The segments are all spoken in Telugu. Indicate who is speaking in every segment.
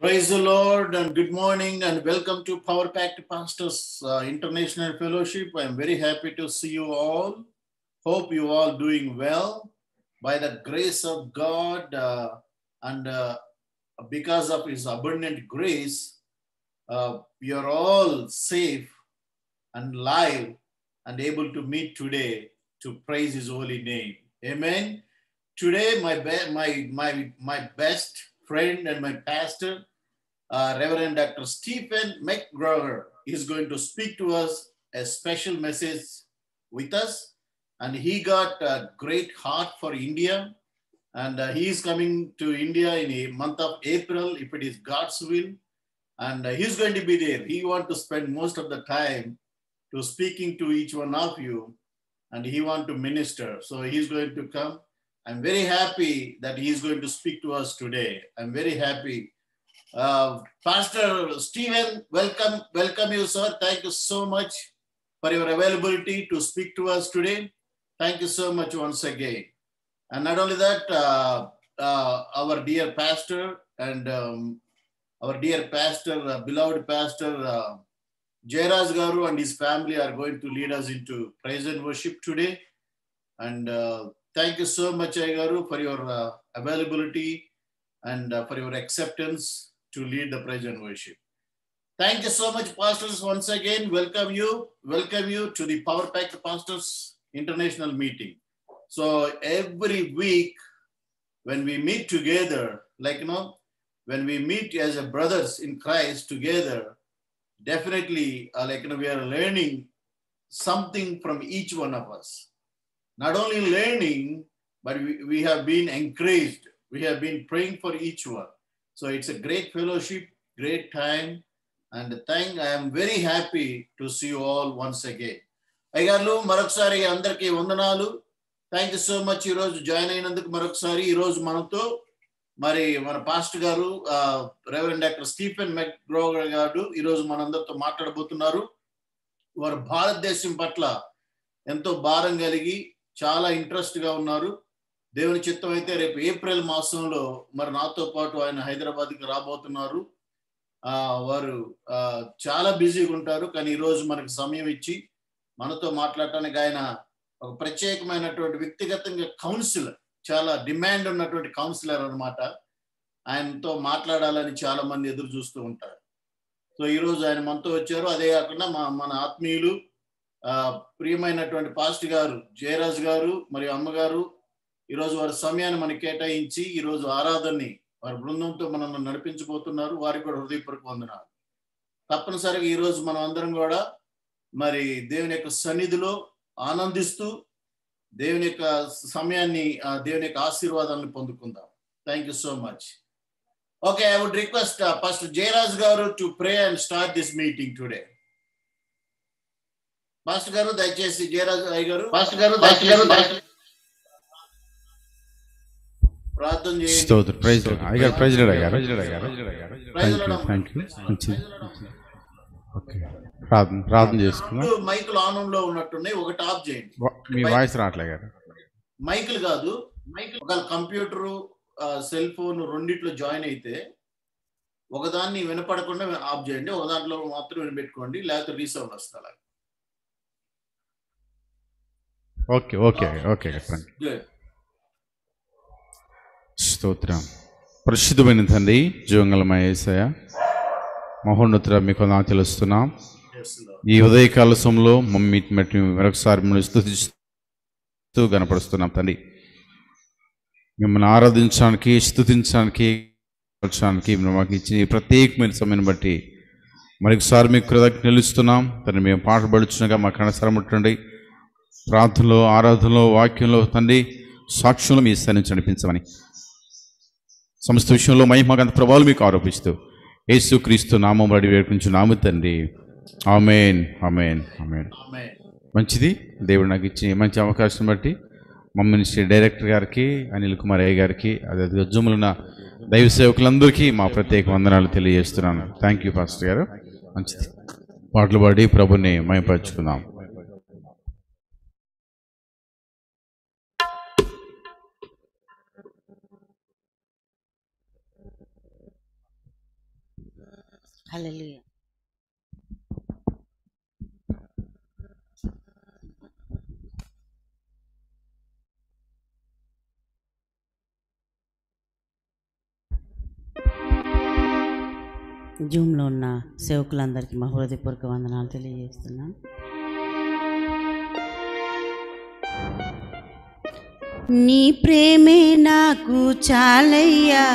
Speaker 1: Praise the Lord and good morning and welcome to Power Pact Pastors uh, International Fellowship. I'm very happy to see you all. Hope you all doing well by the grace of God uh, and uh, because of His abundant grace, uh, we are all safe and live and able to meet today to praise His holy name. Amen. Today, my my my my best friend and my pastor, uh, Reverend Dr. Stephen McGregor, is going to speak to us a special message with us. And he got a great heart for India. And uh, he is coming to India in a month of April, if it is God's will. And uh, he's going to be there. He want to spend most of the time to speaking to each one of you. And he want to minister. So he's going to come. I'm very happy that he's going to speak to us today. I'm very happy uh, Pastor Stephen, welcome, welcome you, sir. Thank you so much for your availability to speak to us today. Thank you so much once again. And not only that, uh, uh, our dear pastor and um, our dear pastor, uh, beloved pastor uh, Jairaj Garu and his family are going to lead us into praise and worship today. And uh, thank you so much, Garu, for your uh, availability and uh, for your acceptance to lead the praise and worship. Thank you so much, pastors. Once again, welcome you, welcome you to the Power Pact Pastors International Meeting. So every week, when we meet together, like you know, when we meet as a brothers in Christ together, definitely, uh, like you know, we are learning something from each one of us. Not only learning, but we, we have been encouraged. We have been praying for each one. So it's a great fellowship, great time. And thank I am very happy to see you all once again. అయ్యారు మరొకసారి అందరికీ వందనాలు థ్యాంక్ యూ సో మచ్ ఈరోజు జాయిన్ అయినందుకు మరొకసారి ఈరోజు మనతో మరి మన పాస్టర్ గారు రెవరెండ్ డాక్టర్ స్టీఫెన్ మెక్గ్రోగర్ గారు ఈరోజు మనందరితో మాట్లాడబోతున్నారు వారు భారతదేశం పట్ల ఎంతో భారం కలిగి చాలా ఇంట్రెస్ట్గా ఉన్నారు దేవుని చిత్తం అయితే రేపు ఏప్రిల్ మాసంలో మరి నాతో పాటు ఆయన హైదరాబాద్కి రాబోతున్నారు. ఆ వారు చాలా బిజీగా ఉంటారు. కానీ ఈరోజు మనకు సమయం ఇచ్చి మనతో మాట్లాడటానికి ఆయన ఒక ప్రత్యేకమైనటువంటి వ్యక్తిగతంగా కౌన్సిలర్ చాలా డిమాండ్ ఉన్నటువంటి కౌన్సిలర్ అన్నమాట. ఆయనతో మాట్లాడాలని చాలా మంది ఎదురు చూస్తూ ఉంటారు. సో ఈరోజు ఆయన మనతో వచ్చారు. అదే కాకుండా మా మన ఆత్మీయులు ఆ, ప్రియమైనటువంటి పాస్ట్ గారు జయరాజ్ గారు మరియు అమ్మగారు ఈరోజు వారి సమయాన్ని మనకి కేటాయించి ఈరోజు ఆరాధనని వారి బృందంతో మనల్ని నడిపించబోతున్నారు. వారికి కూడా హృదయపూర్వక వందనాలు. తప్పనిసరిగా ఈరోజు మనం అందరం కూడా మరి దేవుని యొక్క సన్నిధిలో ఆనందిస్తూ దేవుని యొక్క సమయాన్ని దేవుని యొక్క ఆశీర్వాదాలను పొందుకుందాం. Thank you so much okay I would request first Jayaraj garu to pray and start this meeting today master garu దయచేసి జయరాజ్ గారు మాస్టర్ గారు దయచేసి ప్రార్థన చేయండి.
Speaker 2: స్తోత్రం. ప్రైజ్ అయ్యారు. ప్రైజ్ అయ్యారు. Thank you
Speaker 1: Lord.
Speaker 2: Thank you మంచిది ఓకే ప్రార్థన ప్రార్థన చేసుకుందాం
Speaker 1: రెండు మైకులు ఆన్లో ఉన్నట్టున్నాయి. ఒకటి ఆఫ్ చేయండి.
Speaker 2: మీ వాయిస్ రావట్లే గారు
Speaker 1: మైకులు కాదు. మైకులు ఒకవేళ కంప్యూటర్ సెల్ ఫోన్ రెండిట్లో జాయిన్ అయితే ఒకదాన్ని వినపడకుండా ఆఫ్ చేయండి. ఒక దాంట్లో మాత్రం వినపెట్టుకోండి. లేకపోతే రీసౌండ్ వస్తుంది అలా
Speaker 2: ఓకే ఓకే ఓకే చెప్పండి
Speaker 1: Good.
Speaker 2: స్తోత్రం. ప్రసిద్ధమైన తండ్రి జీవంగలమయ మహోన్నతుర మీకు నా తెలుస్తున్నాం. ఈ ఉదయకాల సమయంలో మమ్మీ మట్టి మరొకసారి మిమ్మల్ని స్థుతిస్తూ కనపరుస్తున్నాం తండ్రి. మిమ్మల్ని ఆరాధించడానికి స్థుతించడానికి పరచడానికి మాకు ఇచ్చిన ఈ ప్రత్యేకమైన సమయం బట్టి మరొకసారి మీకు కృతజ్ఞ నిలుస్తున్నాం తండ్రి మేము పాట పడుచునగా మాకు కనసరం ఉంటుండి ప్రార్థనలో ఆరాధనలో వాక్యంలో తండ్రి సాక్ష్యంలో మీ స్థాయి నుంచి నడిపించమని. సమస్త విషయంలో మహిమగంత ప్రభావాలు మీకు ఆరోపిస్తూ యేసు క్రీస్తు నామం వేడుకుంటూ నాము తండ్రి. Amen amen
Speaker 1: amen.
Speaker 2: మంచిది? దేవుడు నాకు ఇచ్చిన మంచి అవకాశం బట్టి మమ్మల్ని శ్రీ డైరెక్టర్ గారికి అనిల్ కుమార్ అయ్య గారికి అదే జూములు ఉన్న దైవ సేవకులందరికీ మా ప్రత్యేక వందనాలు తెలియజేస్తున్నాను. థ్యాంక్ యూ పాస్టర్ గారు. మంచిది. పాటలు పాడి ప్రభుని మయపరుచుకుందాం
Speaker 3: హల్లెలూయా జూమ్లో ఉన్న సేవకులందరికీ మా హృదయపూర్వక వందనాలు తెలియజేస్తున్నాను నీ ప్రేమే నాకు చాలయ్యా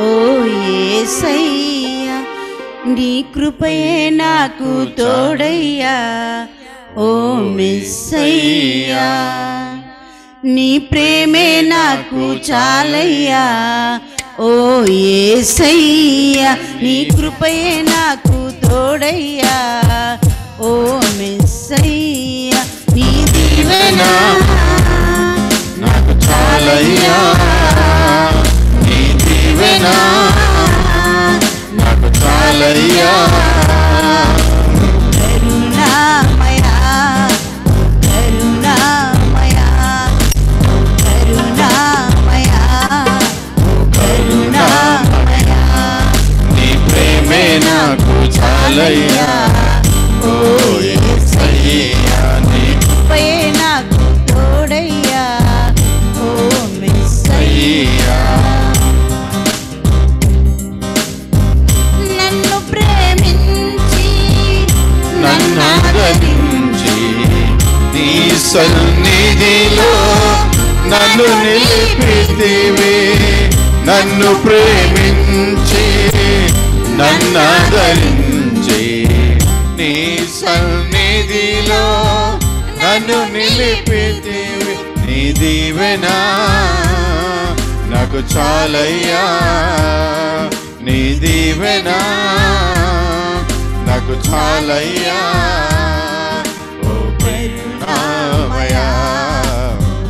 Speaker 3: ఓ ఏసయ్యా నీ కృపయే నాకు తోడయ్యా. ఓ మిస్సయ్యా నీ ప్రేమే నాకు చాలయ్యా. ఓ ఏసయ్యా నీ కృపయే నాకు తోడయ్యా. ఓ మిస్సయ్యా నీ దీవెనా
Speaker 2: నాకు చాలయ్యా. నీ దీవెనా నాకు చాలయ్యా నీ ప్రేమే నాకు చాలయ్యా. సన్నిధిలో నన్ను నిలిపితివి నన్ను ప్రేమించి నన్ను ఆదరించి నీ సన్నిధిలో నన్ను నిలిపితివి నీ దీవెనా నాకు చాలయ్యా. నీ దీవెనా నాకు చాలయ్యా. ఓ కరుణామయా.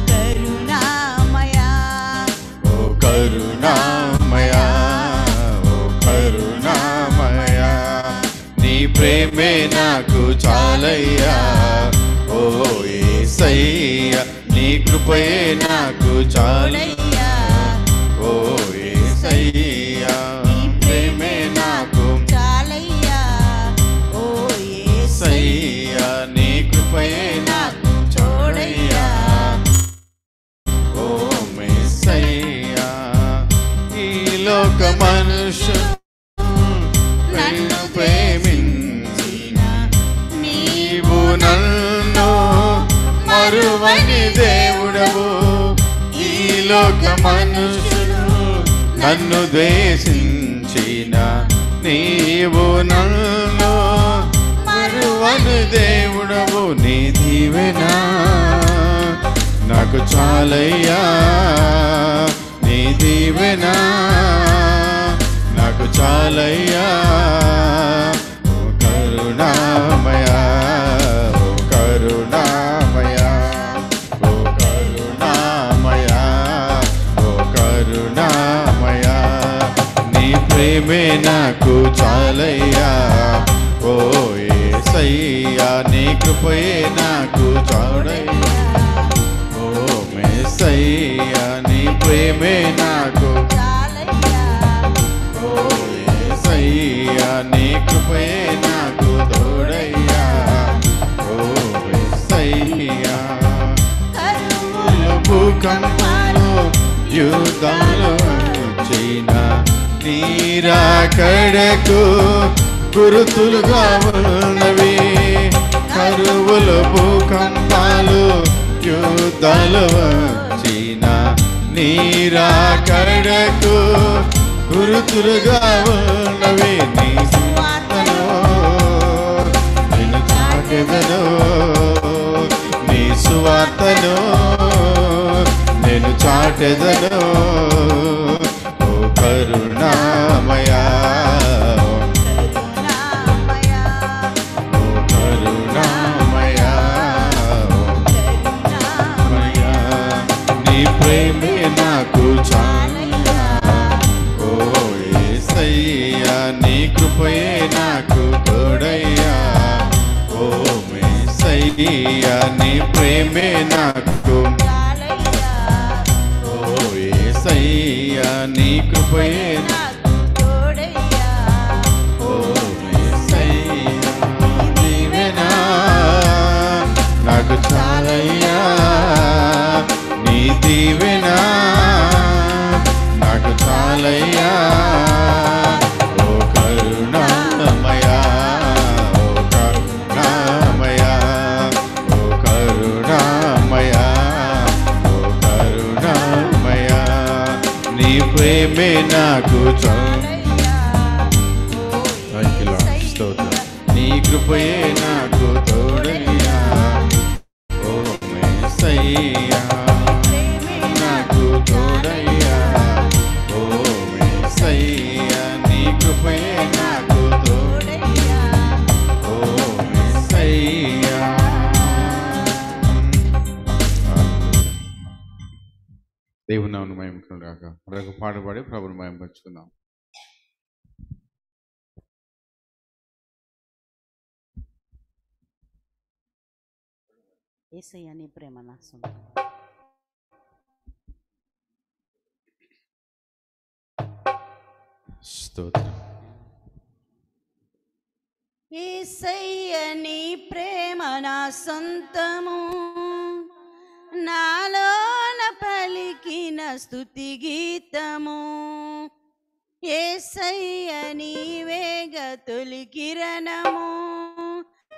Speaker 3: కరుణామయా.
Speaker 2: ఓ కరుణామయా. ఓ కరుణామయా. నీ ప్రేమే నాకు చాలయ్యా. ఓ యేసయ్యా నీ కృపయే నాకు చాలయ్యా. ఓ యేసయ్యా నీ ప్రేమే నాకు
Speaker 3: చాలయ్యా. ఓ
Speaker 2: సయ్యా నీ కృపయే లోక మనుషు నన్ను ప్రేమించిన నీవు నన్ను మరువని దేవుడవు ఈ లోక మనుషులు నన్ను ద్వేషించిన నీవు నన్ను మరువని దేవుడవు నీ దీవెనా నాకు చాలయ్యా నీ దీవెనా చాలయ్యా ఓ కరుణామయా ఓ కరుణామయా ఓ కరుణామయా ఓ కరుణామయా నీ ప్రేమే నాకు చాలయ్యా ఓ ఏసయ్యా నీ కృపయే నాకు చాడయ్యా ఓ మేసయ్యా నీ ప్రేమే నాకు యేసయ్యా నీ కృపయే నాకు తోడయ్యా. ఓ యేసయ్యా కరువులు భూకంపాలు యుద్ధాలు వచ్చిన నీరాకడకు గురుతులుగా ఉన్నవి. కరువులు భూకంపాలు యుద్ధాలు వచ్చిన నీరాకడకు గురుతులుగా ఉన్నవి నీ సువార్తను నేను చాటెదను నీ సువార్తను నేను చాటెదను ఓ కరుణ మేసయ్యా నీ ప్రేమే నాకు. ఓ యేసయ్యా నీ కృపయే నాకు.
Speaker 3: ప్రభుని మయంపరుచుకుందాం
Speaker 2: ఏసయ్య నీ ప్రేమ నా సొంతం
Speaker 3: స్తోత్రం
Speaker 2: ప్రేమ నా సొంతము. నాలోన పలికిన స్థుతి గీతము. ఏసయ్య నీవేగ తొలి కిరణము.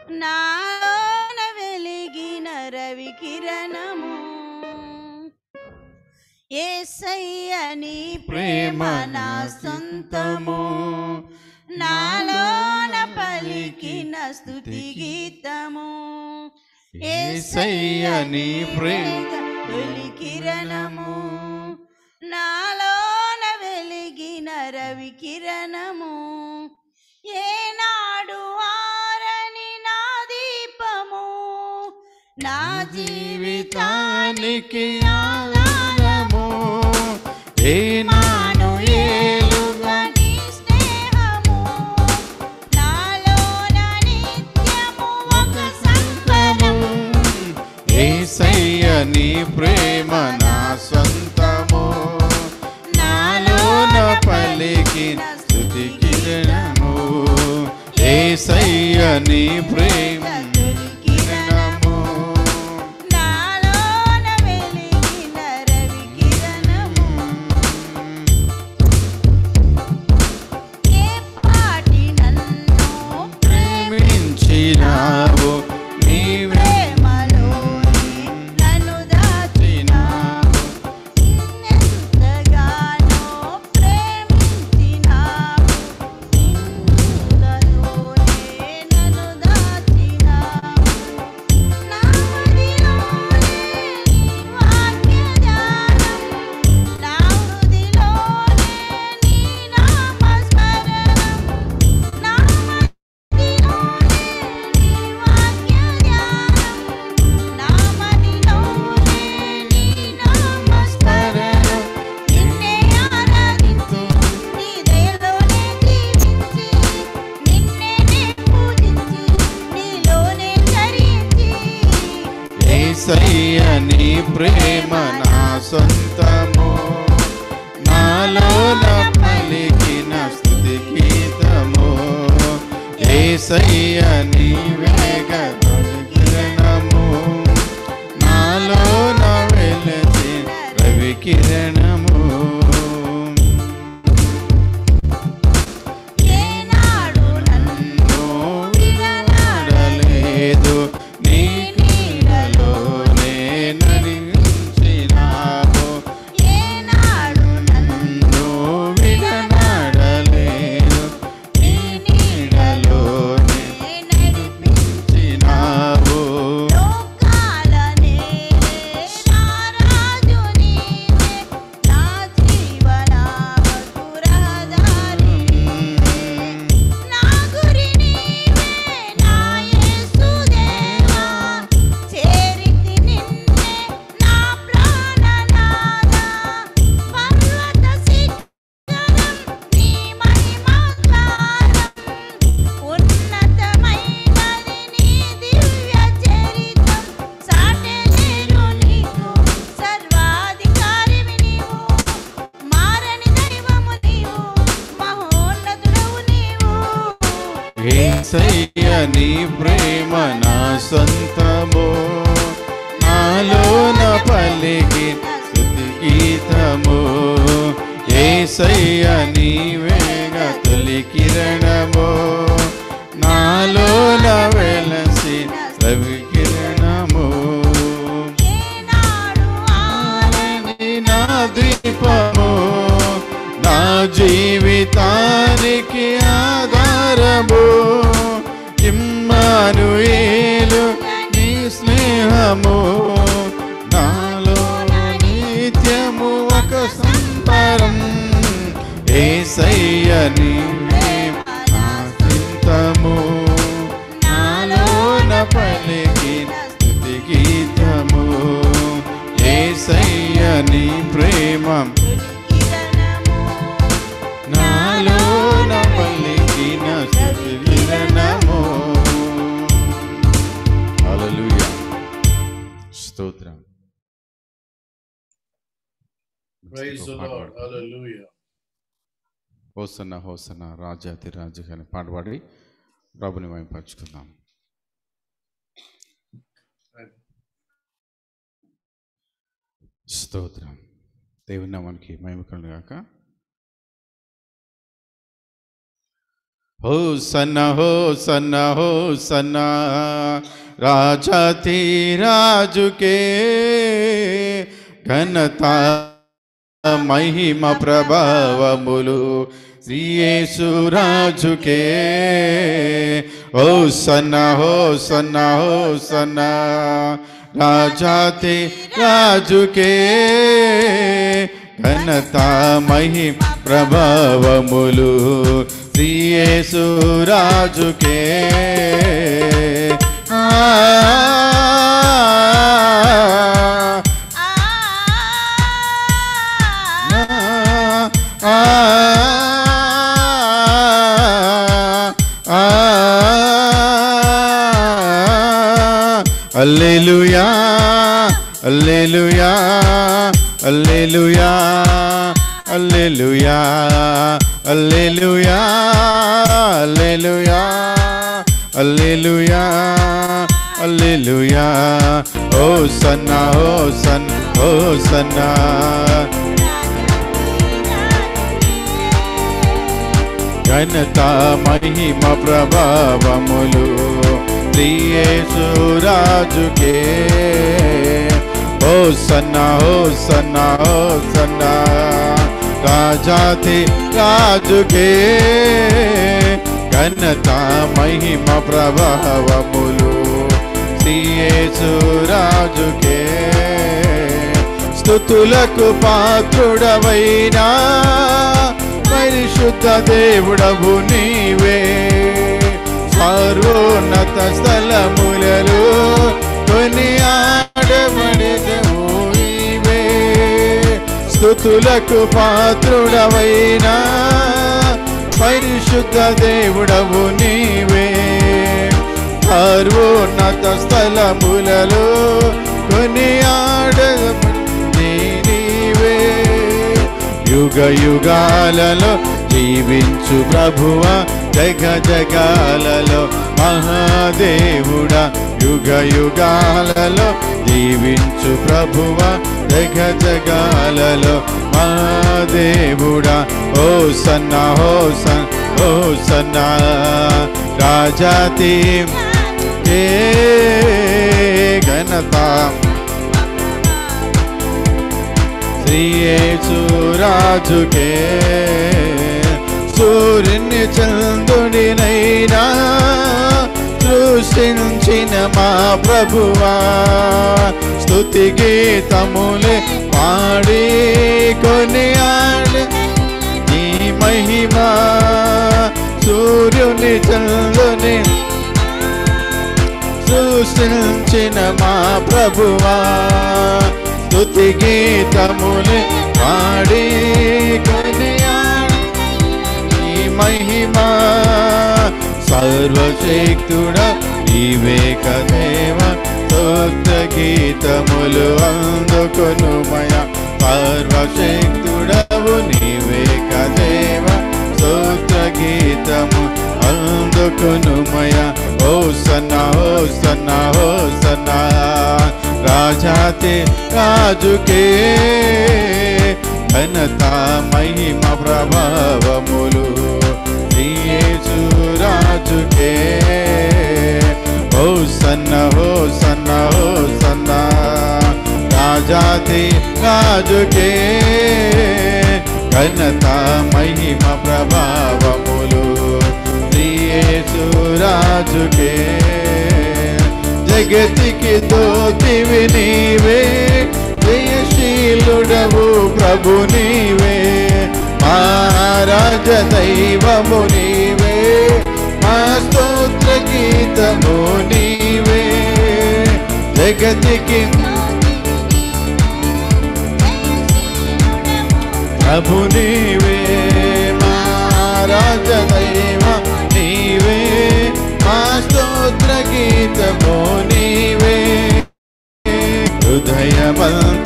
Speaker 2: నాలోన వెలిగిన రవి కిరణము. ఏసయ్య నీ ప్రేమ నా సొంతము. నాలోన పలికిన స్థుతి గీతము.
Speaker 3: ఏసయ్యని
Speaker 2: తొలి కిరణము. నాలోన వెలిగిన రవి కిరణము. ఏనాడు ఆరని నా దీపము. నా
Speaker 3: జీవితానికి ఆధారము. ఏనా
Speaker 2: నీ
Speaker 3: ప్రేమ నా సంతము. నాలోన పలికి స్థుతి కిరణము.
Speaker 2: ఏ సయ్య నీ
Speaker 3: ప్రేమ
Speaker 2: హోసన రాజాతి రాజు అని పాడి ప్రభుని మైపరుచుకుందాం స్తోత్రం. దేవుని మనకి మహిమకలు గాక. సన్న హో సన్నా రాజాతి రాజుకే ఘనత మహిమ ప్రభావములు सियेसु राजुके। ओ सना हो सना हो सना। राजा ते राजुके। घनता, मही,
Speaker 4: प्रभाव,
Speaker 2: मुलु। सियेसु राजुके। आ Alleluia, Alleluia, Alleluia, Alleluia, Alleluia, Alleluia, Alleluia. Hosanna, Hosanna, Hosanna. ఘనతా మహిమ ప్రభావములు ప్రియేసు రాజుకే ఓ సన్నా హోసన్నా. సన్నా రాజాతి రాజుకే ఘనత మహిమ ప్రభావములు. సియేసు రాజుకే స్థుతులకు పాత్రుడవైనా పరిశుద్ధ దేవుడవు నీవే. సర్వోన్నత స్థలములలో కొని ఆడబడేదవు స్థుతులకు పాత్రుడవైనా పరిశుద్ధ దేవుడవు నీవే. సర్వోన్నత స్థలములలో కొని నీవే. యుగ యుగాలలో జీవించు ప్రభువ జగ జగాలలో మహాదేవుడా. యుగ యుగాలలో జీవించు ప్రభువ జగ జగాలలో మహాదేవుడా ఓ సన్నా ఓ సన్ ఓ సన్న రాజాతి ఏ ఘనత. శ్రీయేసు రాజుకే. సూర్యుని చందుడినైనా సృష్టించిన మా ప్రభువా స్తుతి గీతములే పాడి కొని ఆడి నీ మహిమ సూర్యుని చంద్రుని సృష్టించిన మా ప్రభువా స్తుతి గీతములు పాడి కొనియాడి నీ మహిమ సర్వశక్తుడ వివేక దేవ స్తోత్ర గీతములు అందుకొనుమయ సర్వశక్తుడవు నీవేక దేవ స్తోత్ర గీతము అందుకొనుమయ ఓ సన్న ఓ సన్న ఓ సన్న రాజాతే రాజుకే. ఘనత మహిమ ప్రభావములు. రాజుకే ఓ సన్న హో సన్న హో సన్న రాజాతి రాజుకే ఘనత మహిమ ప్రభావములు యేసు రాజుకే జగతికి దోతివి నీవే జయశీలుడవు ప్రభు నీవే మహారాజ దైవము నీవే మా స్తోత్ర గీతము నీవే జగతికి ప్రభు నీవే మహారాజ దైవ నీవే మా స్తోత్ర గీతము నీవే హృదయమంతనే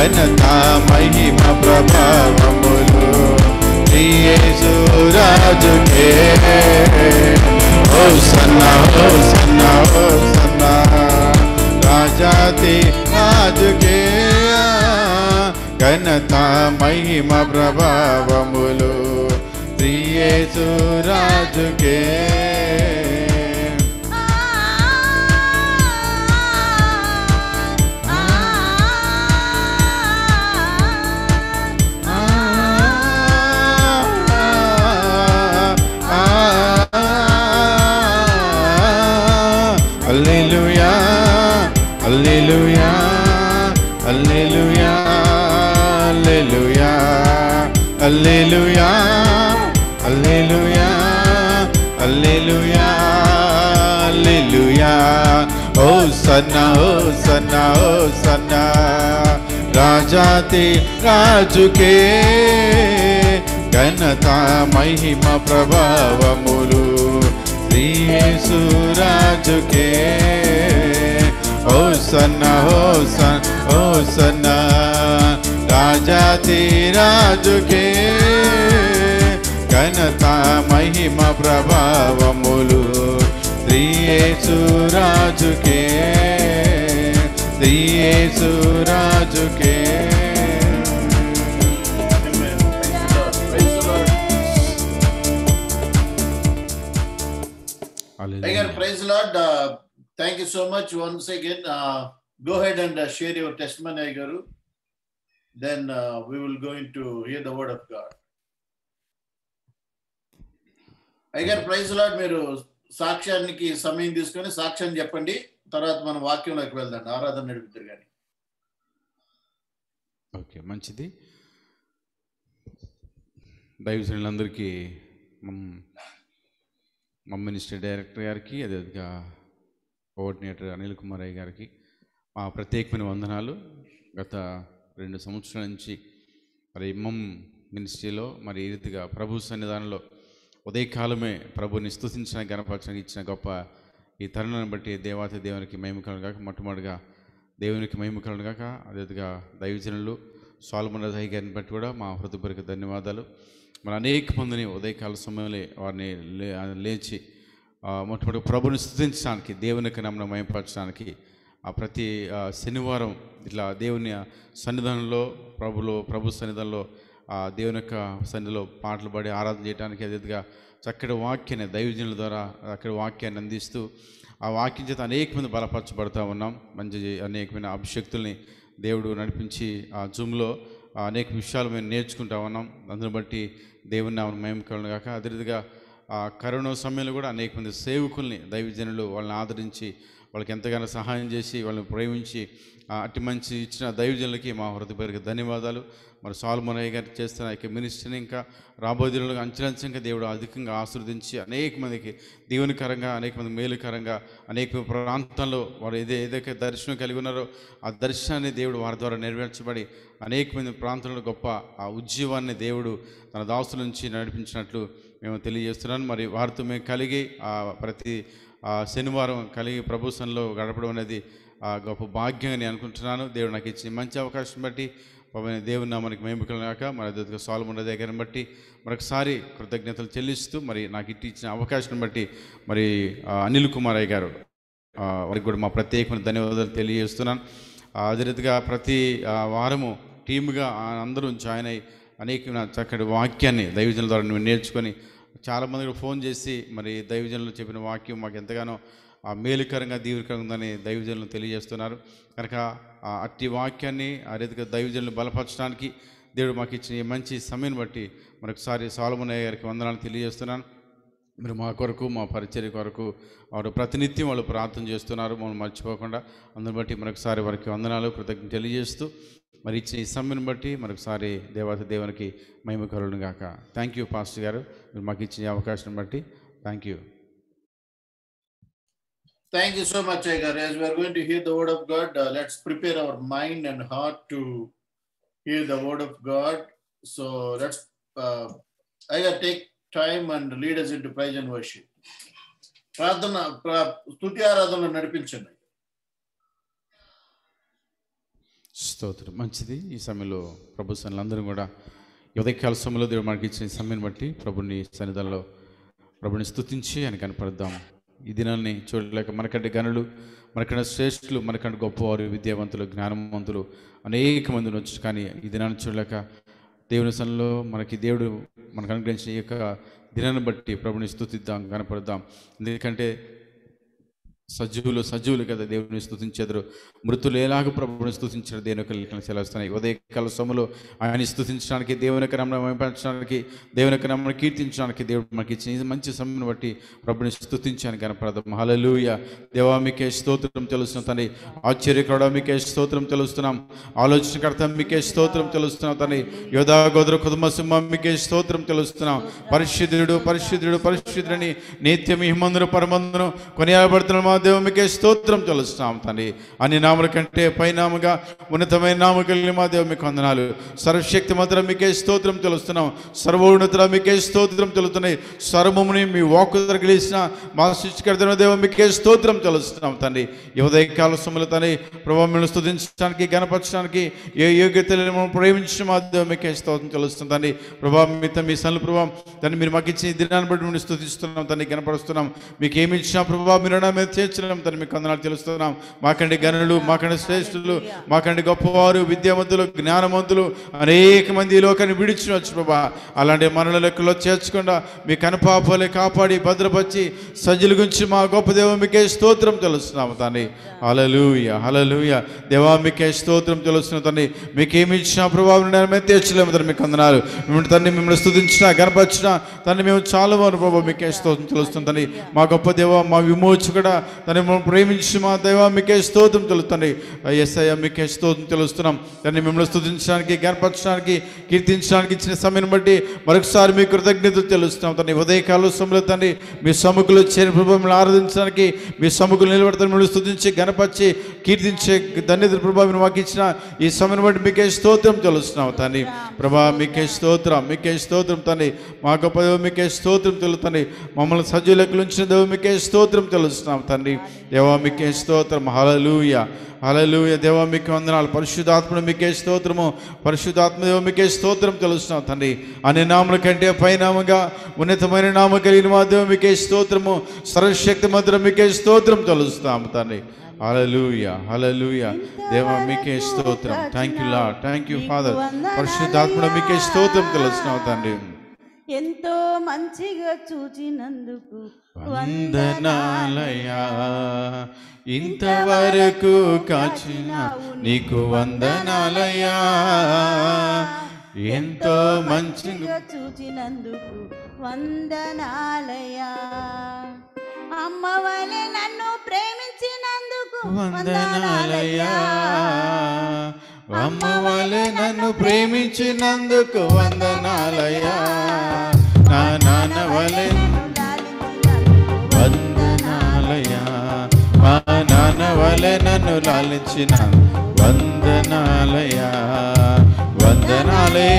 Speaker 2: ఘనత మహిమ ప్రభావములు యేసు రాజుకే ఓ సన్నా ఓ సన్నా ఓ సన్నా రాజాతి రాజుకే ఘనత మహిమ ప్రభావములు యేసు రాజుకే Hosanna, Hosanna, Hosanna. రాజాతి రాజుకే ఘనత మహిమ ప్రభావములు శ్రీయేసు రాజుకే ఓ సన్న ఓ సన్ ఓ సన్న రాజాతి రాజుకే ఘనత మహిమ ప్రభావములు శ్రీయేసు రాజుకే శ్రీయేసు రాజుకే
Speaker 1: Amen. Praise the Lord. Praise the Lord. Again, praise the Lord. Uh, thank you so much once again. Uh, go ahead and uh, share your testimony, Aigaru. Then uh, we will going to hear the word of God. అయ్యారు ప్రైజ్ లాడ్ మీరు సాక్ష్యానికి సమయం తీసుకొని సాక్ష్యం చెప్పండి. తర్వాత మనం వాక్యంలోకి వెళ్దాం. ఆరాధన నడుపుతారు కానీ
Speaker 2: ఓకే మంచిది. దైవజనులందరికీ మా మినిస్టర్ డైరెక్టర్ గారికి అదేవిధంగా కోఆర్డినేటర్ అనిల్ కుమార్ అయ్య గారికి మా ప్రత్యేకమైన వందనాలు. గత రెండు సంవత్సరాల నుంచి మరి మమ్ మినిస్ట్రీలో మరి ఈ రీతిగా ప్రభు సన్నిధానంలో ఉదయకాలమే ప్రభుని స్థుతించిన గణపరచడానికి ఇచ్చిన గొప్ప ఈ తరుణాన్ని బట్టి దేవాతి దేవునికి మహిమకలను కాక మొట్టమొదటిగా దేవునికి మహిమకలను కాక అదేవిధంగా దైవజనులు సాల్మన్ రజాయి గారిని బట్టి కూడా మా హృదయపూర్వక ధన్యవాదాలు. మన అనేక మందిని ఉదయకాల సమయంలో వారిని లేచి మొట్టమొదటి ప్రభుని స్థుతించడానికి దేవునికి నమ్మను మయంపరచడానికి ఆ ప్రతి శనివారం ఇట్లా దేవుని సన్నిధానంలో ప్రభులో ప్రభు సన్నిధానంలో దేవుని యొక్క సన్నిధిలో పాటలు పాడి ఆరాధన చేయడానికి అదేదిగా చక్కటి వాక్యాన్ని దైవజనుల ద్వారా అక్కడ వాక్యాన్ని అందిస్తూ ఆ వాక్యం చేత అనేక మంది బలపరచబడుతూ ఉన్నాం. మంచి అనేకమైన అభిషక్తుల్ని దేవుడు నడిపించి ఆ జూమ్లో అనేక విషయాలు మేము నేర్చుకుంటా ఉన్నాం. అందుని బట్టి దేవుని ఆమె మేమకలను కాక అదేవిధంగా ఆ కరోనా సమయంలో కూడా అనేక మంది సేవకుల్ని దైవజనులు వాళ్ళని ఆదరించి వాళ్ళకి ఎంతగానో సహాయం చేసి వాళ్ళని ప్రేమించి అట్టి మంచి ఇచ్చిన దైవజనులకి మా హృదయపూర్వక ధన్యవాదాలు. మరి సాల్మనయ్య గారు చేస్తున్న యొక్క మినిస్ట్రీని ఇంకా రాబోయే అంచనా ఇంకా దేవుడు అధికంగా ఆశీర్వదించి అనేక మందికి దీవెనకరంగా అనేక మంది మేలుకరంగా అనేక ప్రాంతాల్లో వారు ఏదే ఏదైతే దర్శనం కలిగి ఉన్నారో ఆ దర్శనాన్ని దేవుడు వారి ద్వారా నెరవేర్చబడి అనేక మంది ప్రాంతంలో గొప్ప ఆ ఉద్యమాన్ని దేవుడు తన దాసు నుంచి నడిపించినట్లు మేము తెలియజేస్తున్నాను. మరి వారితో మేము కలిగి ఆ ప్రతి ఆ శనివారం కలిగి ప్రభుత్వంలో గడపడం అనేది ఆ గొప్ప భాగ్యం అని అనుకుంటున్నాను. దేవుడు నాకు ఇచ్చిన మంచి అవకాశం బట్టి పవన్ దేవుని నామానికి మేముకలనాక మరి అదే సాల్ముండ దగ్గరని బట్టి మరొకసారి కృతజ్ఞతలు చెల్లిస్తూ మరి నాకు ఇట్టి ఇచ్చిన అవకాశం బట్టి మరి అనిల్ కుమార్ అయ్య గారు వారికి కూడా మా ప్రత్యేకమైన ధన్యవాదాలు తెలియజేస్తున్నాను. అదే రీతిగా ప్రతి వారము టీముగా అందరూ జాయిన్ అయ్యి అనేక చక్కటి వాక్యాన్ని దైవజనుల ద్వారా నేను నేర్చుకొని చాలామంది కూడా ఫోన్ చేసి మరి దైవజనులు చెప్పిన వాక్యం మాకు ఎంతగానో మేలుకరంగా దీవికరంగా ఉందని దైవజనులు తెలియజేస్తున్నారు. కనుక ఆ అట్టి వాక్యాన్ని ఆ రీతిగా దైవజనులు బలపరచడానికి దేవుడు మాకు ఇచ్చిన ఈ మంచి సమయం బట్టి మరొకసారి సాలమునయ్య గారికి వందనాలు తెలియజేస్తున్నాను. మీరు మా కొరకు మా పరిచర్య కొరకు వారు ప్రతినిత్యం వాళ్ళు ప్రార్థన చేస్తున్నారు. మమ్మల్ని మర్చిపోకుండా అందుని బట్టి మరొకసారి వారికి వందనాలు కృతజ్ఞత తెలియజేస్తూ మరి ఇచ్చిన ఈ సమయం బట్టి మరొకసారి దేవత దేవునికి మహిమ కరుణు థ్యాంక్ యూ పాస్టర్ గారు. మీరు మాకు ఇచ్చిన అవకాశం బట్టి. Thank you
Speaker 1: Thank you so much, Agar. As we are going to hear the word of God, uh, let's prepare our mind and heart to hear the word of God. So let's, uh, Agar, take time and lead us into praise and worship. ప్రార్థన ప్ర- స్తుతి ఆరాధనలు నడిపించండి
Speaker 2: స్తోత్రం మంచిది ఈ సమయంలో ప్రభు సన్నిలందరూ కూడా ఈ ఉదయకాల సమయంలో దేవుడు మనకి ఇచ్చిన ఈ సమయం బట్టి ప్రభుని సన్నిధానంలో ప్రభుని స్తుతించి ఆయన కనపడదాం ఈ దినాన్ని చూడలేక మనకంటే గనులు మనకంటే శ్రేష్ఠులు మనకంటే గొప్పవారు విద్యావంతులు జ్ఞానవంతులు అనేక మంది వచ్చి కానీ ఈ దినాన్ని చూడలేక దేవుని సన్నిలో మనకి దేవుడు మనకు అనుగ్రహించిన ఈ యొక్క దినాన్ని బట్టి ప్రభుని స్థుతిద్దాం కనపడదాం ఎందుకంటే సజీవులు సజీవులు కదా దేవుని స్తుతించెదరు. మృతులు ఎలాగ ప్రభుని స్థుతించారు దేవుని యొక్క లేఖనాలు సెలవుస్తున్నాయి. ఉదయకాల సమయంలో ఆయన స్థుతించడానికి దేవుని యొక్క నామమును దేవుని యొక్క కీర్తించడానికి దేవుడు మనకి ఇచ్చిన మంచి సమయం బట్టి ప్రభుని స్థుతించాను కనపడదాం హల్లెలూయా. దేవా మీకే స్తోత్రం తెలుస్తున్నాం తండ్రి. ఆశ్చర్యకరుడ మీకే స్తోత్రం తెలుస్తున్నాం. ఆలోచనకర్త మీకే స్తోత్రం తెలుస్తున్నాం తండ్రి. యోధా గోదర కుటుంబ సింహం మీకే స్తోత్రం తెలుస్తున్నాం. పరిశుద్ధుడు పరిశుద్ధుడు పరిశుద్ధుడని నిత్యం హిమందును పరమందును కొనియాడబడుతున్న మా మీకే స్తోత్రం తెలుస్తున్నాం తండ్రి. అన్ని నామల కంటే పైనాముగా ఉన్నతమైన నామ కలిగిన మా దేవు మీకు వందనాలు. సర్వశక్తి మాత్రం మీకే స్తోత్రం తెలుస్తున్నాం సర్వోన్నత మీకే స్తోత్రం తెలుస్తున్నాయి సర్వముని మీ వాక్కు గెలిచిన మా సృష్టికర్తన దేవ మీకే స్తోత్రం తెలుస్తున్నాం తండ్రి. యువదయ కాల సమయంలో తండ్రి ప్రభావ మిమ్మల్ని గణపరచడానికి ఏ యోగ్యతలు మమ్మల్ని ప్రేమించిన మా దేవ మీకే స్తోత్రం తెలుస్తుంది తండ్రి. ప్రభావ మీతో మీ సన్ను ప్రభావం దాన్ని మీరు మాకు ఇచ్చిన దినాన్ని బట్టి మేము స్థుతిస్తున్నాం తండ్రి గణపరుస్తున్నాం. మీకు ఏమి ఇచ్చినా ప్రభావ మీరు నా మీద వచ్చినాం తను మీకు వందనాలు తెలుస్తున్నాం. మాకండి గనులు మాకండి శ్రేష్ఠులు మాకండి గొప్పవారు విద్యావంతులు జ్ఞానవంతులు అనేక మంది ఈ లోకాన్ని విడిచినవచ్చు ప్రభా. అలాంటి మనల లెక్కలో చేర్చకుండా మీ కనపాపలే కాపాడి భద్రపరిచి సజ్జల గురించి మా గొప్ప దేవ మీకే స్తోత్రం తెలుస్తున్నాము తండ్రి. అలలుయ అలలుయ దేవా మీకే స్తోత్రం తెలుస్తున్న తండ్రి మీకు ఇచ్చిన ప్రభావం మేము తీర్చలేము తండ్రి మీకు అందనాలు మిమ్మల్ని తండ్రి మిమ్మల్ని స్థుతించిన గర్భచ్చిన తండ్రి మేము చాలా వారు ప్రభావ మీకే స్తోత్రం తెలుస్తుంది తండ్రి. మా గొప్ప దేవ మా విమోచకుడ తండ్రి మమ్మల్ని ప్రేమించి మా దేవ మీకే స్తోత్రం తెలుస్తుంది ఎస్ మీకే స్తోత్రం తెలుస్తున్నాం తండ్రి మిమ్మల్ని స్థుతించడానికి గర్భచ్చడానికి కీర్తించడానికి ఇచ్చిన సమయం బట్టి మరొకసారి మీ కృతజ్ఞతలు తెలుస్తున్నాం తండ్రి. ఉదయకాలు సమయంలో తండ్రి మీ సముఖులు చేరి ప్రభావం ఆరాధించడానికి మీ సముఖులు నిలబడతాను మిమ్మల్ని స్తుతించి గణపరిచి కీర్తించే ధన్యత ప్రభా మీరు మాకు ఇచ్చిన ఈ సమయం బట్టి మీకే స్తోత్రం తెలుస్తున్నాం తండ్రి. ప్రభా మీకే స్తోత్రం మీకే స్తోత్రం తండ్రి. మా గొప్ప దేవ మీకే స్తోత్రం తెలుతండి మమ్మల్ని సజీవ లెక్కలు ఉంచిన దేవ మీకే స్తోత్రం తెలుస్తున్నాం తండ్రి. దేవా మీకే స్తోత్రం. హలలుయ హలలుయ దేవా మీకు వందనాలు. పరిశుద్ధాత్మను మీకే స్తోత్రము. పరిశుద్ధాత్మ దేవ మీకే స్తోత్రం తెలుస్తున్నాం తండ్రి. అన్ని నామల కంటే పైనామగా ఉన్నతమైన నామ కలిగిన మా దేవ మీకే స్తోత్రము. సర్వశక్తి మధ్య మీకే స్తోత్రం తెలుస్తాం తండ్రి. హలలుయ హలలుయ దేవా మీకే స్తోత్రం. Thank you Lord thank you father పరిశుద్ధాత్మను మీకే స్తోత్రం తెలుస్తున్నాం తండ్రి.
Speaker 3: ఎంతో మంచిగా చూచినందుకు
Speaker 2: వందనాలయా ఇంతవరకు కాచిన నీకు వందనాలయా ఎంతో మంచిగా
Speaker 3: మంచిగా చూచినందుకు వందనాలయా అమ్మ వలె నన్ను ప్రేమించినందుకు
Speaker 2: వందనాలయ్యా అమ్మ వలె నన్ను ప్రేమించినందుకు వందనాలయ్యా నా నాన్న వలె వందనాలయ్యా మా నాన్న వలె నన్ను లాలించిన వందనాలయ్యా వందనాలే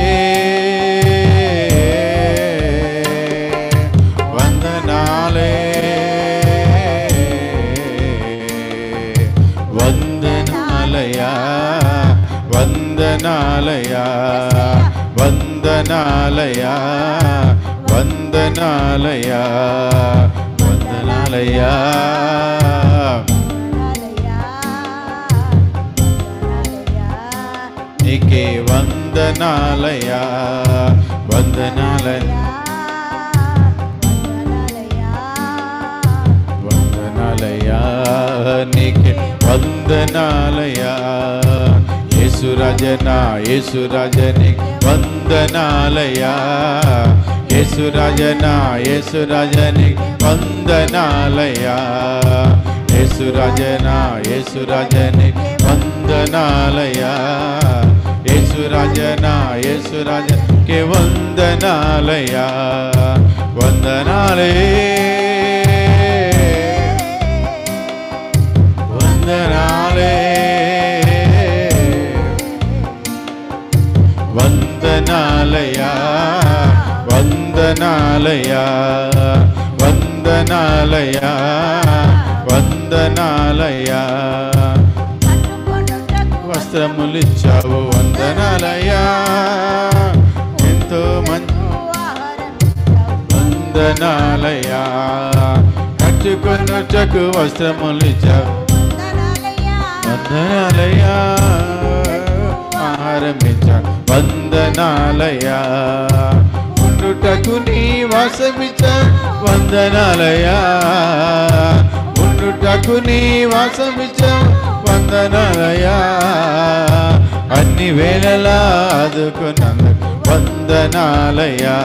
Speaker 2: వందనాలయా వందనాలయా వందనాలయా వందనాలయా నీకే వందనాలయా వందనాలయ వందనాలయా వందనాలయా యేసురాజనా యేసురాజని వందనాలయా యేసురాజనా యేసురాజని వందనాలయా యేసురాజనా యేసురాజని వందనాలయా యేసురాజనా యేసురాజకే వందనాలయా వందనాలే వందనాలయా వందనాలయా వందనాలయా వందనాలయా వస్త్రములిచ్చావు వందనాలయా ఎంతో మంచి వందనాలయా కట్టుకొనుటకు వస్త్రములిచ్చావు వందనాలయా ఆహారం ఇచ్చా వందనాలయా ఉండుటకు నీ వాసమిచ్చ వందనాలయా ఉండుటకు నీ వాసమిచ్చ వందనాలయా అన్ని వేళలా ఆదుకున్నందుకు వందనాలయా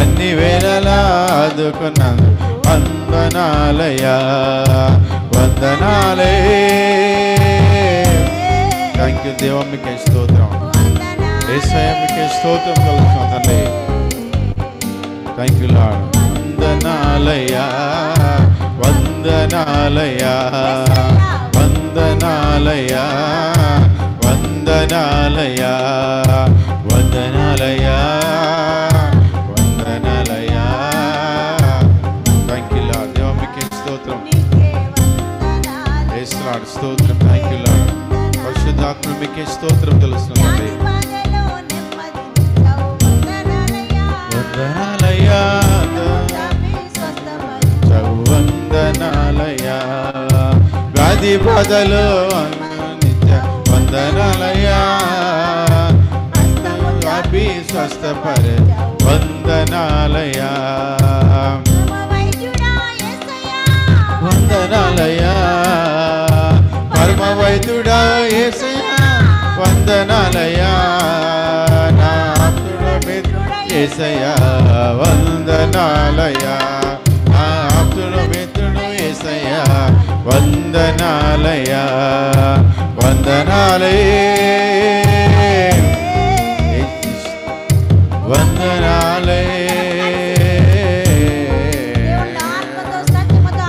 Speaker 2: అన్ని వేళలా ఆదుకున్నందుకు వందనాలయా వందనాలే థ్యాంక్ యూ దేవా మీకే స్తోత్రం. ఏసయ మీకే స్తోత్రం కలుగుతున్నాం తండ్రి. థ్యాంక్ యూ లాడ్ వందనాలయా వందనాలయా వందనాలయా వందనాలయా వందనాలయా పరిశుద్ధాత్మ స్తోత్రం తెలుస్తుంది వందనాలయా వందనాలయా వ్యాధి నిత్య వందనాలయా వ్యాపి స్వస్థపర వందనాలయా వందనాలయా పరమ వైద్యుడా ఏసయ్యా వందనాలయా నా ఆప్తుడ మిత్రుడా ఏసయ్యా వందనాలయా నా ఆప్తుడ మిత్రుడు ఏసయ్యా వందనాలయా వందనాలే వందనాలే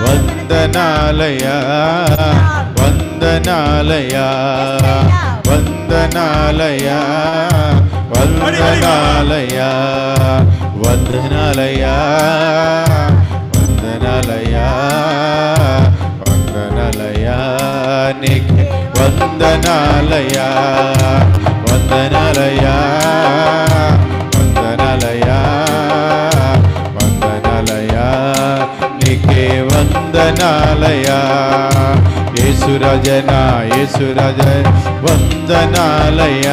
Speaker 2: వందనాలయా వందనాలయా వందనాలయా వందనాలయా వందనాలయా వందనాలయా వందనాలయా నీకు వందనాలయా వందనాలయా వందనాలయా వందనాలయా నీకే వందనాలయా യേശുരാജനാ യേശുരാജൻ വന്ദനാലയ.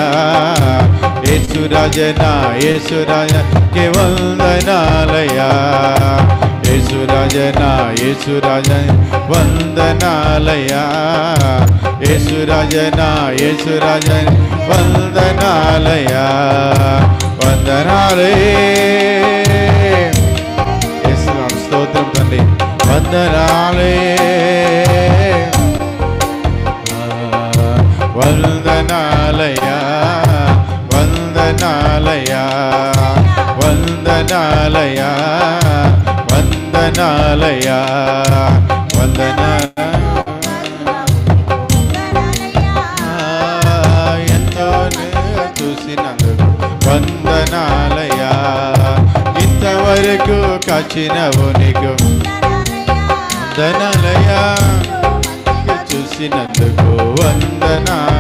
Speaker 2: യേശുരാജനാ യേശുരാജനക്ക് വന്ദനാലയ. യേശുരാജനാ യേശുരാജൻ വന്ദനാലയ. യേശുരാജനാ യേശുരാജൻ വന്ദനാലയ. വന്ദനാലയ സ്തോത്രം തന്നെ വന്ദനാലേ. వందనాలయా వందనాలయా వందనాలయా వందనాలయా వందనాల ఎంతో నేను చూసినందుకు వందనాలయా ఇంతవరకు కాచినవు నీకు. వందనాలయా చూసినందుకు Sharana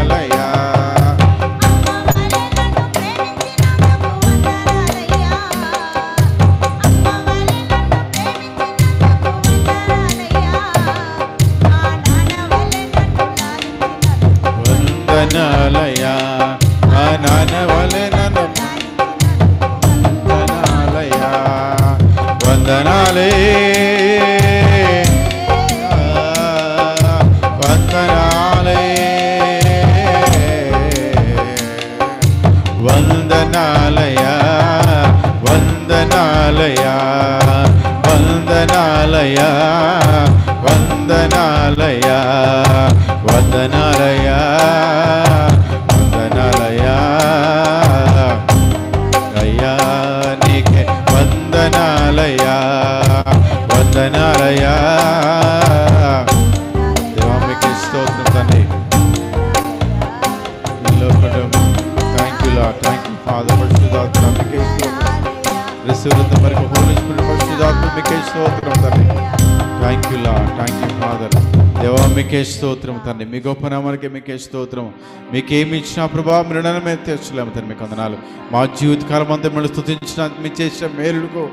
Speaker 2: స్తోత్రం తండ్రి. మీ గొప్ప నామానికి మీకే స్తోత్రం మీకేమి ఇచ్చిన ప్రభావ మృణమే మేము తీర్చలేము తండ్రి మీకు వందనాలు మా జీవితకాలం అంతా మిమ్మల్ని స్థుతించిన మీ చేసిన మేలుకు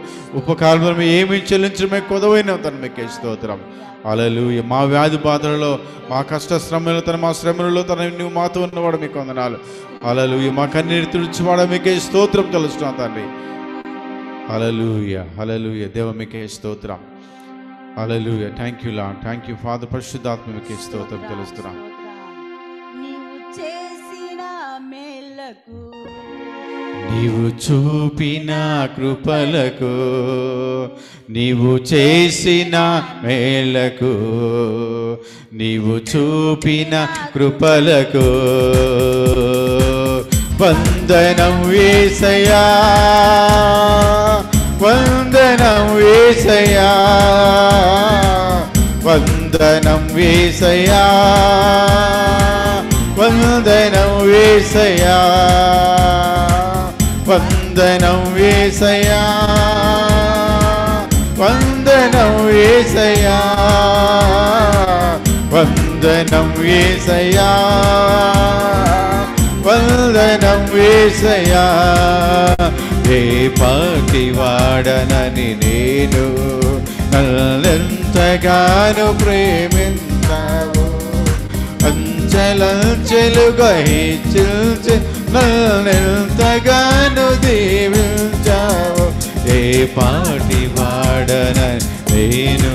Speaker 2: ఉపకారం మేము ఏమి చెల్లించడం మేము కొదవైన తండ్రి మీకే స్తోత్రం. అలలు మా వ్యాధి బాధలలో మా కష్ట శ్రమలో తన మా శ్రమలలో తన నువ్వు మాతో ఉన్నవాడు మీకు వందనాలు అలలు మా కన్నీరు తుడిచివాడ మీకే స్తోత్రం తెలుస్తున్నాం తండ్రి. అలలుయ అలలుయ దేవ మీకే స్తోత్రం. Hallelujah thank you Lord thank you father పరిశుద్ధాత్మ మీకే స్తోత్రం తెలుస్తున్నాం.
Speaker 4: నీవు
Speaker 2: చూపిన కృపలకు నీవు చేసిన మేలకు నీవు చూపిన కృపలకు వందనం వేసయా வந்தனம் வீசையா வந்தனம் வீசையா வந்தனம் வீசையா வந்தனம் வீசையா வந்தனம் வீசையா வந்தனம் வீசையா வந்தனம் வீசையா ఏ పతివాడనని నేను నల్లెంతగాను ప్రేమించావు అంచలంచెలుగా హెచ్చించి నల్లెంతగాను దీవించావు ఏ పాటివాడన నేను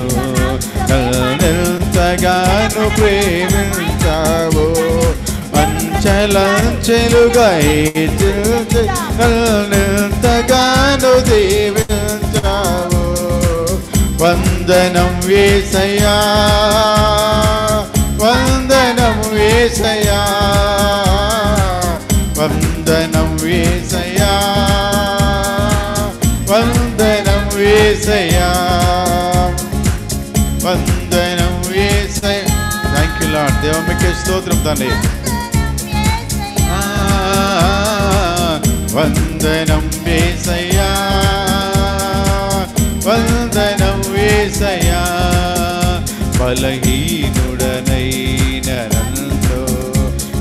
Speaker 2: నల్లెంతగాను ప్రేమించావు అంచెలంచెలుగా హెచ్చిల్చి నన్నెంతగాను దీవించావు. వందనం వేసయా వందనం వేసయా వందనం వేసయా వందనం వేసయా వందనం వేసయా థ్యాంక్ యూ లాడ్ దేవ మీకే స్తోత్రం తండ్రి. వందనం వేసయ్యా. వందనం వేసయ్యా. బలహీనుడనైన నన్ను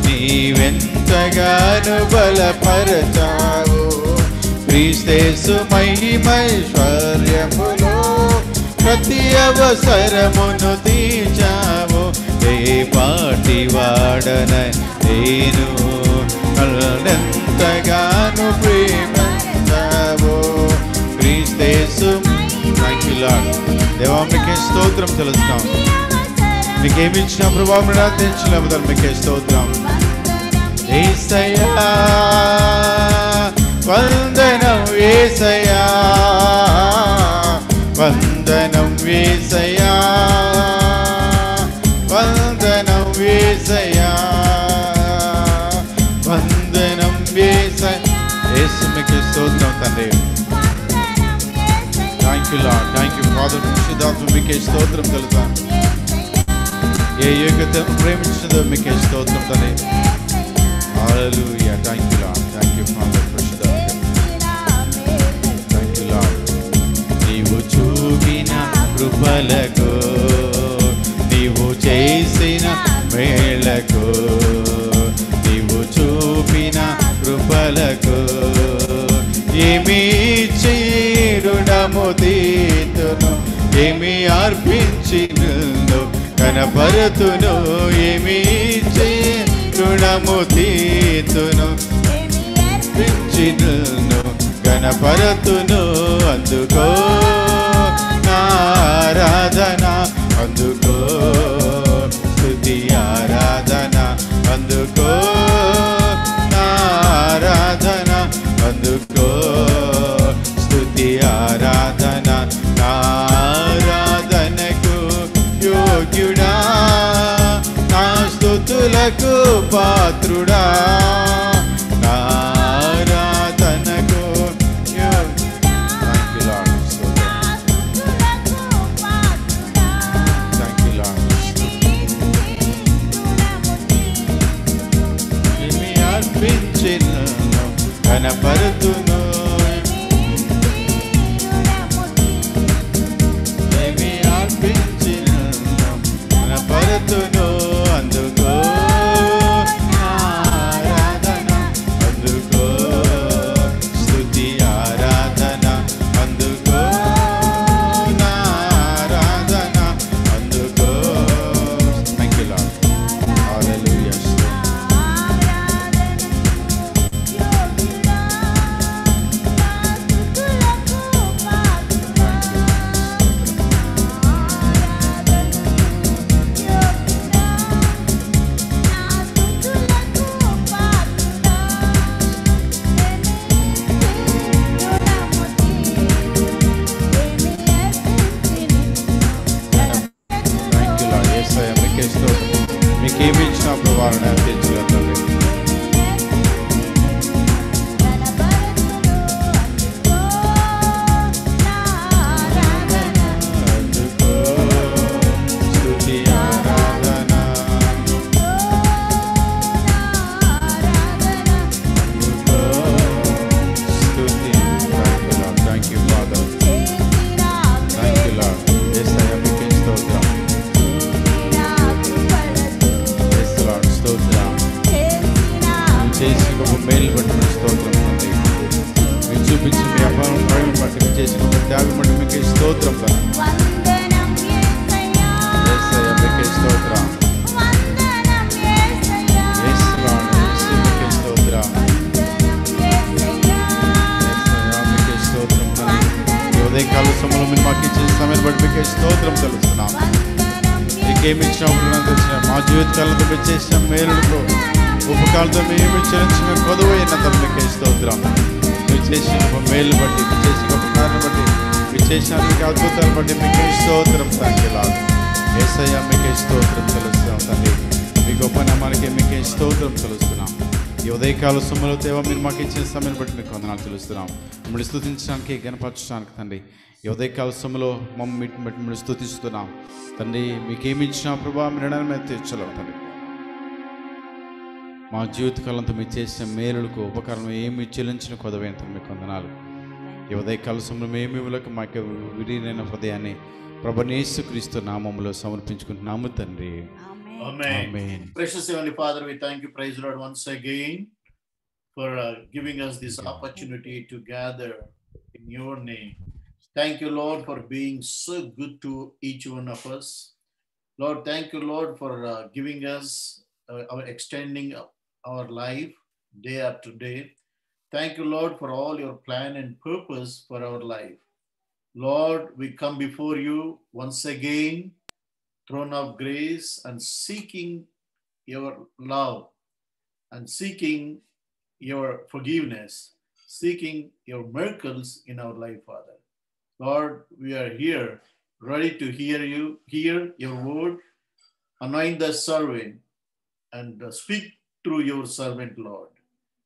Speaker 2: నీవెంతగాను బలపరచావు. క్రీస్తేసు మహిమైశ్వర్యములో ప్రతి అవసరమును తీర్చావు. ఏ పాటి వాడన నేను ఎంతగా లార్డ్ దేవా మీకే స్తోత్రం తెలుస్తాం మీకేమి ఇచ్చిన ప్రభావం తెచ్చలేము మీకే స్తోత్రం. ఏసయ్యా వందనం వేసయ్యా. వందనం వేసయ్యా. వందనం వేసయ్యా. వందనం వేస యేసు మీకు స్తోత్రం తండ్రి. Thank you Lord thank you father పరిశుద్ధాత్మ మీకే స్తోత్రం తెలుసా ఏ యోగ్యత ప్రేమించిందో మీకే స్తోత్రం తండ్రి hallelujah thank you Lord thank you father పరిశుద్ధాత్మ థ్యాంక్ యూ లాడ్ నీవు చూపిన కృపలకు నీవు చేసిన మేళకు నీవు చూపిన కృపలకు ఏమీ చేయ ఫలము తీర్తును ఏమి అర్పించిను కనపరుతును ఏమి ఇచ్చి రుణము తీర్తును అర్పించిను కనపరుతును అందుకో ఆరాధన అందుకో స్థుతి ఆరాధన అందుకో నా స్తుతులకు పాత్రుడా. వందనాలు తెలుస్తున్నాం. మిమ్మల్ని స్థుతించడానికి గణపరచడానికి తండ్రి ఈ ఉదయకాల సొమ్ములో మమ్మల్ని స్థుతిస్తున్నాం తండ్రి మీకేమి ఇచ్చినా ప్రభావ మీరు మేము తీర్చలేం తండ్రి. మా జీవితకాలంతో మీరు చేసిన మేలులకు ఉపకరణం ఏమి చెల్లించిన కొదవైన తండ్రి మీకు వందనాలు. ఈ ఉదయకాల సమయంలో మేము ఇవ్వలేక మాకు విలీనైన హృదయాన్ని ప్రభనేసు క్రీస్తు నామములో సమర్పించుకుంటున్నాము తండ్రి.
Speaker 1: Amen.
Speaker 2: Amen.
Speaker 1: Precious Heavenly Father, we thank you, praise the Lord, once again. For uh, giving us this opportunity to gather in your name. Thank you, Lord, for being so good to each one of us. Lord, thank you, Lord, for uh, giving us uh, our extending our life day after day. Thank you, Lord, for all your plan and purpose for our life. Lord, we come before you once again, throne of grace, and seeking your love and seeking your forgiveness, seeking your miracles in our life, Father. Lord, we are here ready to hear you, hear your word, anoint the servant, and uh, speak through your servant, Lord.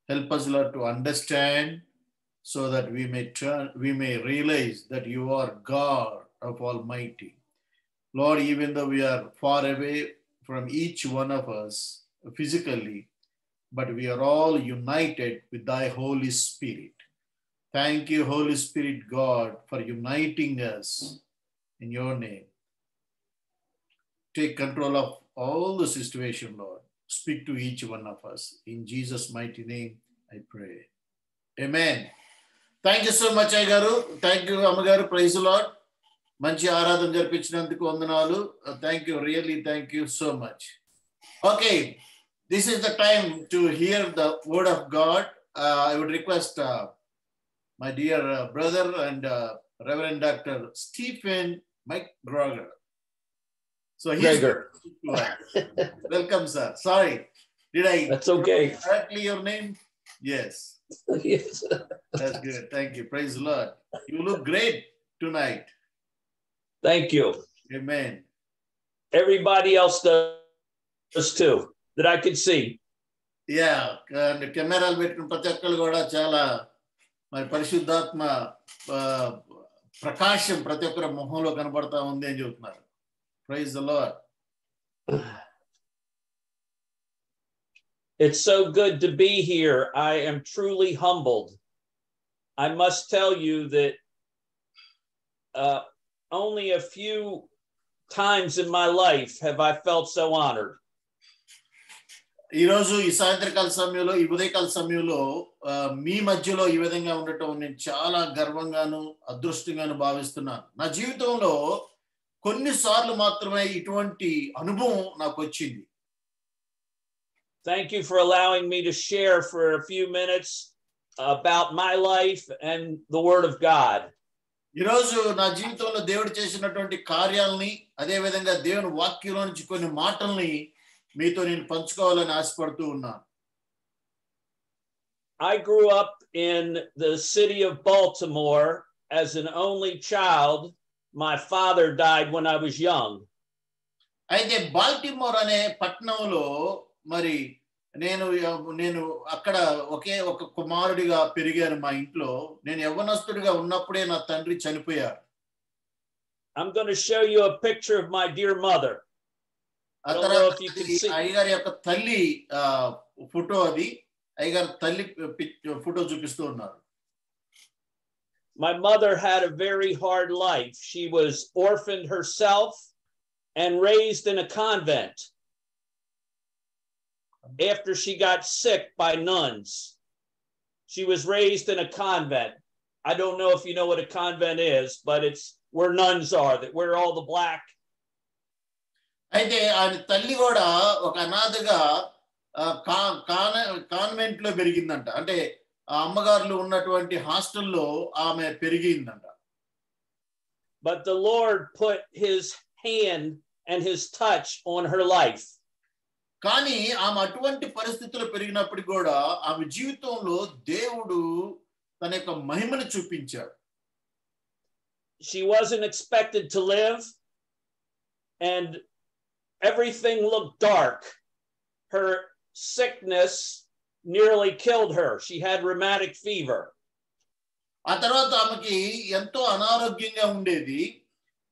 Speaker 1: Help us, Lord, to understand so that we may turn, we may realize that you are God of Almighty. Lord, even though we are far away from each one of us physically, but we are all united with thy Holy Spirit. Thank you, Holy Spirit God, for uniting us in your name. Take control of all the situation, Lord. Speak to each one of us. In Jesus' mighty name, I pray. Amen. Thank you so much అయ్య గారు థ్యాంక్ యూ అమ్మగారు ప్రైజ్ లాడ్ మంచి ఆరాధన జరిపించినందుకు వందనాలు thank you really thank you so much okay this is the time to hear the word of God. Uh, I would request uh, my dear uh, brother and uh, Reverend Dr. Stephen Mike Groger. So he's welcome, sir. Sorry, did I
Speaker 5: That's okay.
Speaker 1: correctly your name? Yes,
Speaker 5: Yes.
Speaker 1: that's good. Thank you. Praise the Lord. You look great tonight.
Speaker 5: Thank you.
Speaker 1: Amen.
Speaker 5: Everybody else does too, that I could see.
Speaker 1: Yeah and కెమెరాలు పెట్టిన ప్రతి ఒక్కరు కూడా చాలా మరి పరిశుద్ధాత్మ ఆ, ప్రకాశం ప్రతి ఒక్కరి మొహంలో కనబడతా ఉంది అని చెబుతున్నారు praise the Lord
Speaker 5: It's so good to be here. I am truly humbled. I must tell you that uh, only a few times in my life have I felt so honored.
Speaker 1: ఈ రోజు ఈ సాయంత్రకాల సమయంలో ఈ ఉదయకాల సమయంలో ఆ, మీ మధ్యలో ఈ విధంగా ఉండటం నేను చాలా గర్వంగాను అదృష్టంగాను భావిస్తున్నాను నా జీవితంలో కొన్నిసార్లు మాత్రమే ఇటువంటి అనుభవం నాకు వచ్చింది
Speaker 5: Thank you for allowing me to share for a few minutes about my life and the Word of God.
Speaker 1: ఈరోజు నా జీవితంలో దేవుడు చేసినటువంటి కార్యాలని అదే విధంగా దేవుని వాక్యంలో నుంచి కొన్ని మాటల్ని మీతో నేను పంచుకోవాలని ఆశపడుతూ ఉన్నాను
Speaker 5: I grew up in the city of Baltimore as an only child. My father died when I was young.
Speaker 1: అయితే బాల్టిమోర్ అనే పట్టణంలో మరి నేను నేను అక్కడ ఒకే ఒక కుమారుడిగా పెరిగాను మా ఇంట్లో నేను యవ్వనస్తుడిగా ఉన్నప్పుడే నా తండ్రి చనిపోయారు
Speaker 5: I'm going to show you a picture of my dear mother.
Speaker 1: ఆ
Speaker 5: I don't
Speaker 1: తర్వాత
Speaker 5: know if you can see.
Speaker 1: అయ్యగారి యొక్క తల్లి ఆ, ఫోటో అది అయ్యగారి తల్లి పిక్- ఫోటో చూపిస్తూ ఉన్నారు
Speaker 5: My mother had a very hard life. She was orphaned herself and raised in a convent after she got sick by nuns. She was raised in a convent. I don't know if you know what a convent is, but it's where nuns are, that where all the black
Speaker 1: అయితే ఆయన తల్లి కూడా ఒక అనాథగా ఆ, కా కాన కాన్వెంట్ లో పెరిగిందంట అంటే ఆ అమ్మగారులు ఉన్నటువంటి హాస్టల్లో ఆమె పెరిగిందంట
Speaker 5: but the Lord put his hand and his touch on her life.
Speaker 1: కానీ ఆమె అటువంటి పరిస్థితుల్లో పెరిగినప్పటికీ కూడా ఆమె జీవితంలో దేవుడు తన యొక్క మహిమను చూపించాడు
Speaker 5: She wasn't expected to live, and everything looked dark. Her sickness nearly killed her. She had rheumatic fever.
Speaker 1: ఆ తర్వాత ఆమెకి ఎంతో అనారోగ్యంగా ఉండేది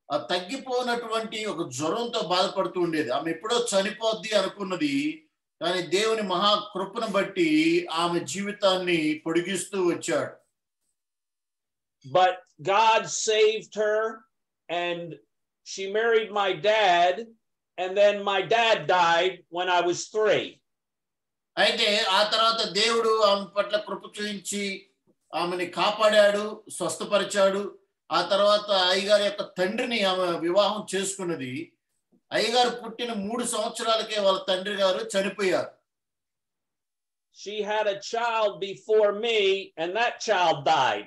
Speaker 1: ఆ తగ్గిపోయినటువంటి ఒక జ్వరంతో బాధపడుతూ ఉండేది ఆమె ఎప్పుడో చనిపోద్ది అనుకున్నది కానీ దేవుని మహా కృపను బట్టి ఆమె జీవితాన్ని పొడిగిస్తూ వచ్చాడు
Speaker 5: But God saved her, and she married my dad, and then my dad died when I was three.
Speaker 1: అయితే ఆ తర్వాత దేవుడు ఆమె పట్ల కృప చూపించి ఆమెని కాపాడాడు స్వస్థపరిచాడు ఆ తర్వాత అయ్యగారి యొక్క తండ్రిని ఆమె వివాహం చేసుకున్నది అయ్యగారు పుట్టిన మూడు సంవత్సరాలకే వాళ్ళ తండ్రి గారు చనిపోయారు
Speaker 5: She had a child before me, and that child died.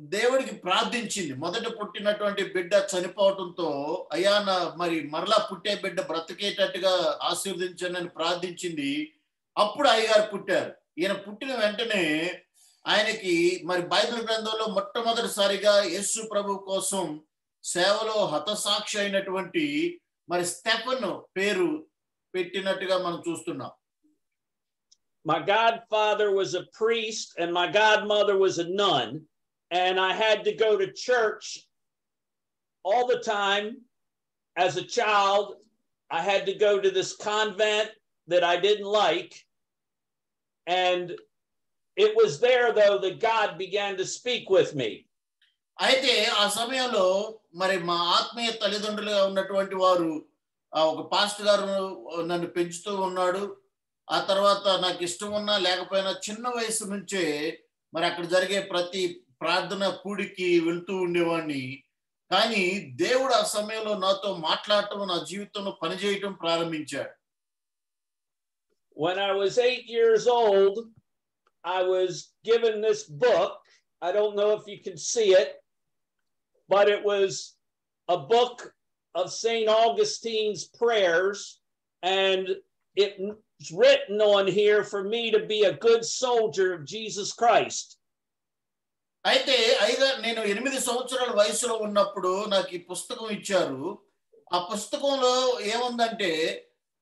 Speaker 1: దేవుడికి ప్రార్థించింది. మొదట పుట్టినటువంటి బిడ్డ చనిపోవటంతో అయ్యా నా మరి మరలా పుట్టే బిడ్డ బ్రతికేటట్టుగా ఆశీర్వదించండి అని ప్రార్థించింది. అప్పుడు అయ్యగారు పుట్టారు. ఈయన పుట్టిన వెంటనే ఆయనకి మరి బైబిల్ గ్రంథంలో మొట్టమొదటిసారిగా యేసు ప్రభు కోసం సేవలో హతసాక్షి అయినటువంటి మరి స్టెఫన్ పేరు పెట్టినట్టుగా మనం చూస్తున్నాం.
Speaker 5: My godfather was a priest, and my godmother was a nun, and I had to go to church all the time as a child. I had to go to this convent that I didn't like, and it was there, though, that God began to speak with me.
Speaker 1: అయితే ఆ సమయంలో మరి మా ఆత్మీయ తల్లిదండ్రులుగా ఉన్నటువంటి వారు ఆ ఒక పాస్టర్ గారు నన్ను పెంచుతూ ఉన్నాడు ఆ తర్వాత నాకు ఇష్టం ఉన్నా లేకపోయినా చిన్న వయసు నుంచే మరి అక్కడ జరిగే ప్రతి ప్రార్థన కూడికి వెళ్తూ ఉండేవాడిని కానీ దేవుడు ఆ సమయంలో నాతో మాట్లాడటం నా జీవితంలో పనిచేయటం ప్రారంభించాడు
Speaker 5: When I was eight years old, I was given this book. I don't know if you can see it, but it was a book of St. Augustine's prayers, and it's written on here for me to be a good soldier of Jesus Christ.
Speaker 1: అయితే ఐదు నేను ఎనిమిది సంవత్సరాల వయసులో ఉన్నప్పుడు నాకు ఈ పుస్తకం ఇచ్చారు. ఆ పుస్తకంలో ఏముందంటే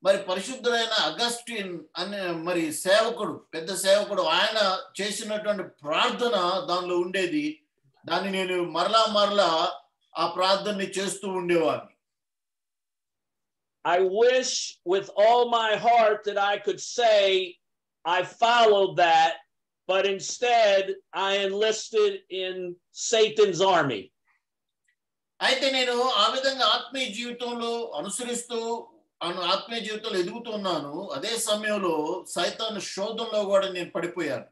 Speaker 1: మరి పరిశుద్ధులైన అగస్టిన్ అనే మరి సేవకుడు పెద్ద సేవకుడు ఆయన చేసినటువంటి ప్రార్థన దానిలో ఉండేది. దాన్ని నేను మరలా మరలా ఆ ప్రార్థనని చేస్తూ ఉండేవాడిని.
Speaker 5: I wish with all my heart that I could say I followed that, but instead I enlisted in Satan's army.
Speaker 1: అయితే నేను ఆ విధంగా ఆత్మీయ జీవితంలో అనుసరిస్తూ అను- ఆత్మీయ జీవితంలో ఎదుగుతున్నాను అదే సమయంలో సైతాన్ శోధంలో కూడా నేను పడిపోయాను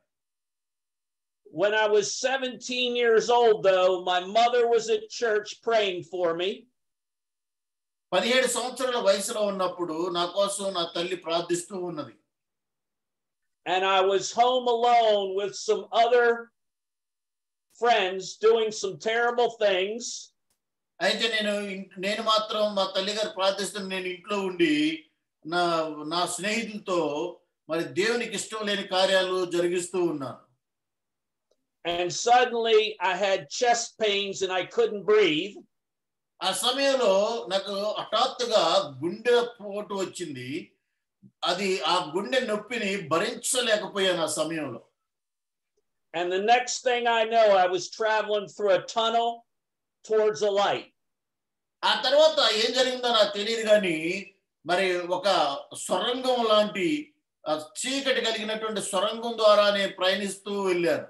Speaker 5: When I was 17 years old, though, my mother was at church praying for me.
Speaker 1: పదిహేడు సంవత్సరాల వయసులో ఉన్నప్పుడు నా కోసం నా తల్లి ప్రార్థిస్తూ ఉన్నది
Speaker 5: and I was home alone with some other friends doing some terrible things.
Speaker 1: అయితే నేను ఇన్- నేను మాత్రం మా తల్లి గారు ప్రార్థిస్తున్న నేను ఇంట్లో ఉండి నా నా స్నేహితులతో మరి దేవునికి ఇష్టం లేని కార్యాలు జరిగిస్తూ ఉన్నాను
Speaker 5: And suddenly I had chest pains and I couldn't breathe.
Speaker 1: ఆ సమయంలో నాకు హఠాత్తుగా గుండె పోటు వచ్చింది అది ఆ గుండె నొప్పిని భరించలేకపోయాను ఆ సమయంలో
Speaker 5: And the next thing I know, I was traveling through a tunnel towards a light.
Speaker 1: ఆ తర్వాత ఏం జరిగిందో నాకు తెలియదు కానీ మరి ఒక సొరంగం లాంటి ఆ చీకటి కలిగినటువంటి సొరంగం ద్వారా నేను ప్రయాణిస్తూ వెళ్ళాను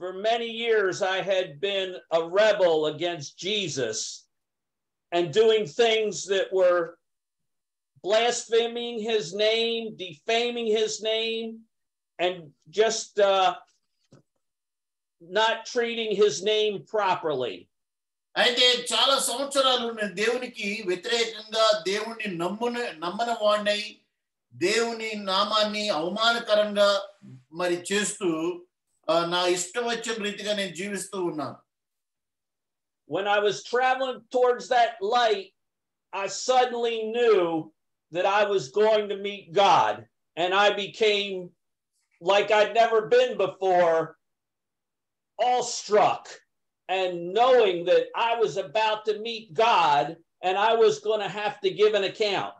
Speaker 5: For many years, I had been a rebel against Jesus and doing things that were blaspheming his name, defaming his name, and just uh, not treating his name properly.
Speaker 1: అయితే చాలా సంవత్సరాలు నేను దేవునికి వ్యతిరేకంగా దేవుణ్ణి నమ్మున నమ్మని వాడినై దేవుని నామాన్ని అవమానకరంగా మరి చేస్తూ ఆ, నా ఇష్టం వచ్చిన రీతిగా నేను జీవిస్తూ ఉన్నాను
Speaker 5: When I was traveling towards that light, I suddenly knew that I was going to meet God, and I became like I'd never been before, awestruck, and knowing that I was about to meet God and I was going to have to give an account.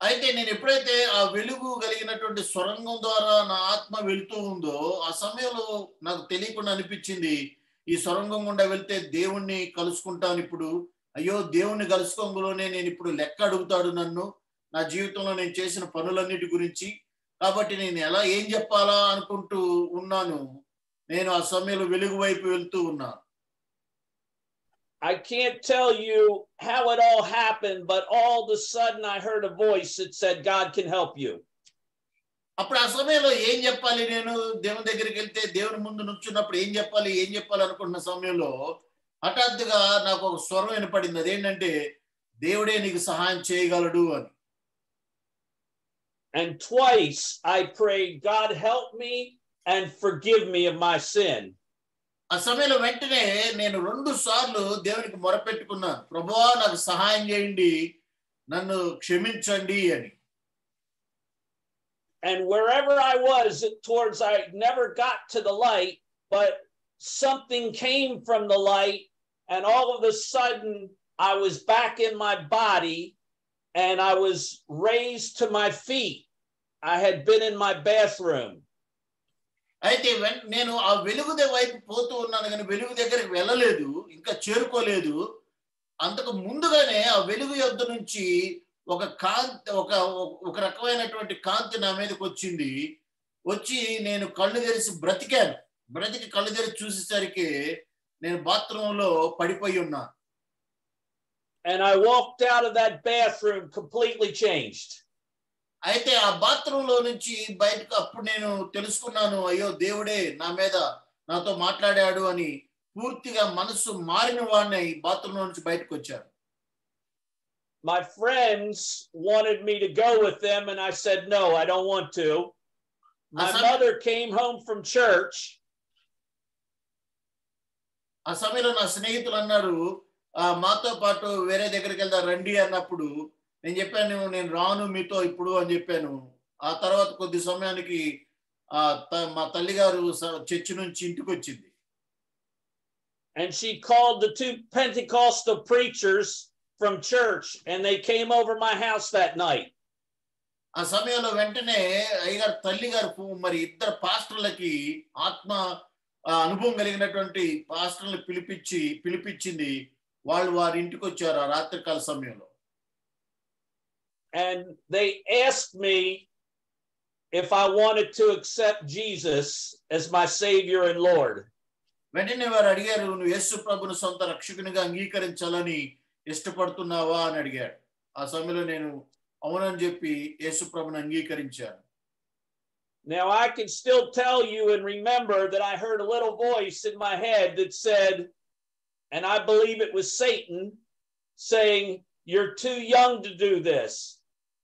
Speaker 1: అయితే నేను ఎప్పుడైతే ఆ వెలుగు కలిగినటువంటి సొరంగం ద్వారా నా ఆత్మ వెళ్తూ ఉందో ఆ సమయంలో నాకు తెలియకుండా అనిపించింది ఈ సొరంగం గుండా వెళ్తే దేవుణ్ణి కలుసుకుంటాను ఇప్పుడు అయ్యో దేవుణ్ణి కలుసుకోంలోనే నేను ఇప్పుడు లెక్క అడుగుతాడు నన్ను. నా జీవితంలో నేను చేసిన పనులన్నిటి గురించి. కాబట్టి నేను ఎలా ఏం చెప్పాలా అనుకుంటూ ఉన్నాను. నేను ఆ సమయంలో వెలుగు వైపు వెళ్తూ ఉన్నాను.
Speaker 5: I can't tell you how it all happened, but all of a sudden I heard a voice that said, God can help you.
Speaker 1: అప్పుడు ఆ సమయంలో ఏం చెప్పాలి నేను? దేవుని దగ్గరికి వెళ్తే దేవుని ముందు నుంచున్నప్పుడు ఏం చెప్పాలి ఏం చెప్పాలి సమయంలో హఠాత్తుగా నాకు ఒక స్వరం వినపడింది అదేంటంటే దేవుడే నీకు సహాయం చేయగలడు అని
Speaker 5: And twice I prayed, God help me and forgive me of my sin.
Speaker 1: ఆ సమయంలో వెంటనే నేను రెండు సార్లు దేవునికి మొరపెట్టుకున్నాను ప్రభువా నాకు సహాయం చేయండి నన్ను క్షమించండి అని
Speaker 5: And wherever I was towards, I never got to the light, but something came from the light, and all of a sudden I was back in my body and I was raised to my feet. I had been in my bathroom.
Speaker 1: అయితే వెన్- నేను ఆ వెలుగు వైపు పోతూ ఉన్నాను కానీ వెలుగు దగ్గరికి వెళ్ళలేదు ఇంకా చేరుకోలేదు అంతకు ముందుగానే ఆ వెలుగు యొద్ నుంచి ఒక కాంతి ఒక ఒక రకమైనటువంటి కాంతి నా మీదకి వచ్చింది వచ్చి నేను కళ్ళు తెరిచి బ్రతికాను బ్రతికి కళ్ళు తెరిచి చూసేసరికి నేను బాత్రూంలో పడిపోయి ఉన్నాను
Speaker 5: And I walked out of that bathroom completely changed.
Speaker 1: అయితే ఆ బాత్రూంలో నుంచి బయటకు అప్పుడు నేను తెలుసుకున్నాను అయ్యో దేవుడే నా మీద నాతో మాట్లాడాడు అని పూర్తిగా మనసు మారిన వాడిని బాత్రూంలో నుంచి బయటకు వచ్చాను
Speaker 5: My friends wanted me to go with them, and I said, No, I don't want to. My
Speaker 1: Asa-
Speaker 5: mother came home from church,
Speaker 1: ఆ సమయంలో నా స్నేహితులు అన్నారు ఆ మాతో పాటు వేరే దగ్గరికి వెళ్దాం రండి అన్నప్పుడు నేను చెప్పాను నేను రాను మీతో ఇప్పుడు అని చెప్పాను ఆ తర్వాత కొద్ది సమయానికి ఆ మా తల్లిగారు చర్చి నుంచి ఇంటికి వచ్చింది
Speaker 5: and she called the two Pentecostal preachers from church, and they came over my house that night.
Speaker 1: ఆ సమయంలో వెంటనే అయ్యగారు తల్లి గారు మరి ఇద్దరు పాస్టర్లకి ఆత్మ ఆ, అనుభవం కలిగినటువంటి పాస్టర్లు పిలిపించి పిలిపించింది వాళ్ళు వారి ఇంటికి వచ్చారు ఆ రాత్రికాల సమయంలో.
Speaker 5: And they asked me if I wanted to accept Jesus as my Savior and Lord.
Speaker 1: వెంటనే వారు అడిగారు నువ్వు యేసు ప్రభుని సొంత రక్షకునిగా అంగీకరించాలని ఇష్టపడుతున్నావా? అని అడిగాడు. ఆ సమయంలో నేను అవునని చెప్పి యేసు ప్రభుని అంగీకరించాను.
Speaker 5: Now I can still tell you and remember that I heard a little voice in my head that said, and I believe it was Satan saying, You're too young to do this.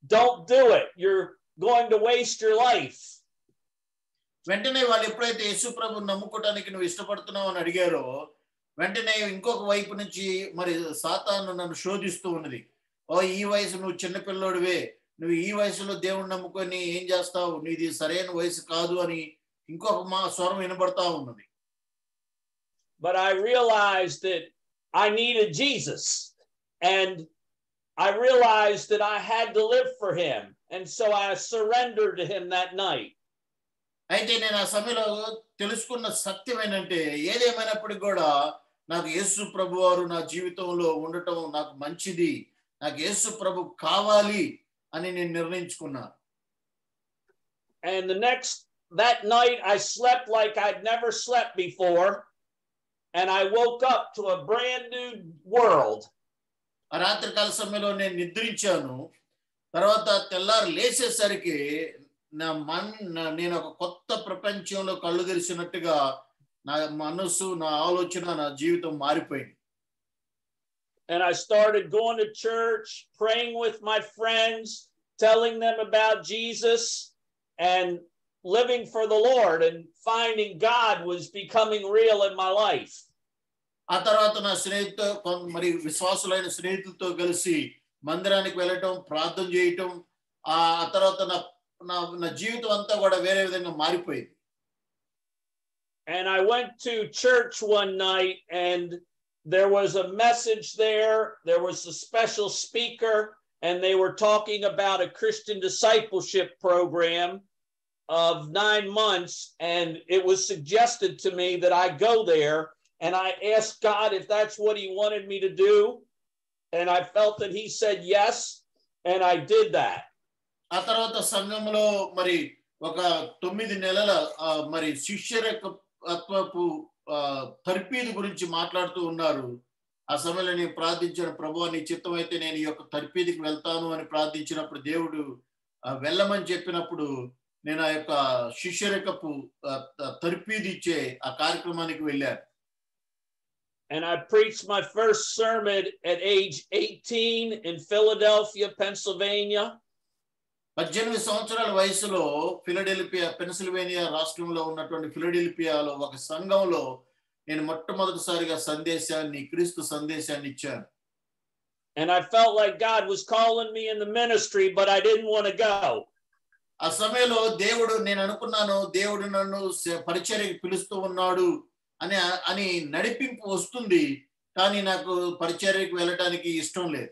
Speaker 5: Don't do it. You're going to waste your life.
Speaker 1: వెంటనే వాళ్ళు ఎప్పుడైతే యేసు ప్రభుని నమ్ముకోవడానికి నువ్వు ఇష్టపడుతున్నావు అని అడిగారో వెంటనే ఇంకొక వైపు నుంచి మరి సాతాను నన్ను శోధిస్తూ ఉన్నది ఓ ఈ వయసు నువ్వు చిన్నపిల్లోడివే నువ్వు ఈ వయసులో దేవుణ్ణి నమ్ముకొని ఏం చేస్తావు నీది సరైన వయసు కాదు అని ఇంకొక మా స్వరం వినబడతా ఉన్నది
Speaker 5: But I realized that I needed Jesus. And I realized that I had to live for him. And so I surrendered to him that night.
Speaker 1: అయితే నేను ఆ సమయంలో తెలుసుకున్న సత్యం ఏంటంటే ఏదేమైనప్పటికీ కూడా నాకు యేసు ప్రభు వారు నా జీవితంలో ఉండటం నాకు మంచిది నాకు యేసు ప్రభు కావాలి అని నేను నిర్ణయించుకున్నాను
Speaker 5: And the next, that night, I slept like I'd never slept before. And I woke up to a brand new world.
Speaker 1: ఆ రాత్రికాల సమయంలో నేను నిద్రించాను తర్వాత తెల్లారు లేచేసరికి నా మన్ నేను ఒక కొత్త ప్రపంచంలో కళ్ళు తెరిచినట్టుగా నా మనసు నా ఆలోచన నా జీవితం మారిపోయింది
Speaker 5: And I started going to church, praying with my friends, telling them about Jesus, and living for the Lord and finding God was becoming real in my life.
Speaker 1: ఆ తర్వాత నా స్నేహితుతో కొన్- మరి విశ్వాసులైన స్నేహితులతో కలిసి మందిరానికి వెళ్ళటం ప్రార్థన చేయటం ఆ ఆ తర్వాత నా నా నా జీవితం అంతా కూడా వేరే విధంగా మారిపోయింది
Speaker 5: And I went to church one night and there was a message there. There was a special speaker, and they were talking about a Christian discipleship program of nine months. And it was suggested to me that I go there. And I asked God if that's what He wanted me to do. And I felt that He said yes. And I did that.
Speaker 1: ఆ తర్వాత సంఘంలో మరి ఒక తొమ్మిది నెలల ఆ, మరి శిష్యరత్వపు తర్పీదు గురించి మాట్లాడుతూ ఉన్నారు ఆ సమయంలో నేను ప్రార్థించిన ప్రభు నీ చిత్తం అయితే నేను ఈ యొక్క తర్పీదికి వెళ్తాను అని ప్రార్థించినప్పుడు దేవుడు వెళ్ళమని చెప్పినప్పుడు నేను ఆ యొక్క శిష్యరేఖపు తర్పీది ఇచ్చే ఆ కార్యక్రమానికి వెళ్ళాను
Speaker 5: And I preached my first sermon at age 18 in Philadelphia, Pennsylvania.
Speaker 1: పద్దెనిమిది సంవత్సరాల వయసులో ఫిలడెల్ఫియా పెన్సిల్వేనియా రాష్ట్రంలో ఉన్నటువంటి ఫిలడెల్ఫియాలో ఒక సంఘంలో నేను మొట్టమొదటిసారిగా సందేశాన్ని క్రీస్తు సందేశాన్ని ఇచ్చాను
Speaker 5: And I felt like God was calling me in the ministry, but I didn't want to go.
Speaker 1: ఆ సమయంలో దేవుడు నేను అనుకున్నాను దేవుడు నన్ను పరిచర్యకి పిలుస్తూ ఉన్నాడు అని అని నడిపింపు వస్తుంది కానీ నాకు పరిచర్యకి వెళ్ళటానికి ఇష్టం లేదు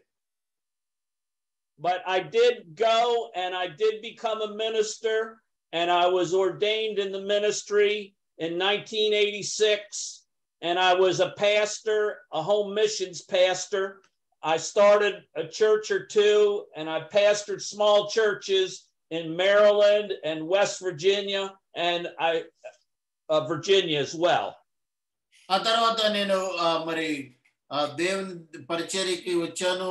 Speaker 5: But I did go and I did become a minister, and I was ordained in the ministry in 1986. And I was a pastor, a home missions pastor. I started a church or two, and I pastored small churches in Maryland and West Virginia and I uh, Virginia as well.
Speaker 1: ఆ తర్వాత నేను ఆ, మరి ఆ, దేవుని పరిచర్యకి వచ్చాను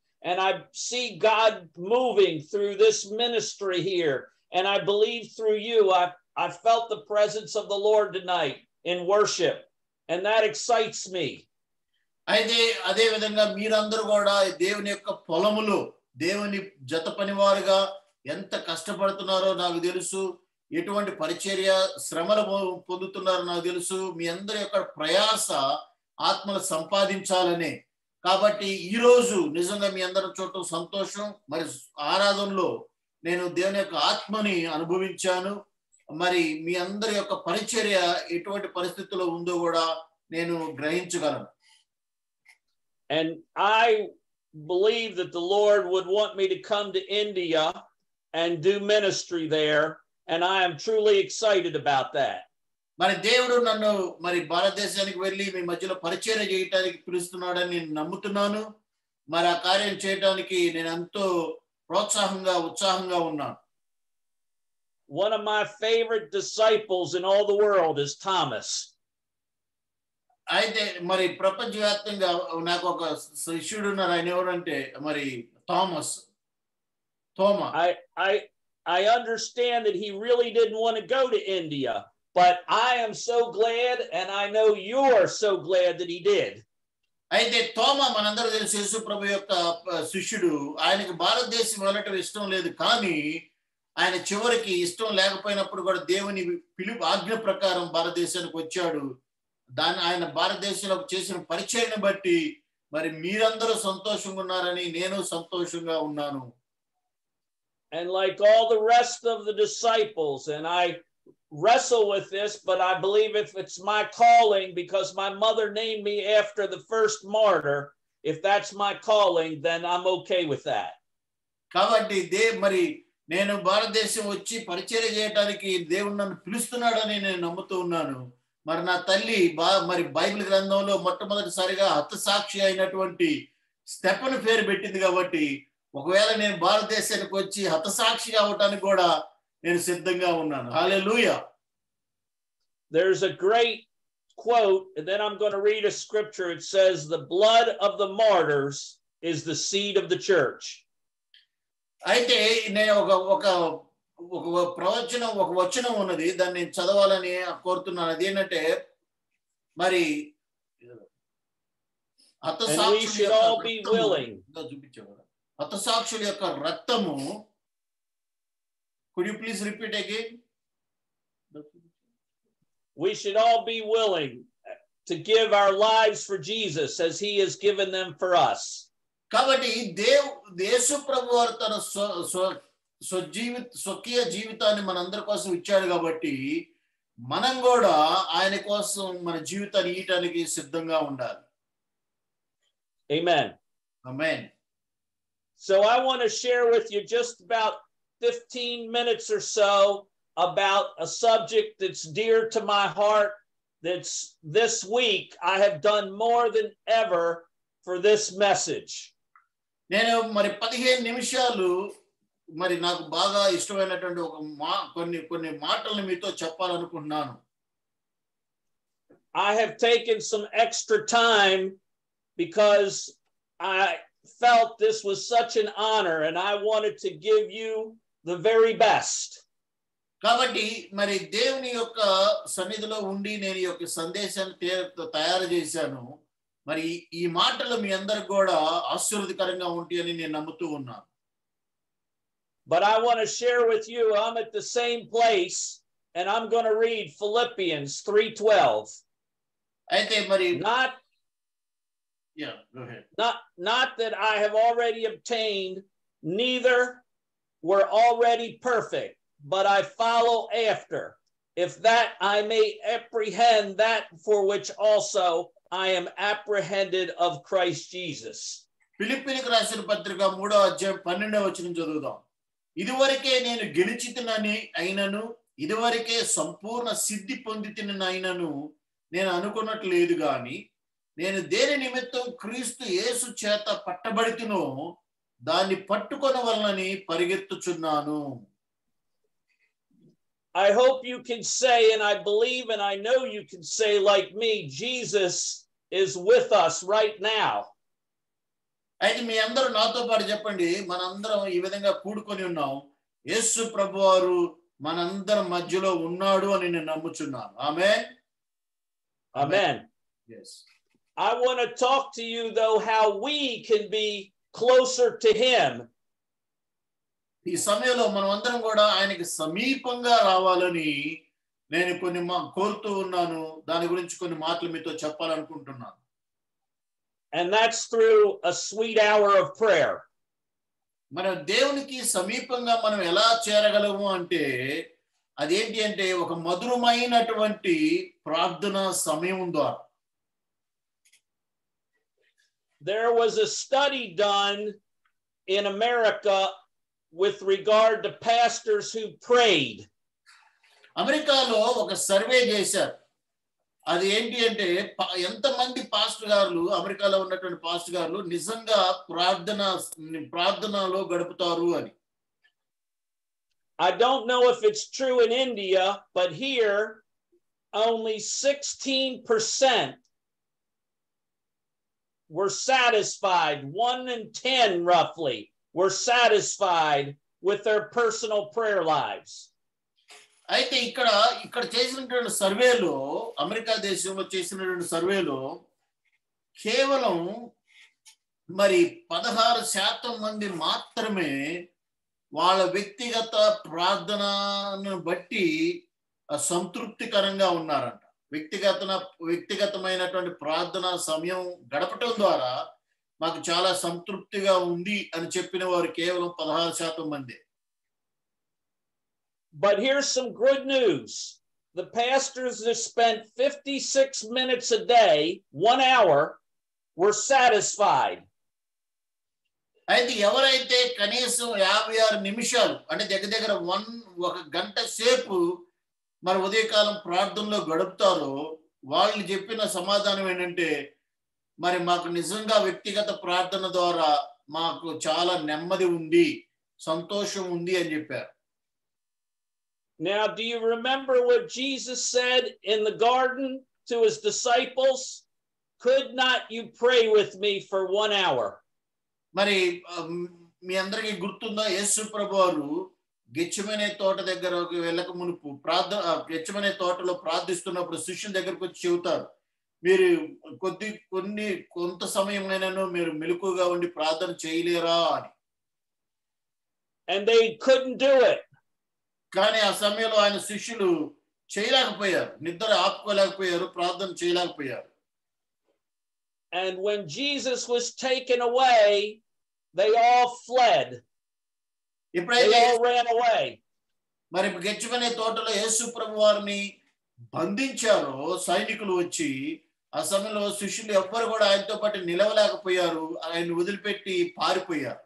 Speaker 5: And I see God moving through this ministry here. And I believe through you, I, I felt the presence of the Lord tonight in worship. And that excites me.
Speaker 1: అయితే అదే విధంగా మీరందరూ కూడా దేవుని యొక్క పొలములో దేవుని జత పనివారుగా ఎంత కష్టపడుతున్నారో నాకు తెలుసు ఎటువంటి పరిచర్య శ్రమలు పొ- పొందుతున్నారో నాకు తెలుసు మీ అందరి యొక్క ప్రయాస ఆత్మలు సంపాదించాలనే కాబట్టి ఈ రోజు నిజంగా మీ అందరి చూడటం సంతోషం మరి ఆరాధనలో నేను దేవుని యొక్క ఆత్మని అనుభవించాను మరి మీ అందరి యొక్క పరిచర్య ఎటువంటి పరిస్థితుల్లో ఉందో కూడా నేను గ్రహించగలను
Speaker 5: And I believe that the Lord would want me to come to India and do ministry there. And I am truly excited about that.
Speaker 1: మరి దేవుడు నన్ను మరి భారతదేశానికి వెళ్ళి మీ మధ్యలో పరిచయం చేయటానికి పిలుస్తున్నాడని నేను నమ్ముతున్నాను మరి ఆ కార్యం చేయటానికి నేను ఎంతో ప్రోత్సాహంగా ఉత్సాహంగా ఉన్నాను
Speaker 5: One of my favorite disciples in all the world is Thomas.
Speaker 1: అయితే మరి ప్రపంచవ్యాప్తంగా నాకు ఒక శిష్యుడు ఉన్నారు ఆయన ఎవరంటే మరి Thomas Thoma
Speaker 5: I I I understand that he really didn't want to go to India, but I am so glad, and I know you are so glad that he did.
Speaker 1: అయితే తోమ మనందరూ తెలుసు యేసు ప్రభు యొక్క ప- శిష్యుడు ఆయనకి భారతదేశం వెళ్ళటం ఇష్టం లేదు కానీ ఆయన చివరికి ఇష్టం లేకపోయినప్పుడు కూడా దేవుని పిలుపు ఆజ్ఞ ప్రకారం భారతదేశానికి వచ్చాడు దాన్ని ఆయన భారతదేశంలో చేసిన పరిచయని బట్టి మరి మీరందరూ సంతోషంగా ఉన్నారని నేను సంతోషంగా ఉన్నాను
Speaker 5: And like all the rest of the disciples, and I wrestle with this, but I believe if it's my calling, because my mother named me after the first martyr, if that's my calling, then I'm okay with that.
Speaker 1: కాబట్టి దే మరి నేను భారతదేశం వచ్చి పరిచయం చేయడానికి దేవుడు నన్ను పిలుస్తున్నాడని నేను నమ్ముతూ ఉన్నాను మరి నా తల్లి బా మరి బైబిల్ గ్రంథంలో మొట్టమొదటిసారిగా హతసాక్షి అయినటువంటి స్టెపన్ పేరు పెట్టింది కాబట్టి ఒకవేళ నేను భారతదేశానికి వచ్చి హతసాక్షి అవటానికి కూడా నేను సిద్ధంగా ఉన్నాను hallelujah
Speaker 5: There's a great quote, and then I'm going to read a scripture. It says, The blood of the martyrs is the seed of the church.
Speaker 1: అయితే నేను ఒక ఒక ఒక ప్రవచనం ఒక వచనం ఉన్నది దాన్ని నేను చదవాలని కోరుతున్నాను అది ఏంటంటే మరి
Speaker 5: And we
Speaker 1: హతసాక్షుల
Speaker 5: should
Speaker 1: యొక్క
Speaker 5: all be
Speaker 1: రక్తము-
Speaker 5: willing.
Speaker 1: ఇంకా చూపించావు కదా. హతసాక్షుల యొక్క రక్తము could you please repeat again
Speaker 5: We should all be willing to give our lives for Jesus as he has given them for us.
Speaker 1: కాబట్టి దేవ్ యేసు ప్రభు వారు తన స్వ స్వ- స్వజీవి స్వకీయ జీవితాన్ని మనందరి కోసం ఇచ్చాడు కాబట్టి మనం కూడా ఆయన కోసం మన జీవితాన్ని ఇయటానికి సిద్ధంగా ఉండాలి
Speaker 5: Amen.
Speaker 1: Amen.
Speaker 5: So I want to share with you just about 15 minutes or so about a subject that's dear to my heart. That's this week I have done more than ever for this message.
Speaker 1: నేను మరి పదిహేను నిమిషాలు మరి నాకు బాగా ఇష్టమైనటువంటి ఒక మా కొన్ని కొన్ని మాటలను మీతో చెప్పాలనుకుంటున్నాను
Speaker 5: I have taken some extra time because I felt this was such an honor and I wanted to give you the very best.
Speaker 1: కాబట్టి మరి దేవుని యొక్క సన్నిధిలో ఉండి నేను ఈ యొక్క సందేశాన్ని తే- తయారు చేశాను మరి ఈ మాటలు మీ అందరికి కూడా ఆశీర్వదకరంగా ఉంటాయని నేను నమ్ముతూ ఉన్నాను
Speaker 5: But I want to share with you I'm at the same place and I'm going to read Philippians 3:12.
Speaker 1: అయితే మరి
Speaker 5: Not
Speaker 1: Yeah, go ahead.
Speaker 5: not not that I have already obtained neither were already perfect but I follow after if that I may apprehend that for which also I am apprehended of Christ Jesus.
Speaker 1: పిలిపిలికి రాసిన పత్రిక మూడో అధ్యాయం పన్నెండవ వచనం చదువుదాం ఇదివరకే నేను గెలిచితినని అయినను ఇదివరకే సంపూర్ణ సిద్ధి పొందితినని అయినను నేను అనుకున్నట్లు లేదు గాని నేను దేని నిమిత్తం క్రీస్తు యేసు చేత పట్టబడితునో దాన్ని పట్టుకొనవలనని పరిగెత్తుచున్నాను
Speaker 5: I hope you can say, and I believe and I know you can say, like me, Jesus is with us right now.
Speaker 1: అయితే మీ అందరూ నాతో పాటు చెప్పండి మనందరం ఈ విధంగా కూడుకొని ఉన్నాం యేసు ప్రభువారు మనందరం మధ్యలో ఉన్నాడు అని నేను నమ్ముచున్నాను ఆమె
Speaker 5: Amen. I want to talk to you, though, how we can be closer to Him.
Speaker 1: ఈ సమయంలో మనం అందరం కూడా ఆయనకి సమీపంగా రావాలని నేను కొన్ని మా కోరుతూ ఉన్నాను దాని గురించి కొన్ని మాటలు మీతో చెప్పాలనుకుంటున్నాను
Speaker 5: And that's through a sweet hour of prayer.
Speaker 1: మనం దేవునికి సమీపంగా మనం ఎలా చేరగలము అంటే అదేంటి అంటే ఒక మధురమైనటువంటి ప్రార్థన సమయం ద్వారా
Speaker 5: There was a study done in America with regard to pastors who prayed.
Speaker 1: అమెరికాలో ఒక సర్వే చేశారు అది ఏంటి అంటే ప- ఎంతమంది పాస్టర్ గారులు అమెరికాలో ఉన్నటువంటి పాస్టర్ గారులు నిజంగా ప్రార్థన ప్రార్థనలో గడుపుతారు అని
Speaker 5: I don't know if it's true in India, but here only 16% were satisfied. One in 10, roughly, were satisfied with their personal prayer lives.
Speaker 1: అయితే ఇక్కడ ఇక్కడ చేసినటువంటి సర్వేలో అమెరికా దేశంలో చేసినటువంటి సర్వేలో కేవలం మరి పదహారు శాతం మంది మాత్రమే వాళ్ళ వ్యక్తిగత ప్రార్థనను బట్టి సంతృప్తికరంగా ఉన్నారంట వ్యక్తిగత వ్యక్తిగతమైనటువంటి ప్రార్థన సమయం గడపటం ద్వారా మాకు చాలా సంతృప్తిగా ఉంది అని చెప్పిన వారు కేవలం పదహారు శాతం మంది
Speaker 5: But here's some good news. The pastors that spent 56 minutes a day, one hour, were satisfied.
Speaker 1: అయితే ఎవరైతే కనీసం యాభై ఆరు నిమిషాలు అంటే దగ్గర దగ్గర వన్ ఒక గంట సేపు మరి ఉదయకాలం ప్రార్థనలో గడుపుతారో వాళ్ళు చెప్పిన సమాధానం ఏంటంటే మరి మాకు నిజంగా వ్యక్తిగత ప్రార్థన ద్వారా మాకు చాలా నెమ్మది ఉంది సంతోషం ఉంది అని చెప్పారు
Speaker 5: Now, do you remember what Jesus said in the garden to his disciples? Could not you pray with me for one hour?
Speaker 1: మరి మీ అందరికీ గుర్తుందా యేసు ప్రభు వారు గెచ్చమనే తోట దగ్గర వెళ్ళక మునుపు ప్రార్థన ఆ, గెచ్చమనే తోటలో ప్రార్థిస్తున్నప్పుడు శిష్యుల దగ్గరకు వచ్చి చెబుతారు మీరు కొద్ది కొన్ని కొంత సమయమైనాను మీరు మెలకుగా ఉండి ప్రార్థన చేయలేరా అని
Speaker 5: And they couldn't do it.
Speaker 1: కానీ ఆ సమయంలో ఆయన శిష్యులు చేయలేకపోయారు నిద్ర ఆపుకోలేకపోయారు ప్రార్థన చేయలేకపోయారు
Speaker 5: And when Jesus was taken away, they all fled. They
Speaker 1: ఎప్పుడైతే
Speaker 5: all ran away.
Speaker 1: మరి గెచ్చమనే తోటలో యేసు ప్రభు వారిని బంధించారో సైనికులు వచ్చి ఆ సమయంలో శిష్యులు ఎవ్వరు కూడా ఆయనతో పాటు నిలవలేకపోయారు ఆయన వదిలిపెట్టి పారిపోయారు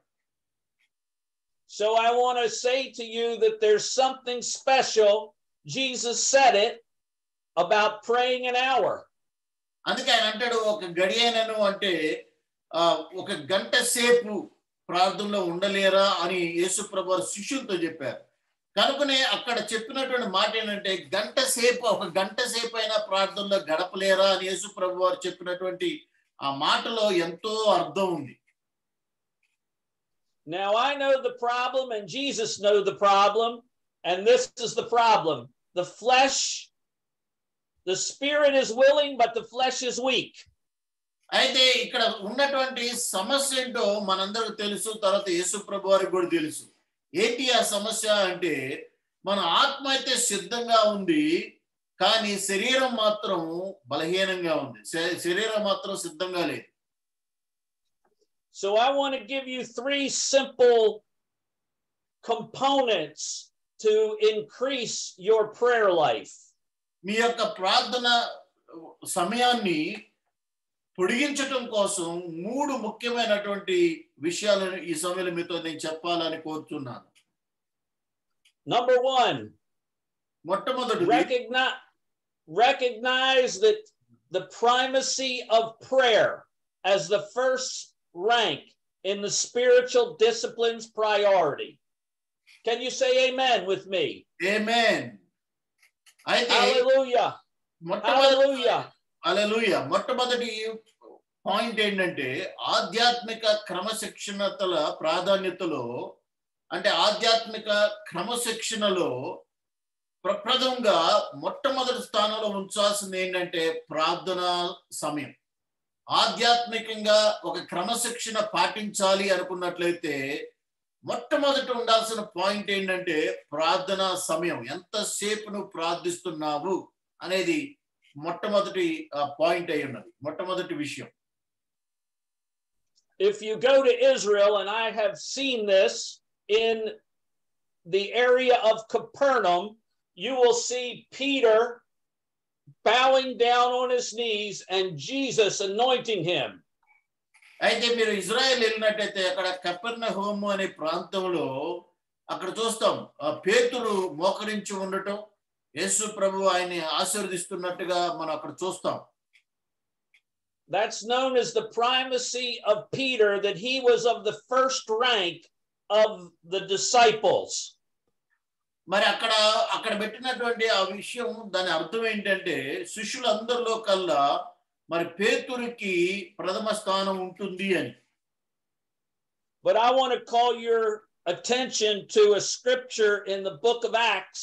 Speaker 5: So I want to say to you that there's something special. Jesus said it about praying an hour.
Speaker 1: అందుకే ఆయన అంటాడు ఒక గడియనను అంటే ఆ ఒక గంట సేపు ప్రార్థనలో ఉండలేరా అని యేసు ప్రభు వారు శిష్యులతో చెప్పారు కనుకనే అక్కడ చెప్పినటువంటి మాట ఏంటంటే గంట సేపు ఒక గంట సేపు అయినా ప్రార్థనలో గడపలేరా అని యేసు ప్రభు వారు చెప్పినటువంటి ఆ మాటలో ఎంతో అర్థం ఉంది
Speaker 5: Now I know the problem, and Jesus know the problem, and this is the problem: the flesh, the spirit is willing, but the flesh is weak.
Speaker 1: అయితే ఇక్కడ ఉన్నటువంటి సమస్య ఏంటో మనందరికి తెలుసు తర్వాత యేసు ప్రభు వారికి కూడా తెలుసు. ఏంటి ఆ సమస్య అంటే మన ఆత్మ అయితే సిద్ధంగా ఉంది కానీ శరీరం మాత్రం బలహీనంగా ఉంది. శరీరం మాత్రం సిద్ధంగా లేదు.
Speaker 5: So I want to give you three simple components to increase your prayer life.
Speaker 1: మీ యొక్క ప్రార్థన సమయాన్ని పొడిగించటం కోసం మూడు ముఖ్యమైనటువంటి విషయాలను ఈ సమయంలో మీతో నేను చెప్పాలని కోరుతున్నాను
Speaker 5: Number one,
Speaker 1: మొట్టమొదటి
Speaker 5: recognize, recognize that the primacy of prayer as the first rank in the spiritual disciplines priority. Can you say amen with me?
Speaker 1: Amen అయితే
Speaker 5: Hallelujah.
Speaker 1: మొట్టమొదటి
Speaker 5: Hallelujah.
Speaker 1: అలలుయ మొట్టమొదటి పాయింట్ ఏంటంటే ఆధ్యాత్మిక క్రమశిక్షణతల ప్రాధాన్యతలో అంటే ఆధ్యాత్మిక క్రమశిక్షణలో ప్రప్రథంగా మొట్టమొదటి స్థానంలో ఉంచాల్సింది ఏంటంటే ప్రార్థన సమయం. ఆధ్యాత్మికంగా ఒక క్రమశిక్షణ పాటించాలి అనుకున్నట్లయితే మొట్టమొదట ఉండాల్సిన పాయింట్ ఏంటంటే ప్రార్థనా సమయం. ఎంతసేపు నువ్వు ప్రార్థిస్తున్నావు అనేది మొట్టమొదటి పాయింట్ అయి ఉన్నది మొట్టమొదటి విషయం
Speaker 5: If you go to Israel, and I have seen this in the area of Capernaum, you will see Peter bowing down on his knees and Jesus anointing him.
Speaker 1: అయితే మీరు ఇజ్రాయెల్ వెళ్ళినట్టయితే అక్కడ కపెర్ణ హోము అనే ప్రాంతంలో అక్కడ చూస్తాం ఆ పేతురు మోకరించి ఉండటం యేసు ప్రభు ఆయన్ని ఆశీర్వదిస్తున్నట్టుగా మనం అక్కడ చూస్తాం
Speaker 5: That's known as the primacy of Peter, that he was of the first rank of the disciples.
Speaker 1: మరి అక్కడ అక్కడ పెట్టినటువంటి ఆ విషయం దాని అర్థం ఏంటంటే శిష్యులందరిలో కల్లా మరి పేతురికి ప్రథమ స్థానం ఉంటుంది అని
Speaker 5: But I want to call your attention to a scripture in the book of Acts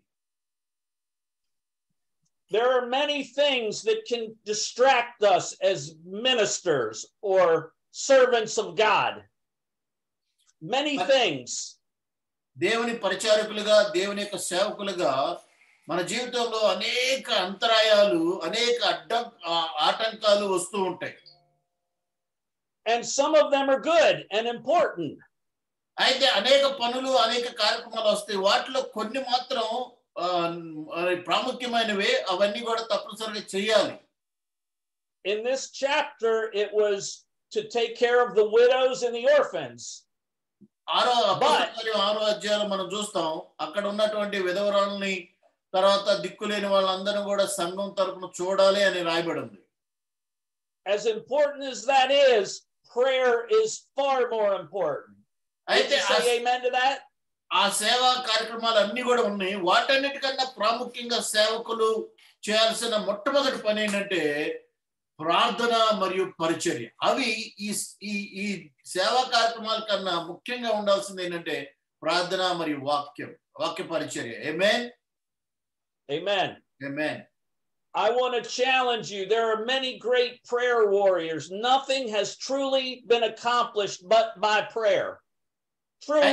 Speaker 5: There are many things that can distract us as ministers or servants of God. Many things.
Speaker 1: దేవుని పరిచారకులుగా దేవుని యొక్క సేవకులుగా మన జీవితంలో అనేక అంతరాయాలు అనేక అడ్డ ఆ, ఆటంకాలు వస్తూ ఉంటాయి
Speaker 5: And some of them are good and important.
Speaker 1: అయితే అనేక పనులు అనేక కార్యక్రమాలు వస్తాయి వాటిలో కొన్ని మాత్రం ఆ, మరి ప్రాముఖ్యమైనవే అవన్నీ కూడా తప్పనిసరిగా చేయాలి
Speaker 5: In this chapter, it was to take care of the widows and the orphans.
Speaker 1: ఆరో అపోస్తల కార్యం ఆరో అధ్యాయంలో మనం చూస్తాం అక్కడ ఉన్నటువంటి విధవరాలని తర్వాత దిక్కులేని వాళ్ళందరూ కూడా సంఘం తరపున చూడాలి అని రాయబడి ఉంది
Speaker 5: As important as that is, prayer is far more important. Would
Speaker 1: అయితే
Speaker 5: you
Speaker 1: ఆ
Speaker 5: say amen to that?
Speaker 1: ఆ సేవా కార్యక్రమాలు అన్ని కూడా ఉన్నాయి వాటన్నిటికన్నా ప్రాముఖ్యంగా సేవకులు చేయాల్సిన మొట్టమొదటి పని ఏంటంటే ప్రార్థన మరియు పరిచర్య అవి ఈ ఈ ఈ సేవా కార్యక్రమాల కన్నా ముఖ్యంగా ఉండాల్సింది ఏంటంటే ప్రార్థన మరియు వాక్యం వాక్య పరిచర్య amen
Speaker 5: Amen.
Speaker 1: Amen
Speaker 5: I want to challenge you. There are many great prayer warriors. Nothing has truly been accomplished but by prayer. True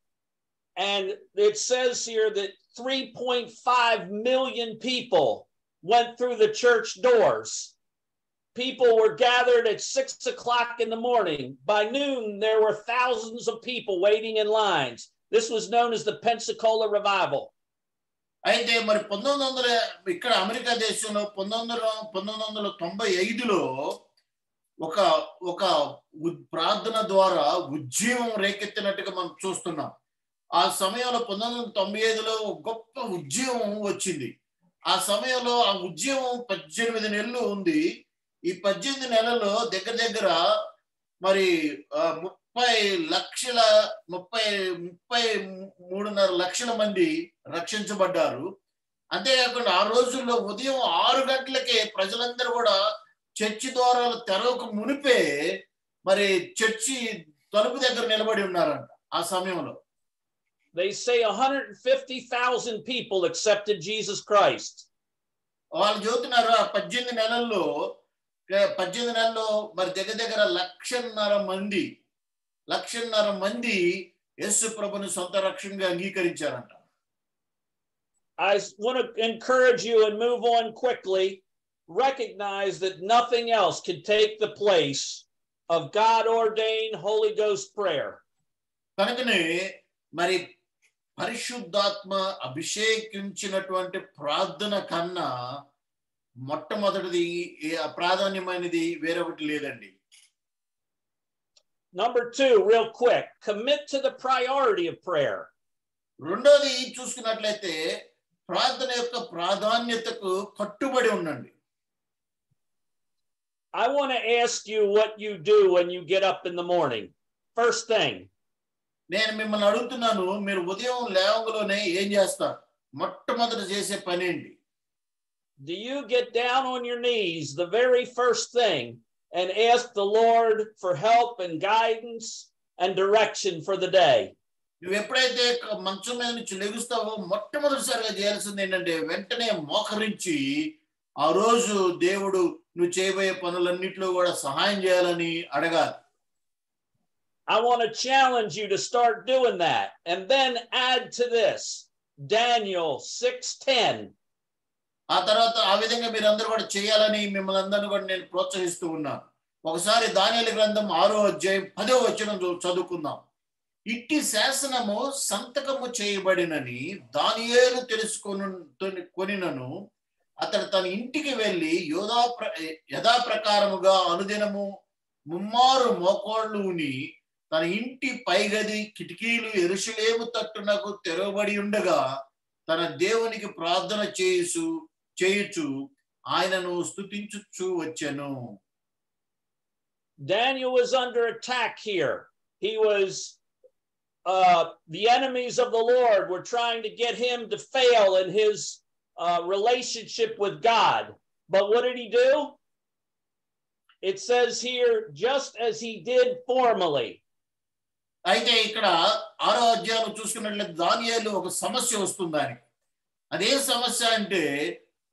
Speaker 5: And it says here that 3.5 million people went through the church doors. People were gathered at six o'clock in the morning. By noon, there were thousands of people waiting in lines. This was known as the Pensacola Revival.
Speaker 1: అయితే మరి పంతొమ్మిది వందల ఇక్కడ అమెరికా దేశంలో పంతొమ్మిది వందల పంతొమ్మిది వందల తొంభై ఐదులో ఒక ఒక ఉ- ప్రార్థన ద్వారా ఉజ్జీవం రేకెత్తినట్టుగా మనం చూస్తున్నాం ఆ సమయంలో పంతొమ్మిది వందల తొంభై ఐదులో గొప్ప ఉద్యమం వచ్చింది. ఆ సమయంలో ఆ ఉద్యమం పద్దెనిమిది నెలలు ఉంది. ఈ పద్దెనిమిది నెలల్లో దగ్గర దగ్గర మరి ముప్పై లక్షల ముప్పై ముప్పై మూడున్నర లక్షల మంది రక్షించబడ్డారు. అంతేకాకుండా ఆ రోజుల్లో ఉదయం ఆరు గంటలకే ప్రజలందరూ కూడా చర్చి ద్వారాలు తెరవక మునిపే మరి చర్చి తలుపు దగ్గర నిలబడి ఉన్నారంట ఆ సమయంలో.
Speaker 5: They say 150,000 people accepted Jesus Christ.
Speaker 1: వాళ్ళు చెబుతున్నారు ఆ పద్దెనిమిది నెలల్లో ఏ, పద్దెనిమిది నెలల్లో మరి దగ్గర దగ్గర లక్షన్నర మంది లక్షన్నర మంది యేసు ప్రభుని సొంత రక్షణగా అంగీకరించారంట
Speaker 5: I want to encourage you and move on quickly. Recognize that nothing else can take the place of God ordained Holy Ghost prayer.
Speaker 1: కనుకనే మరి పరిశుద్ధాత్మ అభిషేకించినటువంటి ప్రార్థన కన్నా మొట్టమొదటిది ఏ- ప్రాధాన్యమైనది వేరొకటి లేదండి
Speaker 5: Number two, real quick, commit to the priority of prayer.
Speaker 1: రెండోది చూసుకున్నట్లయితే ప్రార్థన యొక్క ప్రాధాన్యతకు కట్టుబడి ఉండండి
Speaker 5: I want to ask you what you do when you get up in the morning. First thing,
Speaker 1: నేను మిమ్మల్ని అడుగుతున్నాను మీరు ఉదయం లేవగలోనే ఏం చేస్తారు? మొట్టమొదటి చేసే పని ఏంటి?
Speaker 5: Do you get down on your knees the very first thing and ask the Lord for help and guidance and direction for the day?
Speaker 1: నువ్వు ఎప్పుడైతే మంచం మీద నుంచి లెగుస్తావో మొట్టమొదటిసారిగా చేయాల్సింది ఏంటంటే వెంటనే మోకరించి ఆ రోజు దేవుడు నువ్వు చేయబోయే పనులన్నిట్లో కూడా సహాయం చేయాలని అడగాలి.
Speaker 5: I want to challenge you to start doing that. And then add to this Daniel 6:10.
Speaker 1: ఆ తర్వాత ఆ విధంగా మీరందరూ కూడా చేయాలని మిమ్మల్ని అందరిని కూడా నేను ప్రోత్సహిస్తూ ఉన్నాను. ఒకసారి దానియల గ్రంథం ఆరో అధ్యాయం పదో వచ్చిన చదువుకుందాం. ఇట్టి శాసనము సంతకము చేయబడినని దానియేలు తెలుసుకొని కొనినను. అతడు తన ఇంటికి వెళ్ళి యోధా ప్ర అనుదినము ముమ్మారు మోకోళ్ళు ఉని తన ఇంటి పైగది కిటికీలు ఎరుషులేము తట్టునకు తెరవబడి ఉండగా తన దేవునికి ప్రార్థన చేయుచు చేయుచు ఆయనను స్తుతించుచు వచ్చెను
Speaker 5: Daniel was under attack here. He was, uh, the enemies of the Lord were trying to get him to fail in his uh, relationship with God. But what did he do? It says here, just as he did formerly.
Speaker 1: అయితే ఇక్కడ ఆరో అధ్యాయం చూసుకున్నట్లయితే దానియాలు ఒక సమస్య వస్తుంది దానికి అదే సమస్య అంటే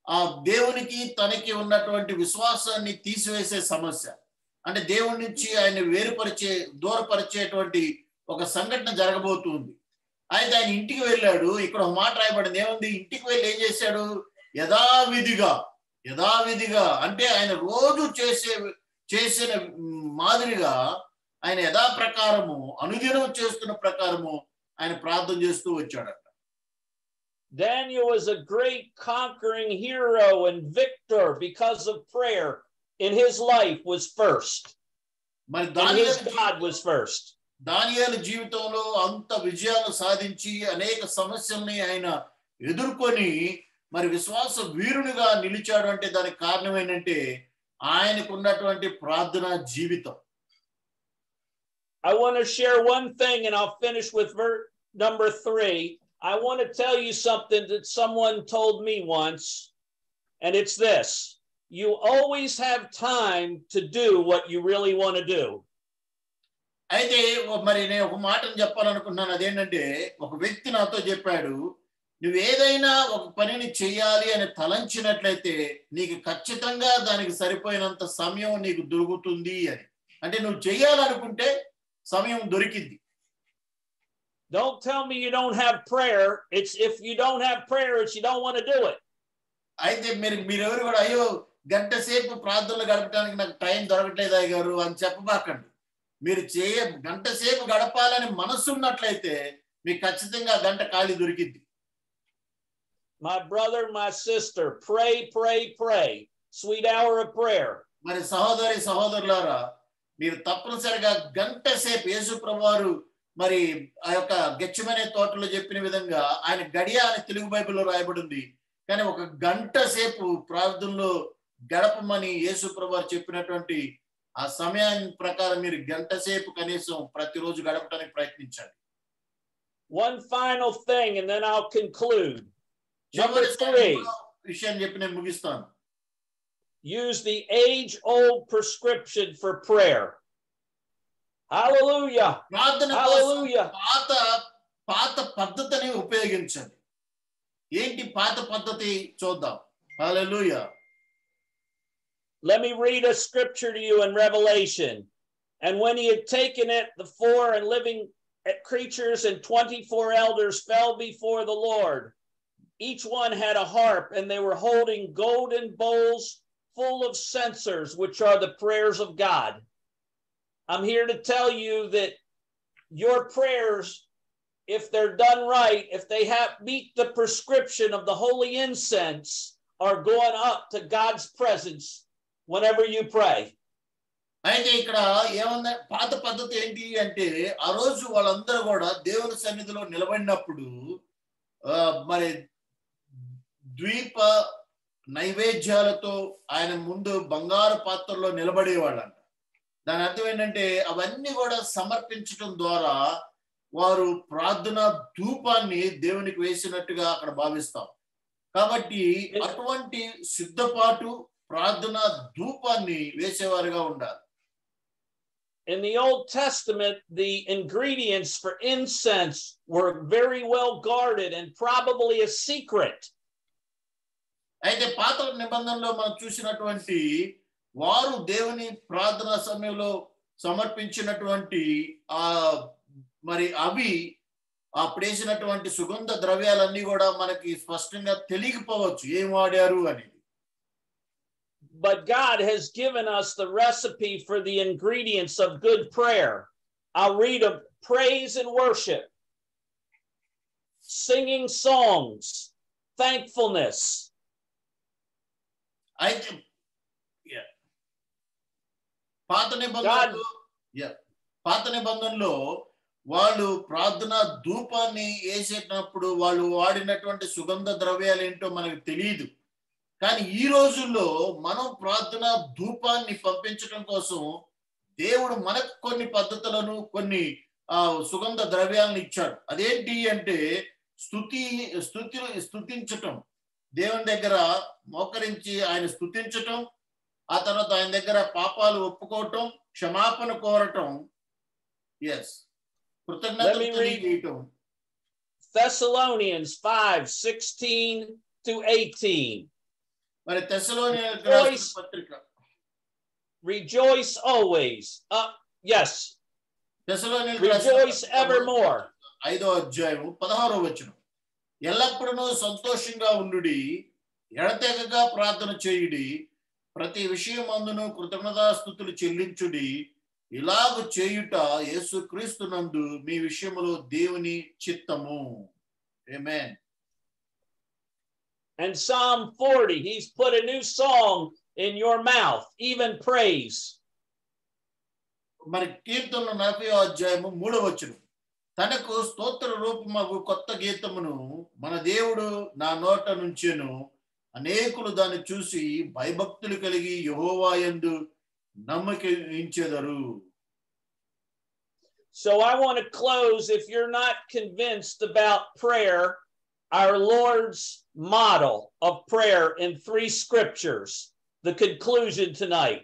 Speaker 1: ఆ దేవునికి తనకి ఉన్నటువంటి విశ్వాసాన్ని తీసివేసే సమస్య. అంటే దేవుడి నుంచి ఆయన వేరుపరిచే దూరపరిచేటువంటి ఒక సంఘటన జరగబోతుంది. అయితే ఆయన ఇంటికి వెళ్ళాడు. ఇక్కడ ఒక మాట రాయబడింది. ఏముంది? ఇంటికి వెళ్ళి ఏం చేశాడు? యథావిధిగా యథావిధిగా అంటే ఆయన రోజు చేసే చేసిన మాదిరిగా ఆయన యథా ప్రకారము అనుదినం చేస్తున్న ప్రకారము ఆయన ప్రార్థన చేస్తూ వచ్చాడట
Speaker 5: Daniel was a great conquering hero and victor because of prayer in his life was first.
Speaker 1: మరి
Speaker 5: his God was first.
Speaker 1: దానియేలు జీవితంలో అంత విజయాలు సాధించి అనేక సమస్యల్ని ఆయన ఎదుర్కొని మరి విశ్వాస వీరునిగా నిలిచాడు అంటే దానికి కారణం ఏంటంటే ఆయనకు ఉన్నటువంటి ప్రార్థన జీవితం
Speaker 5: I want to share one thing and I'll finish with ver- number three. I want to tell you something that someone told me once, and it's this you always have time to do what you really want to do.
Speaker 1: అయితే ఓ- మరి నేను ఒక మాటను చెప్పాలనుకున్నాను అదేంటంటే ఒక వ్యక్తి నాతో చెప్పాడు నువ్వు ఏదైనా ఒక పనిని చేయాలి అని తలంచినట్లయితే నీకు ఖచ్చితంగా దానికి సరిపోయినంత సమయం నీకు దొరుకుతుంది అని అంటే నువ్వు చేయాలనుకుంటే సమయం దొరికింది
Speaker 5: Don't tell me you don't have prayer. It's if you don't have prayer, it's you don't want to do it.
Speaker 1: అయితే మీరు మీరెవరు కూడా అయ్యో గంట సేపు ప్రార్థనలు గడపడానికి నాకు టైం దొరకట్లేదు అయ్య గారు అని చెప్పబాకండి మీరు చేయ గంట సేపు గడపాలని మనసు ఉన్నట్లయితే మీకు ఖచ్చితంగా ఆ గంట ఖాళీ దొరికింది
Speaker 5: My brother, my sister, pray, pray, pray. Sweet hour of prayer.
Speaker 1: మరి సహోదరి సహోదరులారా మీరు తప్పనిసరిగా గంట సేపు యేసు ప్రభువారు మరి ఆ యొక్క గెచ్చమనే తోటలో చెప్పిన విధంగా ఆయన గడియ అని తెలుగు బైబిల్లో రాయబడింది. కానీ ఒక గంట సేపు ప్రార్థనలో గడపమని యేసు ప్రభువారు చెప్పినటువంటి ఆ సమయాన్ని ప్రకారం మీరు గంట సేపు కనీసం ప్రతిరోజు గడపడానికి ప్రయత్నించండి.
Speaker 5: One final thing, and then I'll conclude. Number
Speaker 1: చివరిసారి
Speaker 5: three,
Speaker 1: ఇంకో విషయం చెప్పి నేను ముగిస్తాను.
Speaker 5: use the age old prescription for prayer. Hallelujah.
Speaker 1: ప్రార్థన కోసం
Speaker 5: Hallelujah.
Speaker 1: పాత పాత పద్ధతిని ఉపయోగించండి ఏంటి పాత పద్ధతి చూద్దాం హల్లెలూయా
Speaker 5: Let me read a scripture to you in Revelation. And when he had taken it, the four and living creatures and 24 elders fell before the Lord. Each one had a harp, and they were holding golden bowls full of censers, which are the prayers of God. I'm here to tell you that your prayers, if they're done right, if they have meet the prescription of the holy incense, are going up to God's presence whenever you pray.
Speaker 1: అయితే ఇక్కడ ఏమన్నా పాత పద్ధతి ఏంటి అంటే ఆ రోజు వాళ్ళందరూ కూడా దేవుని సన్నిధిలో నిలబడినప్పుడు ఆ, మరి ద్వీప నైవేద్యాలతో ఆయన ముందు బంగారు పాత్రలో నిలబడేవాళ్ళంట. దాని అర్థం ఏంటంటే అవన్నీ కూడా సమర్పించడం ద్వారా వారు ప్రార్థన ధూపాన్ని దేవునికి వేసినట్టుగా అక్కడ భావిస్తాం. కాబట్టి అటువంటి సిద్ధపాటు ప్రార్థన ధూపాన్ని వేసేవారుగా ఉండాలి.
Speaker 5: In the Old Testament, the ingredients for incense were very well guarded and probably a secret.
Speaker 1: అయితే పాత నిబంధనలో మనం చూసినటువంటి వారు దేవుని ప్రార్థన సమయంలో సమర్పించినటువంటి ఆ మరి అవి అప్పుడేసినటువంటి సుగంధ ద్రవ్యాలన్నీ కూడా మనకి స్పష్టంగా తెలియకపోవచ్చు ఏం వాడారు అనేది
Speaker 5: But God has given us the recipe for the ingredients of good prayer. I'll read them praise and worship, singing songs, thankfulness,
Speaker 1: అయితే. పాత నిబంధనలో. పాత నిబంధనలో వాళ్ళు ప్రార్థన ధూపాన్ని వేసేటప్పుడు వాళ్ళు వాడినటువంటి సుగంధ ద్రవ్యాలు ఏంటో మనకు తెలియదు కానీ ఈ రోజుల్లో మనం ప్రార్థన ధూపాన్ని పంపించడం కోసం దేవుడు మనకు కొన్ని పద్ధతులను కొన్ని ఆ సుగంధ ద్రవ్యాలను ఇచ్చాడు. అదేంటి అంటే స్థుతి స్థుతి స్థుతించటం దేవుని దగ్గర మోకరించి ఆయన స్థుతించటం ఆ తర్వాత ఆయన దగ్గర పాపాలు ఒప్పుకోవటం క్షమాపణ కోరటం ఎస్ కృతజ్ఞతలు
Speaker 5: Let me read-
Speaker 1: తెలియజేయటం
Speaker 5: Thessalonians 5 16 to 18.
Speaker 1: మరి తెశలోని
Speaker 5: Voice.
Speaker 1: పత్రిక
Speaker 5: Rejoice always. Uh, yes,
Speaker 1: తెశలోని
Speaker 5: rejoice evermore.
Speaker 1: ఐదో అధ్యాయము పదహారో వచనం ఎల్లప్పుడూ సంతోషంగా ఉండుడి ఎడతెగగా ప్రార్థన చేయుడి ప్రతి విషయం అందును కృతజ్ఞతాస్థుతులు చెల్లించుడి. ఇలాగ చేయుట యేసుక్రీస్తునందు మీ విషయములో దేవుని చిత్తము.
Speaker 5: And Psalm 40, he's put a new song in your mouth, even praise.
Speaker 1: మరి కీర్తనలు నలభై అధ్యాయము మూడవ వచనం. తనకు స్తోత్ర రూపమగు కొత్త గీతమును మన దేవుడు నా నోట నుంచెను అనేకులు దాన్ని చూసి భయభక్తులు కలిగి యహోవాయందు నమ్మకించెదరు
Speaker 5: So I want to close. If you're not convinced about prayer, our Lord's model of prayer in three scriptures, the conclusion tonight.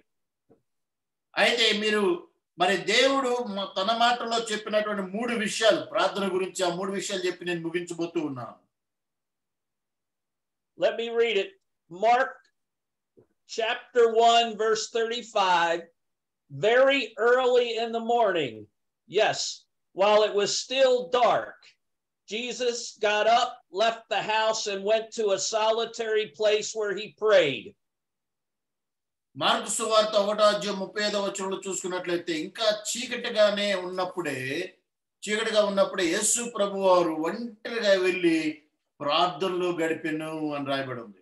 Speaker 1: అయితే మీరు మరి దేవుడు మ- తన మాటలో చెప్పినటువంటి మూడు విషయాలు ప్రార్థన గురించి ఆ మూడు విషయాలు చెప్పి నేను ముగించబోతూ ఉన్నాను
Speaker 5: Let me read it. Mark chapter 1, verse 35. Very early in the morning, yes, while it was still dark, Jesus got up, left the house, and went to a solitary place where he prayed.
Speaker 1: Mark సువార్త ఒకటో అధ్యాయం ముప్పై ఐదో వచనంలో చూసుకున్నట్లయితే ఇంకా చీకటిగానే ఉన్నప్పుడే చీకటిగా ఉన్నప్పుడే యేసు ప్రభు వారు ఒంటరిగా వెళ్ళి ప్రార్థనలో గడిపెను అని రాయబడి ఉంది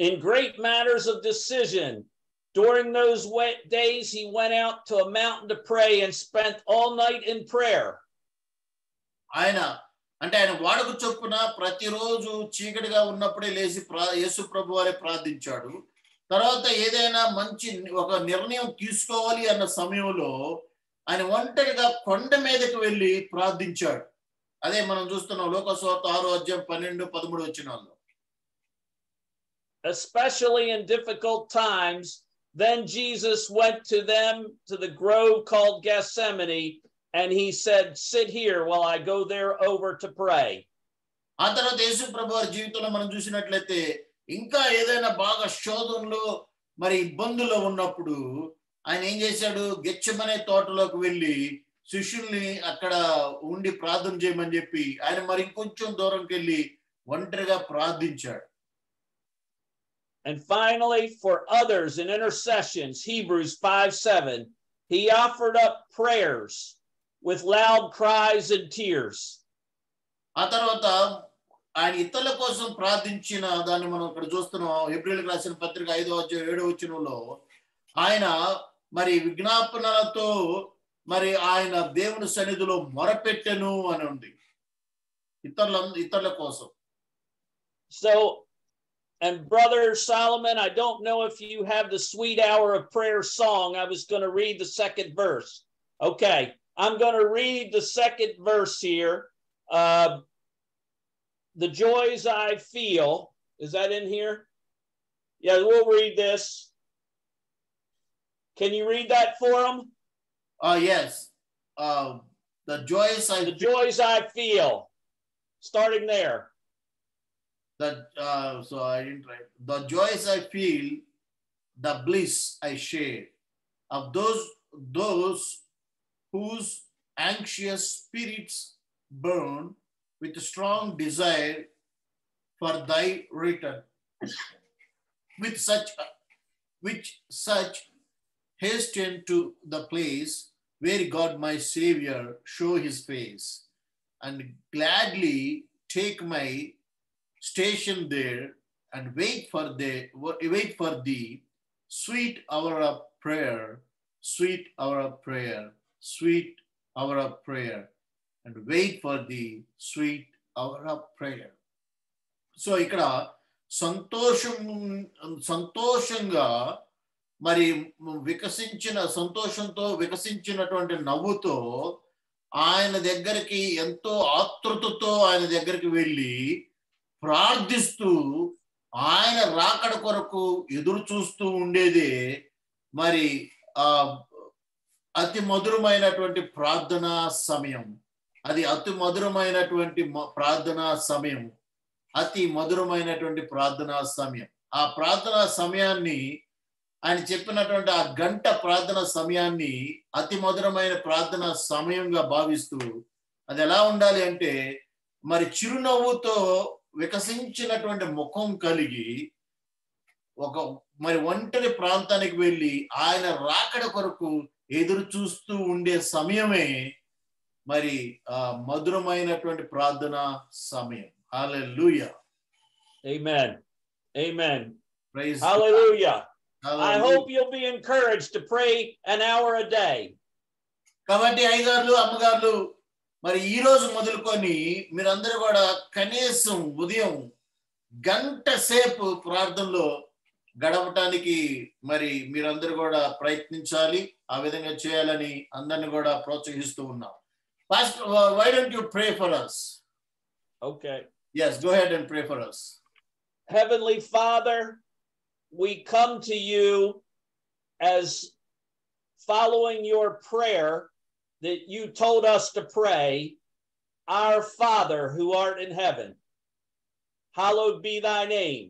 Speaker 5: In great matters of decision, during those wet days, he went out to a mountain to pray and spent all night in prayer.
Speaker 1: ఆయన అంటే ఆయన వాడుకు చొప్పున ప్రతిరోజు చీకటిగా ఉన్నప్పుడే లేచి ప్రా యేసు ప్రభు వారే ప్రార్థించాడు తర్వాత ఏదైనా మంచి ఒక నిర్ణయం తీసుకోవాలి అన్న సమయంలో ఆయన ఒంటరిగా కొండ మీదకి వెళ్ళి ప్రార్థించాడు అదే మనం చూస్తున్నాం లోకసోత ఆరో అధ్యాయం పన్నెండు పదమూడు వచ్చినాల్లో
Speaker 5: especially in difficult times. Then Jesus went to them to the grove called Gethsemane, and he said, Sit here while I go there over to pray.
Speaker 1: ఆ తర్వాత యేసు ప్రభు వారి జీవితంలో మనం చూసినట్లయితే ఇంకా ఏదైనా బాగా శోధనలో మరి ఇబ్బందుల్లో ఉన్నప్పుడు ఆయన ఏం చేశాడు గెచ్చమనే తోటలోకి వెళ్ళి శిష్యుల్ని అక్కడ ఉండి ప్రార్థన చేయమని చెప్పి ఆయన మరి ఇంకొంచెం దూరంకి వెళ్ళి ఒంటరిగా ప్రార్థించాడు
Speaker 5: And finally, for others in intercessions, Hebrews 5 7, he offered up prayers with loud cries and tears.
Speaker 1: ఆ తర్వాత ఆయన ఇతరుల కోసం ప్రార్థించిన దాన్ని మనం ఇక్కడ చూస్తున్నాం ఏప్రిల్కి రాసిన పత్రిక ఐదో అధ్యాయం ఏడో వచ్చినలో ఆయన మరి విజ్ఞాపనలతో మరి ఆయన దేవుని సన్నిధిలో మొరపెట్టెను అని ఉంది ఇతరుల ఇతరుల కోసం
Speaker 5: So, and brother Solomon, I don't know if you have the sweet hour of prayer song. I was going to read the second verse. Okay, I'm going to read the second verse here. Uh, the joys I feel. Is that in here? Yeah, we'll read this. Can you read that for them?
Speaker 1: Oh, uh, yes. Um,
Speaker 5: the joys I the joys I feel. Starting there.
Speaker 1: The uh, so I didn't write the joys I feel, the bliss I share of those those whose anxious spirits burn with strong desire for thy return. With such which such hasten to the place where God my Savior show his face and gladly take my station there and wait for the wait for the sweet hour of prayer, sweet hour of prayer, sweet hour of prayer, and wait for the sweet hour of prayer. So ఇక్కడ సంతోషం సంతోషంగా మరి వికసించిన సంతోషంతో వికసించినటువంటి నవ్వుతో ఆయన దగ్గరికి ఎంతో ఆతృతతో ఆయన దగ్గరికి వెళ్ళి ప్రార్థిస్తూ ఆయన రాకడ కొరకు ఎదురు చూస్తూ ఉండేదే మరి ఆ అతి మధురమైనటువంటి ప్రార్థనా సమయం. అది అతి మధురమైనటువంటి ప్రార్థన ప్రార్థనా సమయం. అతి మధురమైనటువంటి ప్రార్థనా సమయం. ఆ ప్రార్థనా సమయాన్ని ఆయన చెప్పినటువంటి ఆ గంట ప్రార్థన సమయాన్ని అతి మధురమైన ప్రార్థన సమయంగా భావిస్తూ అది ఎలా ఉండాలి అంటే మరి చిరునవ్వుతో వికసించినటువంటి ముఖం కలిగి ఒక మరి ఒంటరి ప్రాంతానికి వెళ్ళి ఆయన రాకడ కొరకు ఎదురు చూస్తూ ఉండే సమయమే మరి ఆ మధురమైనటువంటి ప్రార్థన సమయం hallelujah
Speaker 5: Amen. Amen.
Speaker 1: Praise
Speaker 5: Hallelujah. I hope you'll be encouraged to pray an hour a day.
Speaker 1: కాబట్టి అయ్యగారులు అమ్మగారులు మరి ఈ రోజు మొదలుకొని మీరందరూ కూడా కనీసం ఉదయం గంట సేపు ప్రార్థనలో గడపటానికి మరి మీరందరూ కూడా ప్రయత్నించాలి ఆ విధంగా చేయాలని అందరిని కూడా ప్రోత్సహిస్తూ ఉన్నాం first why don't you pray for us
Speaker 5: Okay.
Speaker 1: Yes go ahead and pray for us
Speaker 5: Heavenly Father, we come to you as following your prayer that you told us to pray, Our Father who art in heaven, hallowed be thy name.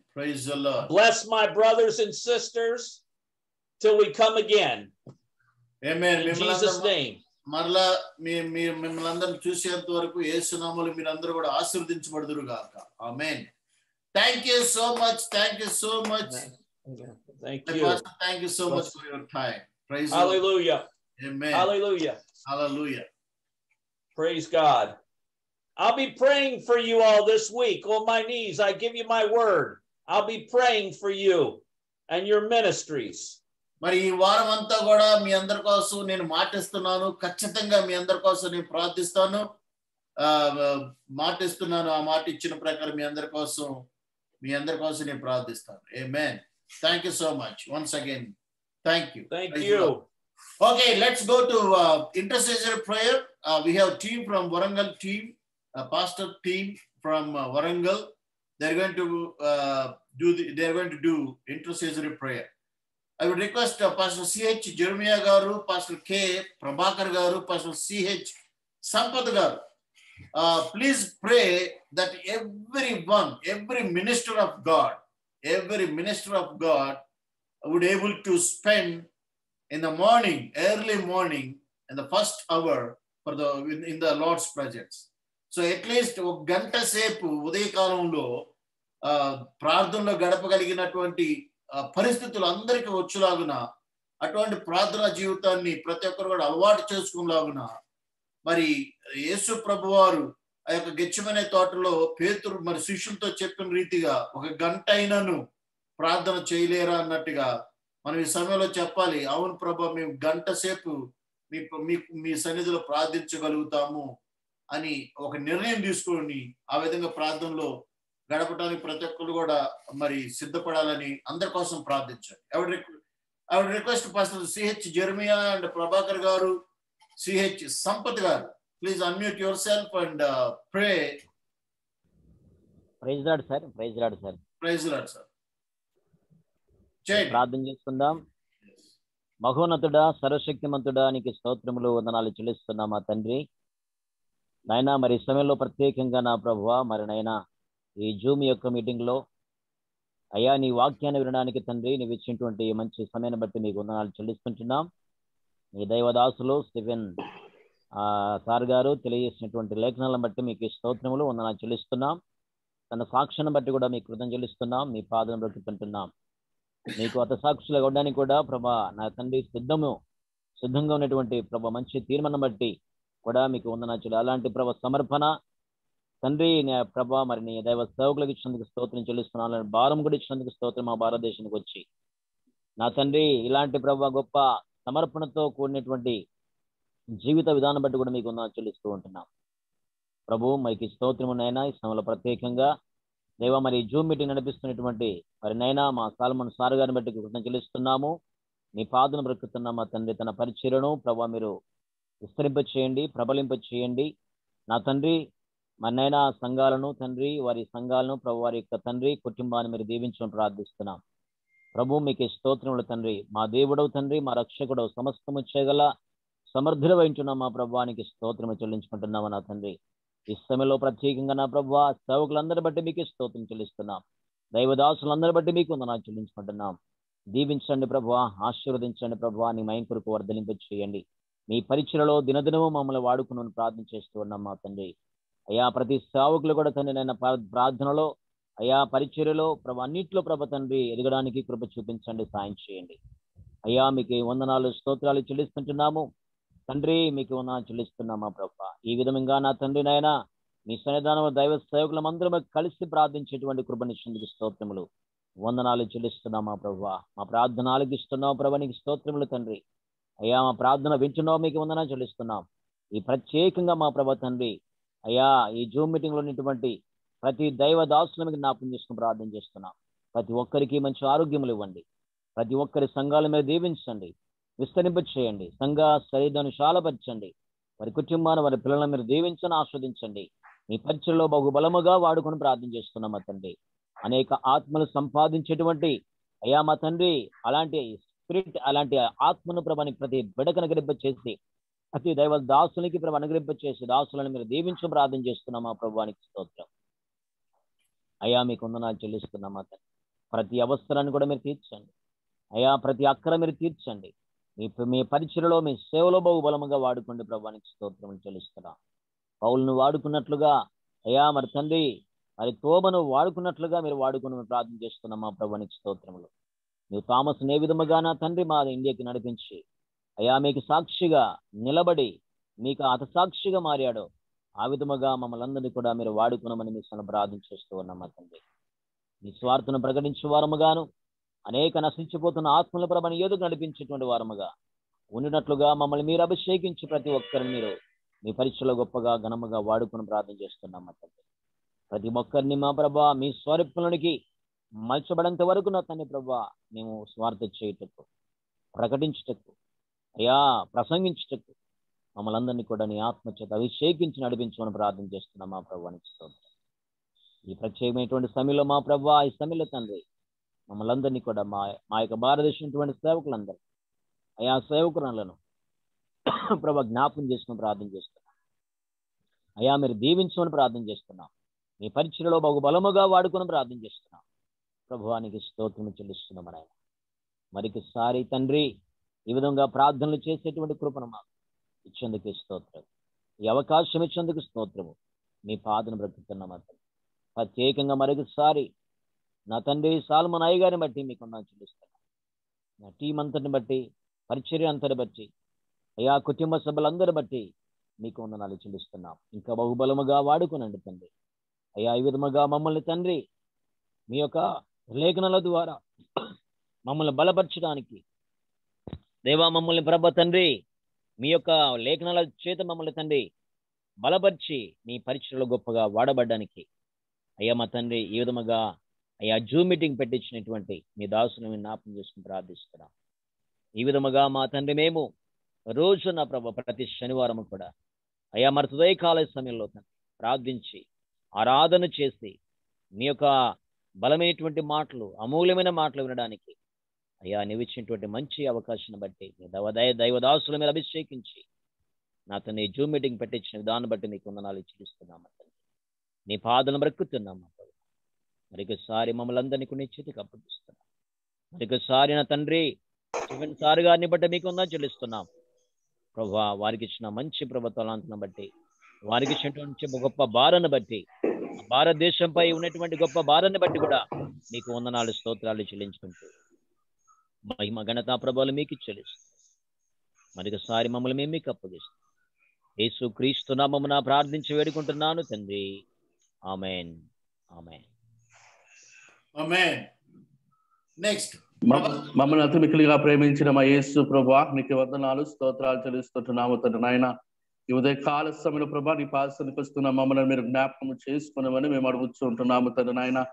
Speaker 1: Praise the Lord
Speaker 5: Bless my brothers and sisters till we come again.
Speaker 1: Amen
Speaker 5: In Jesus' name.
Speaker 1: మరలా మీ మీ మిమ్మల్ని అందరిని చూసేంత వరకు ఏసునామలు మీరందరూ కూడా ఆశీర్వదించబడుదురు గాక amen thank you so much thank you so much
Speaker 5: Thank
Speaker 1: Hey,
Speaker 5: you.
Speaker 1: Pastor, thank you so much
Speaker 5: Bless-
Speaker 1: for your time. Praise the Lord.
Speaker 5: Hallelujah.
Speaker 1: Amen.
Speaker 5: Hallelujah.
Speaker 1: Hallelujah.
Speaker 5: Praise God. I'll be praying for you all this week on my knees. I give you my word. I'll be praying for you and your ministries.
Speaker 1: మరి ఈ వారం అంతా కూడా మీ అందరి కోసం నేను మాటిస్తున్నాను ఖచ్చితంగా మీ అందరి కోసం నేను ప్రార్థిస్తాను ఆ, మాటిస్తున్నాను ఆ మాట ఇచ్చిన ప్రకారం మీ అందరి కోసం మీ అందరి కోసం నేను ప్రార్థిస్తాను amen thank you so much once again thank you
Speaker 5: Thank
Speaker 1: Praise the
Speaker 5: you.
Speaker 1: Okay, let's go to uh, intercessory prayer. Uh, we have team from Warangal team, uh, pastor team from uh, Warangal. They're going to uh, do the, they're going to do intercessory prayer. I would request uh, Pastor C.H. Jeremiah Garu, Pastor K. Prabhakar Garu, Pastor C.H. Sampath Garu. Uh, please pray that everyone, every minister of God, every minister of God would able to spend in the morning, early morning, in the first hour for the in, in the Lord's presence. So at least ఒక గంట సేపు ఉదయకాలంలో ఆ, ప్రార్థనలో గడపగలిగినటువంటి పరిస్థితులు అందరికీ వచ్చేలాగున అటువంటి ప్రార్థనా జీవితాన్ని ప్రతి ఒక్కరు కూడా అలవాటు చేసుకునేలాగున మరి యేసు ప్రభు వారు ఆ యొక్క గెచ్చమనే తోటలో పేతురు మరి శిష్యులతో చెప్పిన రీతిగా ఒక గంట అయినను ప్రార్థన చేయలేరా అన్నట్టుగా మనం ఈ సమయంలో చెప్పాలి. అవును ప్రభా మేము గంట సేపు మీ మీ మీ సన్నిధిలో ప్రార్థించగలుగుతాము అని ఒక నిర్ణయం తీసుకొని ఆ విధంగా ప్రార్థనలో గడపడానికి ప్రతి ఒక్కరు కూడా మరి సిద్ధపడాలని అందరి కోసం ప్రార్థించాలి ఎవరి I would request person C H Jeremiah and Prabhakar గారు సిహెచ్ సంపత్ గారు please unmute yourself and
Speaker 6: pray praise Lord sir praise Lord
Speaker 1: sir praise Lord sir
Speaker 6: ప్రార్థన చేసుకుందాం. మహోన్నతుడా సర్వశక్తిమంతుడా నీకు స్తోత్రములు వందనాలు చెల్లిస్తున్నాం మా తండ్రి. నాయనా మరి సమయంలో ప్రత్యేకంగా నా ప్రభువ మరి నాయనా ఈ జూమ్ యొక్క మీటింగ్లో అయ్యా నీ వాక్యాన్ని వినడానికి తండ్రి నువ్వు ఇచ్చినటువంటి మంచి సమయాన్ని బట్టి మీకు వందనాలు చెల్లిస్తుంటున్నాం నీ దైవదాసులు స్టిఫెన్ ఆ, సార్ గారు తెలియజేసినటువంటి లేఖనాలను బట్టి మీకు స్తోత్రములు వందనాలు చెల్లిస్తున్నాం. తన సాక్ష్యాన్ని బట్టి కూడా మీకు కృతం చెల్లిస్తున్నాం. మీ పాదం బ్రతుకుంటున్నాం మీకు అత సాక్షులు ఇవ్వడానికి కూడా ప్రభా నా తండ్రి సిద్ధము సిద్ధంగా ఉన్నటువంటి ప్రభ మంచి తీర్మానం బట్టి కూడా మీకు వందనాచులు అలాంటి ప్రభ సమర్పణ తండ్రి నీ ప్రభ మరి నీ దైవ సేవకులకు ఇచ్చినందుకు స్తోత్రం చెల్లిస్తున్నాను. భారం కూడా ఇచ్చినందుకు స్తోత్రం మా భారతదేశానికి వచ్చి. నా తండ్రి ఇలాంటి ప్రభ గొప్ప సమర్పణతో కూడినటువంటి జీవిత విధానం బట్టి కూడా మీకు ఉన్నా చెల్లిస్తూ ఉంటున్నాం. ప్రభు మీకు స్తోత్రము నైనా ఈ సమయంలో ప్రత్యేకంగా దేవ మరి జూమ్ మీటింగ్ నడిపిస్తున్నటువంటి మరి నైనా మా సాల్మన్ సార్ గారిని బట్టి కృతజ్ఞత చెల్లిస్తున్నాము. మీ పాదను బ్రక్కుతున్న మా తండ్రి తన పరిచయను ప్రభా మీరు విస్తరింప చేయండి ప్రబలింప చేయండి నా తండ్రి మన్నైనా సంఘాలను తండ్రి వారి సంఘాలను ప్రభు వారి యొక్క తండ్రి కుటుంబాన్ని మీరు దీవించమని ప్రార్థిస్తున్నాం. ప్రభు మీకు స్తోత్రములు తండ్రి. మా దేవుడవు తండ్రి మా రక్షకుడవు. సమస్తము చేయగల సమర్థులు వహించున్నాం మా ప్రభువానికి స్తోత్రము చెల్లించుకుంటున్నాము నా తండ్రి. ఈ సమయంలో ప్రత్యేకంగా నా ప్రభు సేవకులందరి బట్టి మీకు స్తోత్రం చెల్లిస్తున్నాం. దైవదాసులందరి బట్టి మీకు వందనాలు చెల్లించుకుంటున్నాం. దీవించండి ప్రభు ఆశీర్వదించండి ప్రభు నీ మైం కొరకు వర్ధలింప చేయండి మీ పరిచయలో దినదినము మమ్మల్ని వాడుకుని ప్రార్థన చేస్తూ ఉన్నాం మా తండ్రి. అయ్యా ప్రతి సేవకులు కూడా తండ్రి నేను ప్రార్థనలో అయ్యా పరిచర్యలో ప్రభు అన్నింటిలో ప్రభ తండ్రి ఎదగడానికి కృప చూపించండి సాయం చేయండి. అయ్యా మీకు ఈ వందనాలు స్తోత్రాలు చెల్లిస్తుంటున్నాము. తండ్రి మీకు వందనాలు చెల్లిస్తున్నామా ప్రభ? ఈ విధంగా నా తండ్రి నాయన మీ సన్నిధానం దైవ సేవకులం అందరం కలిసి ప్రార్థించేటువంటి కృపనిచ్చేందుకు స్తోత్రములు వందనాలు చెల్లిస్తున్నామా ప్రభు? మా ప్రార్థన ఆలకిస్తున్నావు ప్రభు నీకు స్తోత్రములు తండ్రి. అయ్యా మా ప్రార్థన వింటున్నావు మీకు వందనాలు చెల్లిస్తున్నాం. ఈ ప్రత్యేకంగా మా ప్రభ తండ్రి అయ్యా ఈ జూమ్ మీటింగ్లో ఉన్నటువంటి ప్రతి దైవ దాసుల మీద జ్ఞాపం చేసుకుని ప్రార్థన చేస్తున్నాం. ప్రతి ఒక్కరికి మంచి ఆరోగ్యములు ఇవ్వండి. ప్రతి ఒక్కరి సంఘాల మీద దీవించండి. విస్తరింప చేయండి. సంఘ శరీరాన్ని శాలపరచండి వారి కుటుంబాన్ని వారి పిల్లల మీరు దీవించని ఆస్వాదించండి. మీ పరిచయలో బహుబలముగా వాడుకొని ప్రార్థన చేస్తున్నాం మా తండ్రి? అనేక ఆత్మలు సంపాదించేటువంటి అయ్యా మా తండ్రి అలాంటి స్పిరిట్ అలాంటి ఆత్మను ప్రభానికి ప్రతి బిడకను గడిప చేసి ప్రతి దైవ దాసునికి ప్రభు అనుగ్రహింపచేసి దాసులను మీరు దీవించు ప్రార్థన చేస్తున్నాం మా ప్రభువానికి స్తోత్రం. అయ్యా మీకు వందనాలు చెల్లిస్తున్నాం మా తండ్రి. ప్రతి అవసరాన్ని కూడా మీరు తీర్చండి. అయ్యా ప్రతి అక్కర మీరు తీర్చండి. మీ మీ పరిచయలో మీ సేవలో బహుబలముగా వాడుకోండి ప్రభానికి స్తోత్రం చెల్లిస్తున్నాం. పౌలను వాడుకున్నట్లుగా అయ్యా మరి తండ్రి మరి తోబను వాడుకున్నట్లుగా మీరు వాడుకుని ప్రార్థన చేస్తున్నాం మా ప్రభానికి స్తోత్రములు. నువ్వు థామస్ ఏ విధముగా నా తండ్రి మా ఇండియాకి నడిపించి అయ్యా మీకు సాక్షిగా నిలబడి మీకు అత సాక్షిగా మారాడు. ఆ విధముగా మమ్మల్ని అందరినీ కూడా మీరు వాడుకున్నామని మీ సన్న ప్రార్థన చేస్తూ ఉన్నాం మా తండ్రి. మీ స్వార్థను ప్రకటించే వారముగాను అనేక నశించిపోతున్న ఆత్మల ప్రభని ఎదుగు నడిపించేటువంటి వారముగా ఉండినట్లుగా మమ్మల్ని మీరు అభిషేకించి ప్రతి ఒక్కరిని మీరు మీ పరీక్షలో గొప్పగా ఘనముగా వాడుకుని ప్రార్థన చేస్తున్నాం మా తండ్రి. ప్రతి ఒక్కరిని మా ప్రభా మీ స్వరూపంలోనికి మలచబడంత వరకు నా తండ్రి ప్రభా మేము స్వార్థ చేయుటకు ప్రకటించుటకు అయ్యా ప్రసంగించుటకు మమ్మల్ని అందరినీ కూడా నీ ఆత్మచేత అభిషేకించి నడిపించమని ప్రార్థన చేస్తున్నాం మా ప్రభానికి ఈ ప్రత్యేకమైనటువంటి సమయంలో మా ప్రభా ఈ సమయంలో తండ్రి మమ్మల్ని అందరినీ కూడా మా మా యొక్క భారతదేశం సేవకులందరూ అయా సేవకురాలను ప్రభా జ్ఞాపం చేసుకుని ప్రార్థన చేస్తున్నాం. అయా మీరు దీవించమని ప్రార్థన చేస్తున్నాం. మీ పరిచయలో బహు బలముగా వాడుకొని ప్రార్థన చేస్తున్నాం. ప్రభువానికి స్తోత్రం చెల్లిస్తున్నాం ఆయన సారి తండ్రి ఈ విధంగా ప్రార్థనలు చేసేటువంటి కృపను మాకు. ఇచ్చేందుకు స్తోత్రం. ఈ అవకాశం ఇచ్చేందుకు స్తోత్రము. మీ పాదను బ్రతుకుతున్నాం అతను ప్రత్యేకంగా మరొకసారి నా తండ్రి సాల్మన్ అయ్య గారిని బట్టి మీకు నా చెల్లిస్తున్నాను. నా టీం అంతటిని బట్టి పరిచర్య అంతటి బట్టి అయా కుటుంబ సభ్యులందరి బట్టి మీకు వందనాలు చెల్లిస్తున్నాం. ఇంకా బహుబలముగా వాడుకునండి తండ్రి. అయ్యా ఈ విధముగా మమ్మల్ని తండ్రి మీ యొక్క లేఖనాల ద్వారా మమ్మల్ని బలపరచడానికి దేవా మమ్మల్ని ప్రభ తండ్రి మీ యొక్క లేఖనాల చేత మమ్మల్ని తండ్రి బలపరిచి మీ పరీక్షలో గొప్పగా వాడబడ్డానికి. అయ్యా మా తండ్రి ఈ విధముగా అయ్యా జూమ్ మీటింగ్ పెట్టించినటువంటి మీ దాసుని జ్ఞాపం చేసుకుని ప్రార్థిస్తున్నాం. ఈ విధముగా మా తండ్రి మేము రోజు నా ప్రభ ప్రతి శనివారం కూడా అయ్యా మరి హృదయ సమయంలో ప్రార్థించి ఆరాధన చేసి మీ యొక్క బలమైనటువంటి మాటలు అమూల్యమైన మాటలు వినడానికి అయ్యా నీవు ఇచ్చినటువంటి మంచి అవకాశాన్ని బట్టి మీ దైవ దైవదాసుల మీద అభిషేకించి నాతో నీ జూమ్ మీటింగ్ పెట్టించిన విధానం బట్టి నీకు వందనాలు ఇచ్చిస్తున్నాం తండ్రి నీ పాదను బ్రక్కుతున్నాం మరికొకసారి మమ్మల్ని అందరినీ కొన్ని చేతికి అప్పగిస్తున్నాం. మరికొకసారి నా తండ్రి చివరి సారి గారిని బట్టి మీకు ఉందా చెల్లిస్తున్నాం. ప్రభా వారికి ఇచ్చిన మంచి ప్రభుత్వాలను బట్టి వారికి ఇచ్చినటువంటి గొప్ప భారాన్ని బట్టి భారతదేశంపై ఉన్నటువంటి గొప్ప భారాన్ని బట్టి కూడా మీకు వందనాలు స్తోత్రాలు చెల్లించుకుంటూ మహిమ ఘనతా ప్రభావాలు మీకు చెల్లిస్తాం మరొకసారి మమ్మల్ని మేము మీకు అప్పగిస్తాం. యేసు క్రీస్తు నామమున ప్రార్థించి వేడుకుంటున్నాను తండ్రి. ఆమెన్. ఆమెన్.
Speaker 1: Amen. Next.
Speaker 7: మమ్మల్ని అతి మిక్కిలిగా ప్రేమించిన మా యేసు ప్రభా నీకు వందనాలు స్తోత్రాలు చెల్లిస్తుంటున్నాము తండ్రి నాయన. ఈ ఉదయ కాల సమయంలో ప్రభా నీ పాసనికి వస్తున్న మమ్మల్ని మీరు జ్ఞాపకం చేసుకున్నామని మేము అడుగుతూ ఉంటున్నాము తండ్రి నాయన.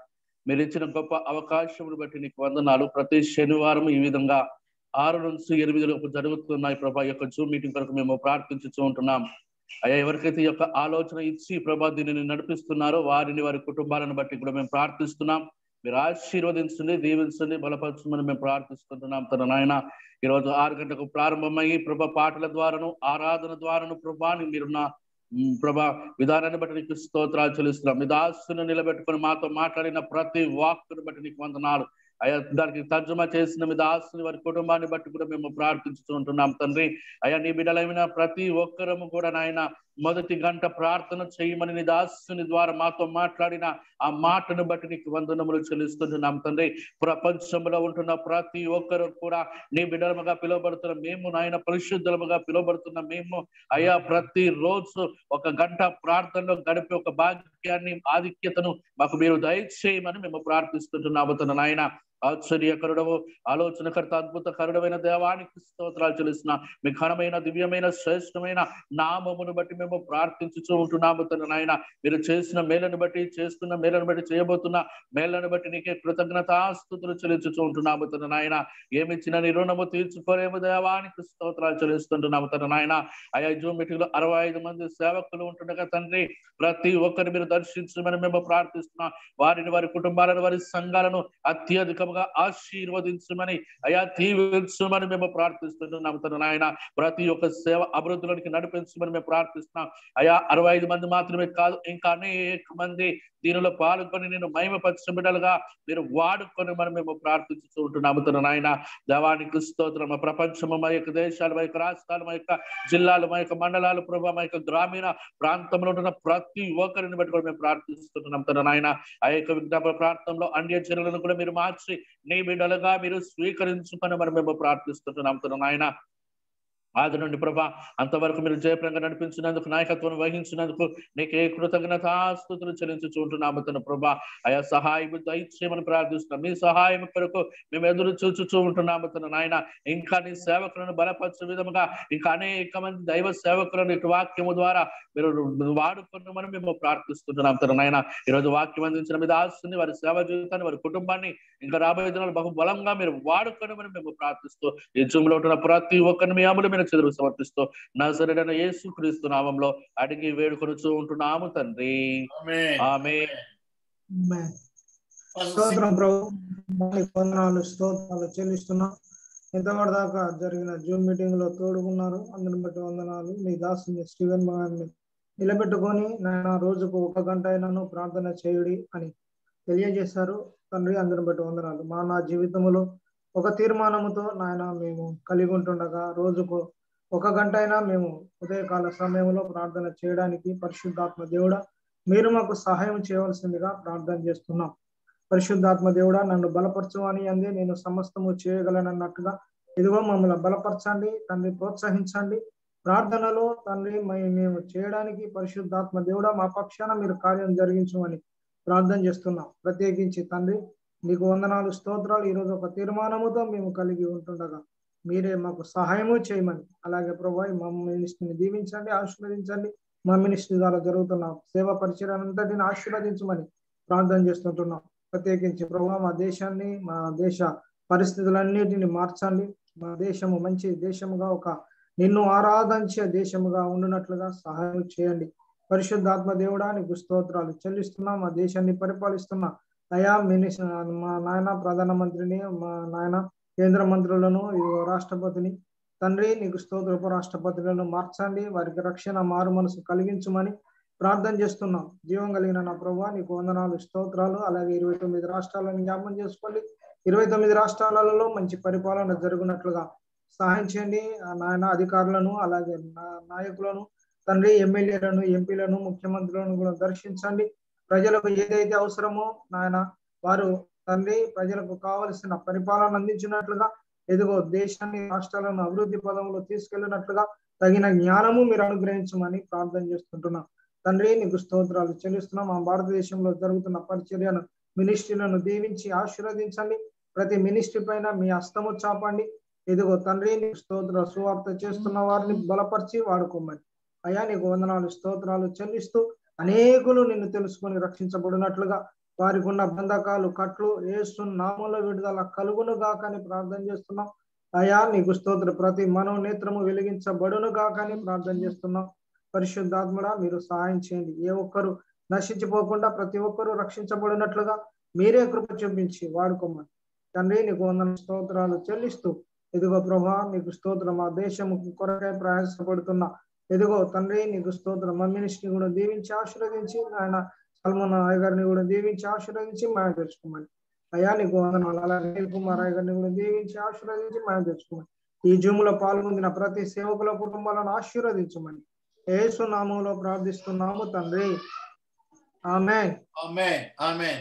Speaker 7: మీరు ఇచ్చిన గొప్ప అవకాశమును బట్టి నీకు వందనాలు. ప్రతి శనివారం ఈ విధంగా ఆరు నుంచి ఎనిమిది లోపు జరుగుతున్నాయి ప్రభా యొక్క జూమ్ మీటింగ్ కొరకు మేము ప్రార్థించుతూ ఉంటున్నాం. అయ్యా ఎవరికైతే యొక్క ఆలోచన ఇచ్చి ప్రభా దీనిని నడిపిస్తున్నారో వారిని వారి కుటుంబాలను బట్టి కూడా మేము ప్రార్థిస్తున్నాం. మీరు ఆశీర్వదించండి దీవించండి బలపరచమని మేము ప్రార్థిస్తుంటున్నాం. తన నాయన ఈరోజు ఆరు గంటకు ప్రారంభమయ్యి ప్రభ పాటల ద్వారాను ఆరాధన ద్వారాను ప్రభాని మీరున్న ప్రభా విధానాన్ని బట్టి నీకు స్తోత్రాలు చెల్లిస్తున్నాం. మీ దాసును నిలబెట్టుకొని మాతో మాట్లాడిన ప్రతి వాక్కును బట్టి నీకు వందనాలు. అయ్యా దానికి తర్జుమా చేసిన మీ దాసుని వారి కుటుంబాన్ని బట్టి కూడా మేము ప్రార్థించుతూ ఉంటున్నాం తండ్రి. అయ్యా నీ బిడ్డలైన ప్రతి ఒక్కరము కూడా నాయన మొదటి గంట ప్రార్థన చేయమని నీ దాసుని ద్వారా మాతో మాట్లాడిన ఆ మాటను బట్టి నీకు వందనములు చెల్లిస్తున్నాం తండ్రి. ప్రపంచంలో ఉంటున్న ప్రతి ఒక్కరు కూడా నీ బిడ్డలముగా పిలువబడుతున్న మేము నాయన పరిశుద్ధులముగా పిలువబడుతున్న మేము అయ్యా ప్రతి రోజు ఒక గంట ప్రార్థనలో గడిపే ఒక భాగ్యాన్ని ఆధిక్యతను మాకు మీరు దయచేయమని మేము ప్రార్థిస్తుంటున్నాము తన నాయన. ఆశ్చర్యకరుడవు ఆలోచనకర్త అద్భుతకరుడమైన దేవానికి స్తోత్రాలు చెల్లిస్తున్న. మీ ఘనమైన దివ్యమైన శ్రేష్టమైన నామమును బట్టి మేము ప్రార్థించుతూ ఉంటున్నాము తన నాయన. మీరు చేసిన మేలను బట్టి చేస్తున్న మేలను బట్టి చేయబోతున్న మేలను బట్టి నీకే కృతజ్ఞతాస్తుతులు చెల్లించుతూ ఉంటున్నాము తన నాయన. ఏమిచ్చిన నీ రుణము తీర్చుకోలేము దేవానికి స్తోత్రాలు చెల్లిస్తుంటున్నాము తన నాయన. అయా జూమ్ మీటింగ్లో అరవై ఐదు మంది సేవకులు ఉంటుండగా తండ్రి ప్రతి ఒక్కరిని మీరు దర్శించమని మేము ప్రార్థిస్తున్నాం. వారిని వారి కుటుంబాలను వారి సంఘాలను అత్యధిక అత్యధికంగా ఆశీర్వదించమని అయా తీర్చమని మేము ప్రార్థిస్తున్నాము తన నాయన ప్రతి ఒక్క సేవ అభివృద్ధిలోనికి నడిపించమని మేము ప్రార్థిస్తున్నాం. అయా అరవై ఐదు మంది మాత్రమే కాదు ఇంకా అనేక మంది దీనిలో పాల్గొని నేను మహిమపరిచిన బిడ్డలుగా మీరు వాడుకొని మనం మేము ప్రార్థించుతూ ఉంటున్నాము తన నాయన దేవానికి స్తోత్రం ప్రపంచము మా యొక్క దేశాలు మా యొక్క రాష్ట్రాలు మా యొక్క జిల్లాలు మా యొక్క మండలాలు ప్రభావ మా యొక్క గ్రామీణ ప్రాంతంలో ఉంటున్న ప్రతి ఒక్కరిని బట్టి కూడా మేము ప్రార్థిస్తున్నాం. తన నాయన ఆ యొక్క విజ్ఞాపన ప్రాంతంలో అన్య జనులను కూడా మీరు మార్చి నీ బిడ్డలుగా మీరు స్వీకరించుకొని మరి మేము ప్రార్థిస్తుంటున్నాం. నాయన ఆది నుండి ప్రభా. అంతవరకు మీరు జయప్రంగా నడిపించినందుకు నాయకత్వం వహించినందుకు నీకే కృతజ్ఞతాస్తుతులు చెల్లించుచు ఉంటున్నాము తన ప్రభా. అయా సహాయం దయచేయమని ప్రార్థిస్తున్నాం. మీ సహాయం కొరకు మేము ఎదురు చూచుచూ ఉంటున్నాము తన నాయన. ఇంకా నీ సేవకులను బలపరచు విధముగా ఇంకా అనేక మంది దైవ సేవకులను ఇటు వాక్యము ద్వారా మీరు వాడుకున్నామని మేము ప్రార్థిస్తుంటున్నాం తన నాయన. ఈరోజు వాక్యం అందించిన మీద ఆస్తుంది వారి సేవ జీవితాన్ని వారి కుటుంబాన్ని ఇంకా రాబోయే దినాలు బహు బలంగా మీరు వాడుకోనమని మేము ప్రార్థిస్తూ ఈ జూమ్లో ఉంటున్న ప్రతి ఒక్కరిని మీ అమలు మీద చెదురు సమర్పిస్తూ నా సరైన యేసు క్రీస్తు నామంలో అడిగి వేడుకొనుచూ ఉంటున్నాము తండ్రి. ఆమె
Speaker 8: స్తోత్రం ప్రభు. వందనాలు స్తోత్రాలు చెల్లిస్తున్నాం. ఇంతవరకు దాకా జరిగిన జూమ్ మీటింగ్లో తోడుకున్నారు. అందరిని బట్టి వందనాలు. మీ దాసుని స్టీవెన్ గారిని నిలబెట్టుకొని నాయన రోజుకు ఒక గంట అయినాను ప్రార్థన చేయుడి అని తెలియజేశారు. తండ్రి అందరిని బట్టి వందనాలు. మా నా జీవితంలో ఒక తీర్మానముతో నాయన మేము కలిగి ఉంటుండగా రోజుకు ఒక గంట అయినా మేము ఉదయకాల సమయంలో ప్రార్థన చేయడానికి పరిశుద్ధాత్మ దేవుడా మీరు మాకు సహాయం చేయవలసిందిగా ప్రార్థన చేస్తున్నాం. పరిశుద్ధాత్మ దేవుడా నన్ను బలపరచమని అందే అంది నేను సమస్తము చేయగలనన్నట్టుగా ఇదిగో మమ్మల్ని బలపరచండి తండ్రి ప్రోత్సహించండి. ప్రార్థనలో తండ్రి మేము చేయడానికి పరిశుద్ధాత్మ దేవుడా మా పక్షాన మీరు కార్యం జరిగించమని ప్రార్థన చేస్తున్నాం. ప్రత్యేకించి తండ్రి నీకు వందనాలు స్తోత్రాలు. ఈరోజు ఒక తీర్మానముతో మేము కలిగి ఉంటుండగా మీరే మాకు సహాయము చేయమని. అలాగే ప్రభు మా మినిస్ట్రీని దీవించండి ఆశీర్వదించండి. మా మినిస్ట్రీ ద్వారా జరుగుతున్న సేవ పరిచయంతటిని ఆశీర్వదించమని ప్రార్థన చేస్తుంటున్నాం. ప్రత్యేకించి ప్రభు మా దేశాన్ని మా దేశ పరిస్థితులన్నిటిని మార్చండి. మా దేశము మంచి దేశముగా ఒక నిన్ను ఆరాధించే దేశముగా ఉండునట్లుగా సహాయం చేయండి. పరిశుద్ధాత్మ దేవుడా నీకు స్తోత్రాలు చెల్లిస్తున్నాం. మా దేశాన్ని పరిపాలిస్తున్న. అయా మినిస్టర్ మా నాయన ప్రధానమంత్రిని మా నాయన కేంద్ర మంత్రులను రాష్ట్రపతిని. తండ్రి నీకు స్తోత్ర ఉపరాష్ట్రపతులను మార్చండి. వారికి రక్షణ మారు మనసు కలిగించమని ప్రార్థన చేస్తున్నాం. జీవం కలిగిన నా ప్రభు నీకు వందనాలు స్తోత్రాలు. అలాగే ఇరవై తొమ్మిది రాష్ట్రాలను జ్ఞాపం చేసుకోండి. ఇరవై తొమ్మిది రాష్ట్రాలలో మంచి పరిపాలన జరుగునట్లుగా సహాయం చేయండి. ఆ నాయన అధికారులను అలాగే నా- నాయకులను తండ్రి ఎమ్మెల్యేలను ఎంపీలను ముఖ్యమంత్రులను కూడా దర్శించండి. ప్రజలకు ఏదైతే అవసరమో నాయన వారు తండ్రి ప్రజలకు కావలసిన పరిపాలన అందించినట్లుగా ఎదుగో దేశాన్ని రాష్ట్రాలను అభివృద్ధి పదంలో తీసుకెళ్ళినట్లుగా తగిన జ్ఞానము మీరు అనుగ్రహించమని ప్రార్థన చేస్తుంటున్నాం. తండ్రి నీకు స్తోత్రాలు చెల్లిస్తున్నాం. మా భారతదేశంలో జరుగుతున్న పరిచర్యను మినిస్ట్రీలను దీవించి ఆశీర్వదించండి. ప్రతి మినిస్ట్రీ పైన మీ హస్తము చాపండి. ఇదిగో తండ్రి నీకు స్తోత్ర సువార్త చేస్తున్న వారిని బలపరిచి వాడుకోమని. అయ్యా నీకు వందనాలు స్తోత్రాలు చెల్లిస్తూ అనేకులు నిన్ను తెలుసుకొని రక్షించబడినట్లుగా వారికి ఉన్న బంధకాలు కట్లు ఏసు నామంలో విడుదల కలుగును గాక ప్రార్థన చేస్తున్నాం. అయా నీకు స్తోత్ర. ప్రతి మనోనేత్రము వెలిగించబడును గాక ప్రార్థన చేస్తున్నాం. పరిశుద్ధాత్ముడా మీరు సహాయం చేయండి. ఏ ఒక్కరు నశించిపోకుండా ప్రతి ఒక్కరూ రక్షించబడినట్లుగా మీరే కృప చూపించి వాడుకోమని. తండ్రి నీకు వందన స్తోత్రాలు చెల్లిస్తూ ఇదిగో ప్రభా నీకు స్తోత్రం. మా దేశం కొరకై ప్రయాసపడుతున్న ఎదుగో తండ్రి నీకు స్తోత్రం. మా కూడా దీవించి ఆశీర్వదించి ఆయన సల్మాన్ రాయ్ గారిని కూడా దీవించి ఆశీర్వదించి మనం తెచ్చుకోమని అయ్యా నీకు వందనాలు. అలాగే అనిల్ కుమార్ రాయ్ గారిని కూడా దీవించి ఆశీర్వదించి మనం తెచ్చుకోమని ఈ జూమ్లో పాల్గొందిన ప్రతి సేవకుల కుటుంబాలను ఆశీర్వదించమని. యేసు నామంలో ప్రార్థిస్తున్నాము తండ్రి. ఆమె
Speaker 1: ఆమె ఆమె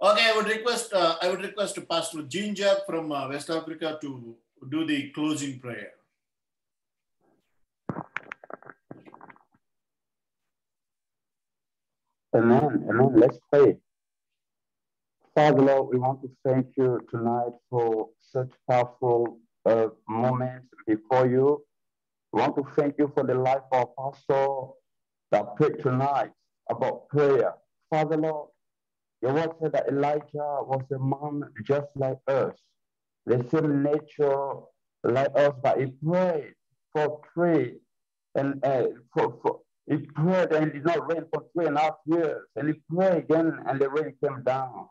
Speaker 1: Okay, I would request uh, I would request Pastor Ginger from uh, West Africa to do the closing prayer.
Speaker 9: Amen. Amen. Let's pray. Father Lord, we want to thank you tonight for such powerful uh, moments before you. We want to thank you for the life of our pastor that prayed tonight about prayer. Father Lord, your word said that Elijah was a man just like us, the same nature like us, but he prayed for three and uh, for, for he prayed and it did not rain for three and a half years. And he prayed again and the rain came down.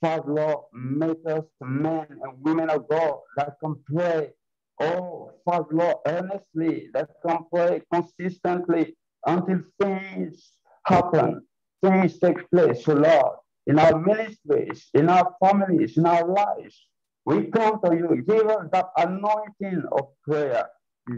Speaker 9: Father Lord, make us men and women of God that can pray. Oh, Father Lord, earnestly, that can pray consistently until things happen, things take place, so Lord, in our ministries, in our families, in our lives. We come to you. Give us that anointing of prayer.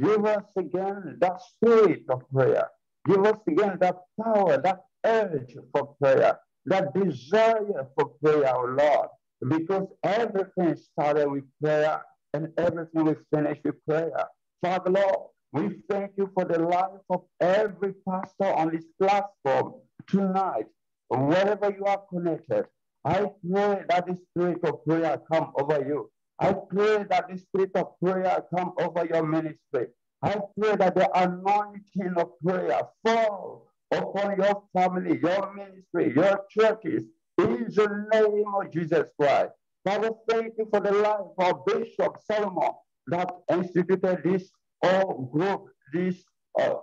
Speaker 9: Give us again that spirit of prayer. Give us again that power, that urge for prayer, that desire for prayer, oh Lord. because everything started with prayer and everything we finish with prayer. Father Lord, we thank you for the life of every pastor on this platform tonight, wherever you are connected. I pray that the spirit of prayer come over you. I pray that the spirit of prayer come over your ministry. I pray that the anointing of prayer fall upon your family, your ministry, your churches, in the name of Jesus Christ. Father, thank you for the life of Bishop Solomon that instituted this all group, this uh,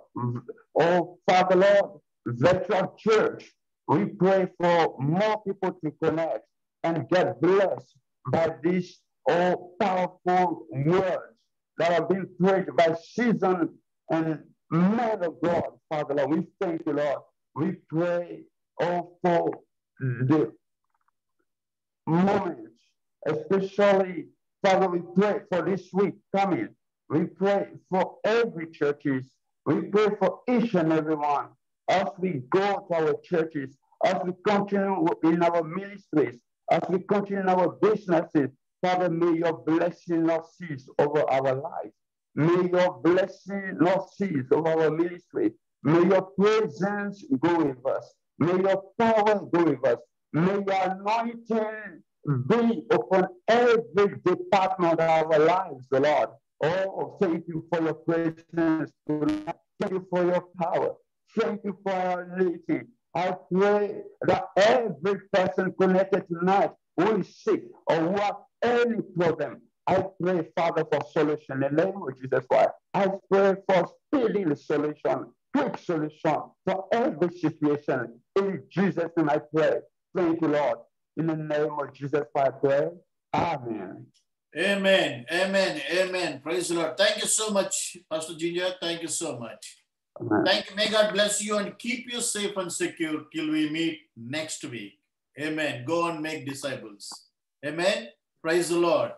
Speaker 9: oh Father Lord, virtual church. We pray for more people to connect and get blessed by this all powerful words that have been prayed by seasoned and men of God, Father Lord. We thank you, Lord. We pray all for the moments, especially, Father, we pray for this week coming. We pray for every churches. We pray for each and every one as we go to our churches, as we continue in our ministries, as we continue in our businesses. Father, may your blessing not cease over our lives. May your blessing not cease over our ministry. May your presence go with us. May your power go with us. May your anointing be upon every department of our lives, the Lord. Oh, thank you for your presence. Thank you for your power. Thank you for our anointing. I pray that every person connected tonight who is sick or who have any problem, I pray, Father, for solution in the name of Jesus Christ. I pray for speedy solution, quick solution for every situation. In Jesus' name I pray. Thank you, Lord. In the name of Jesus Christ, I pray. Amen.
Speaker 1: Amen. Amen. Amen. Praise the Lord. Thank you so much, Pastor Ginger. Thank you so much.
Speaker 9: Amen.
Speaker 1: Thank you. May God bless you and keep you safe and secure till we meet next week. Amen. Go and make disciples. Amen. Praise the Lord.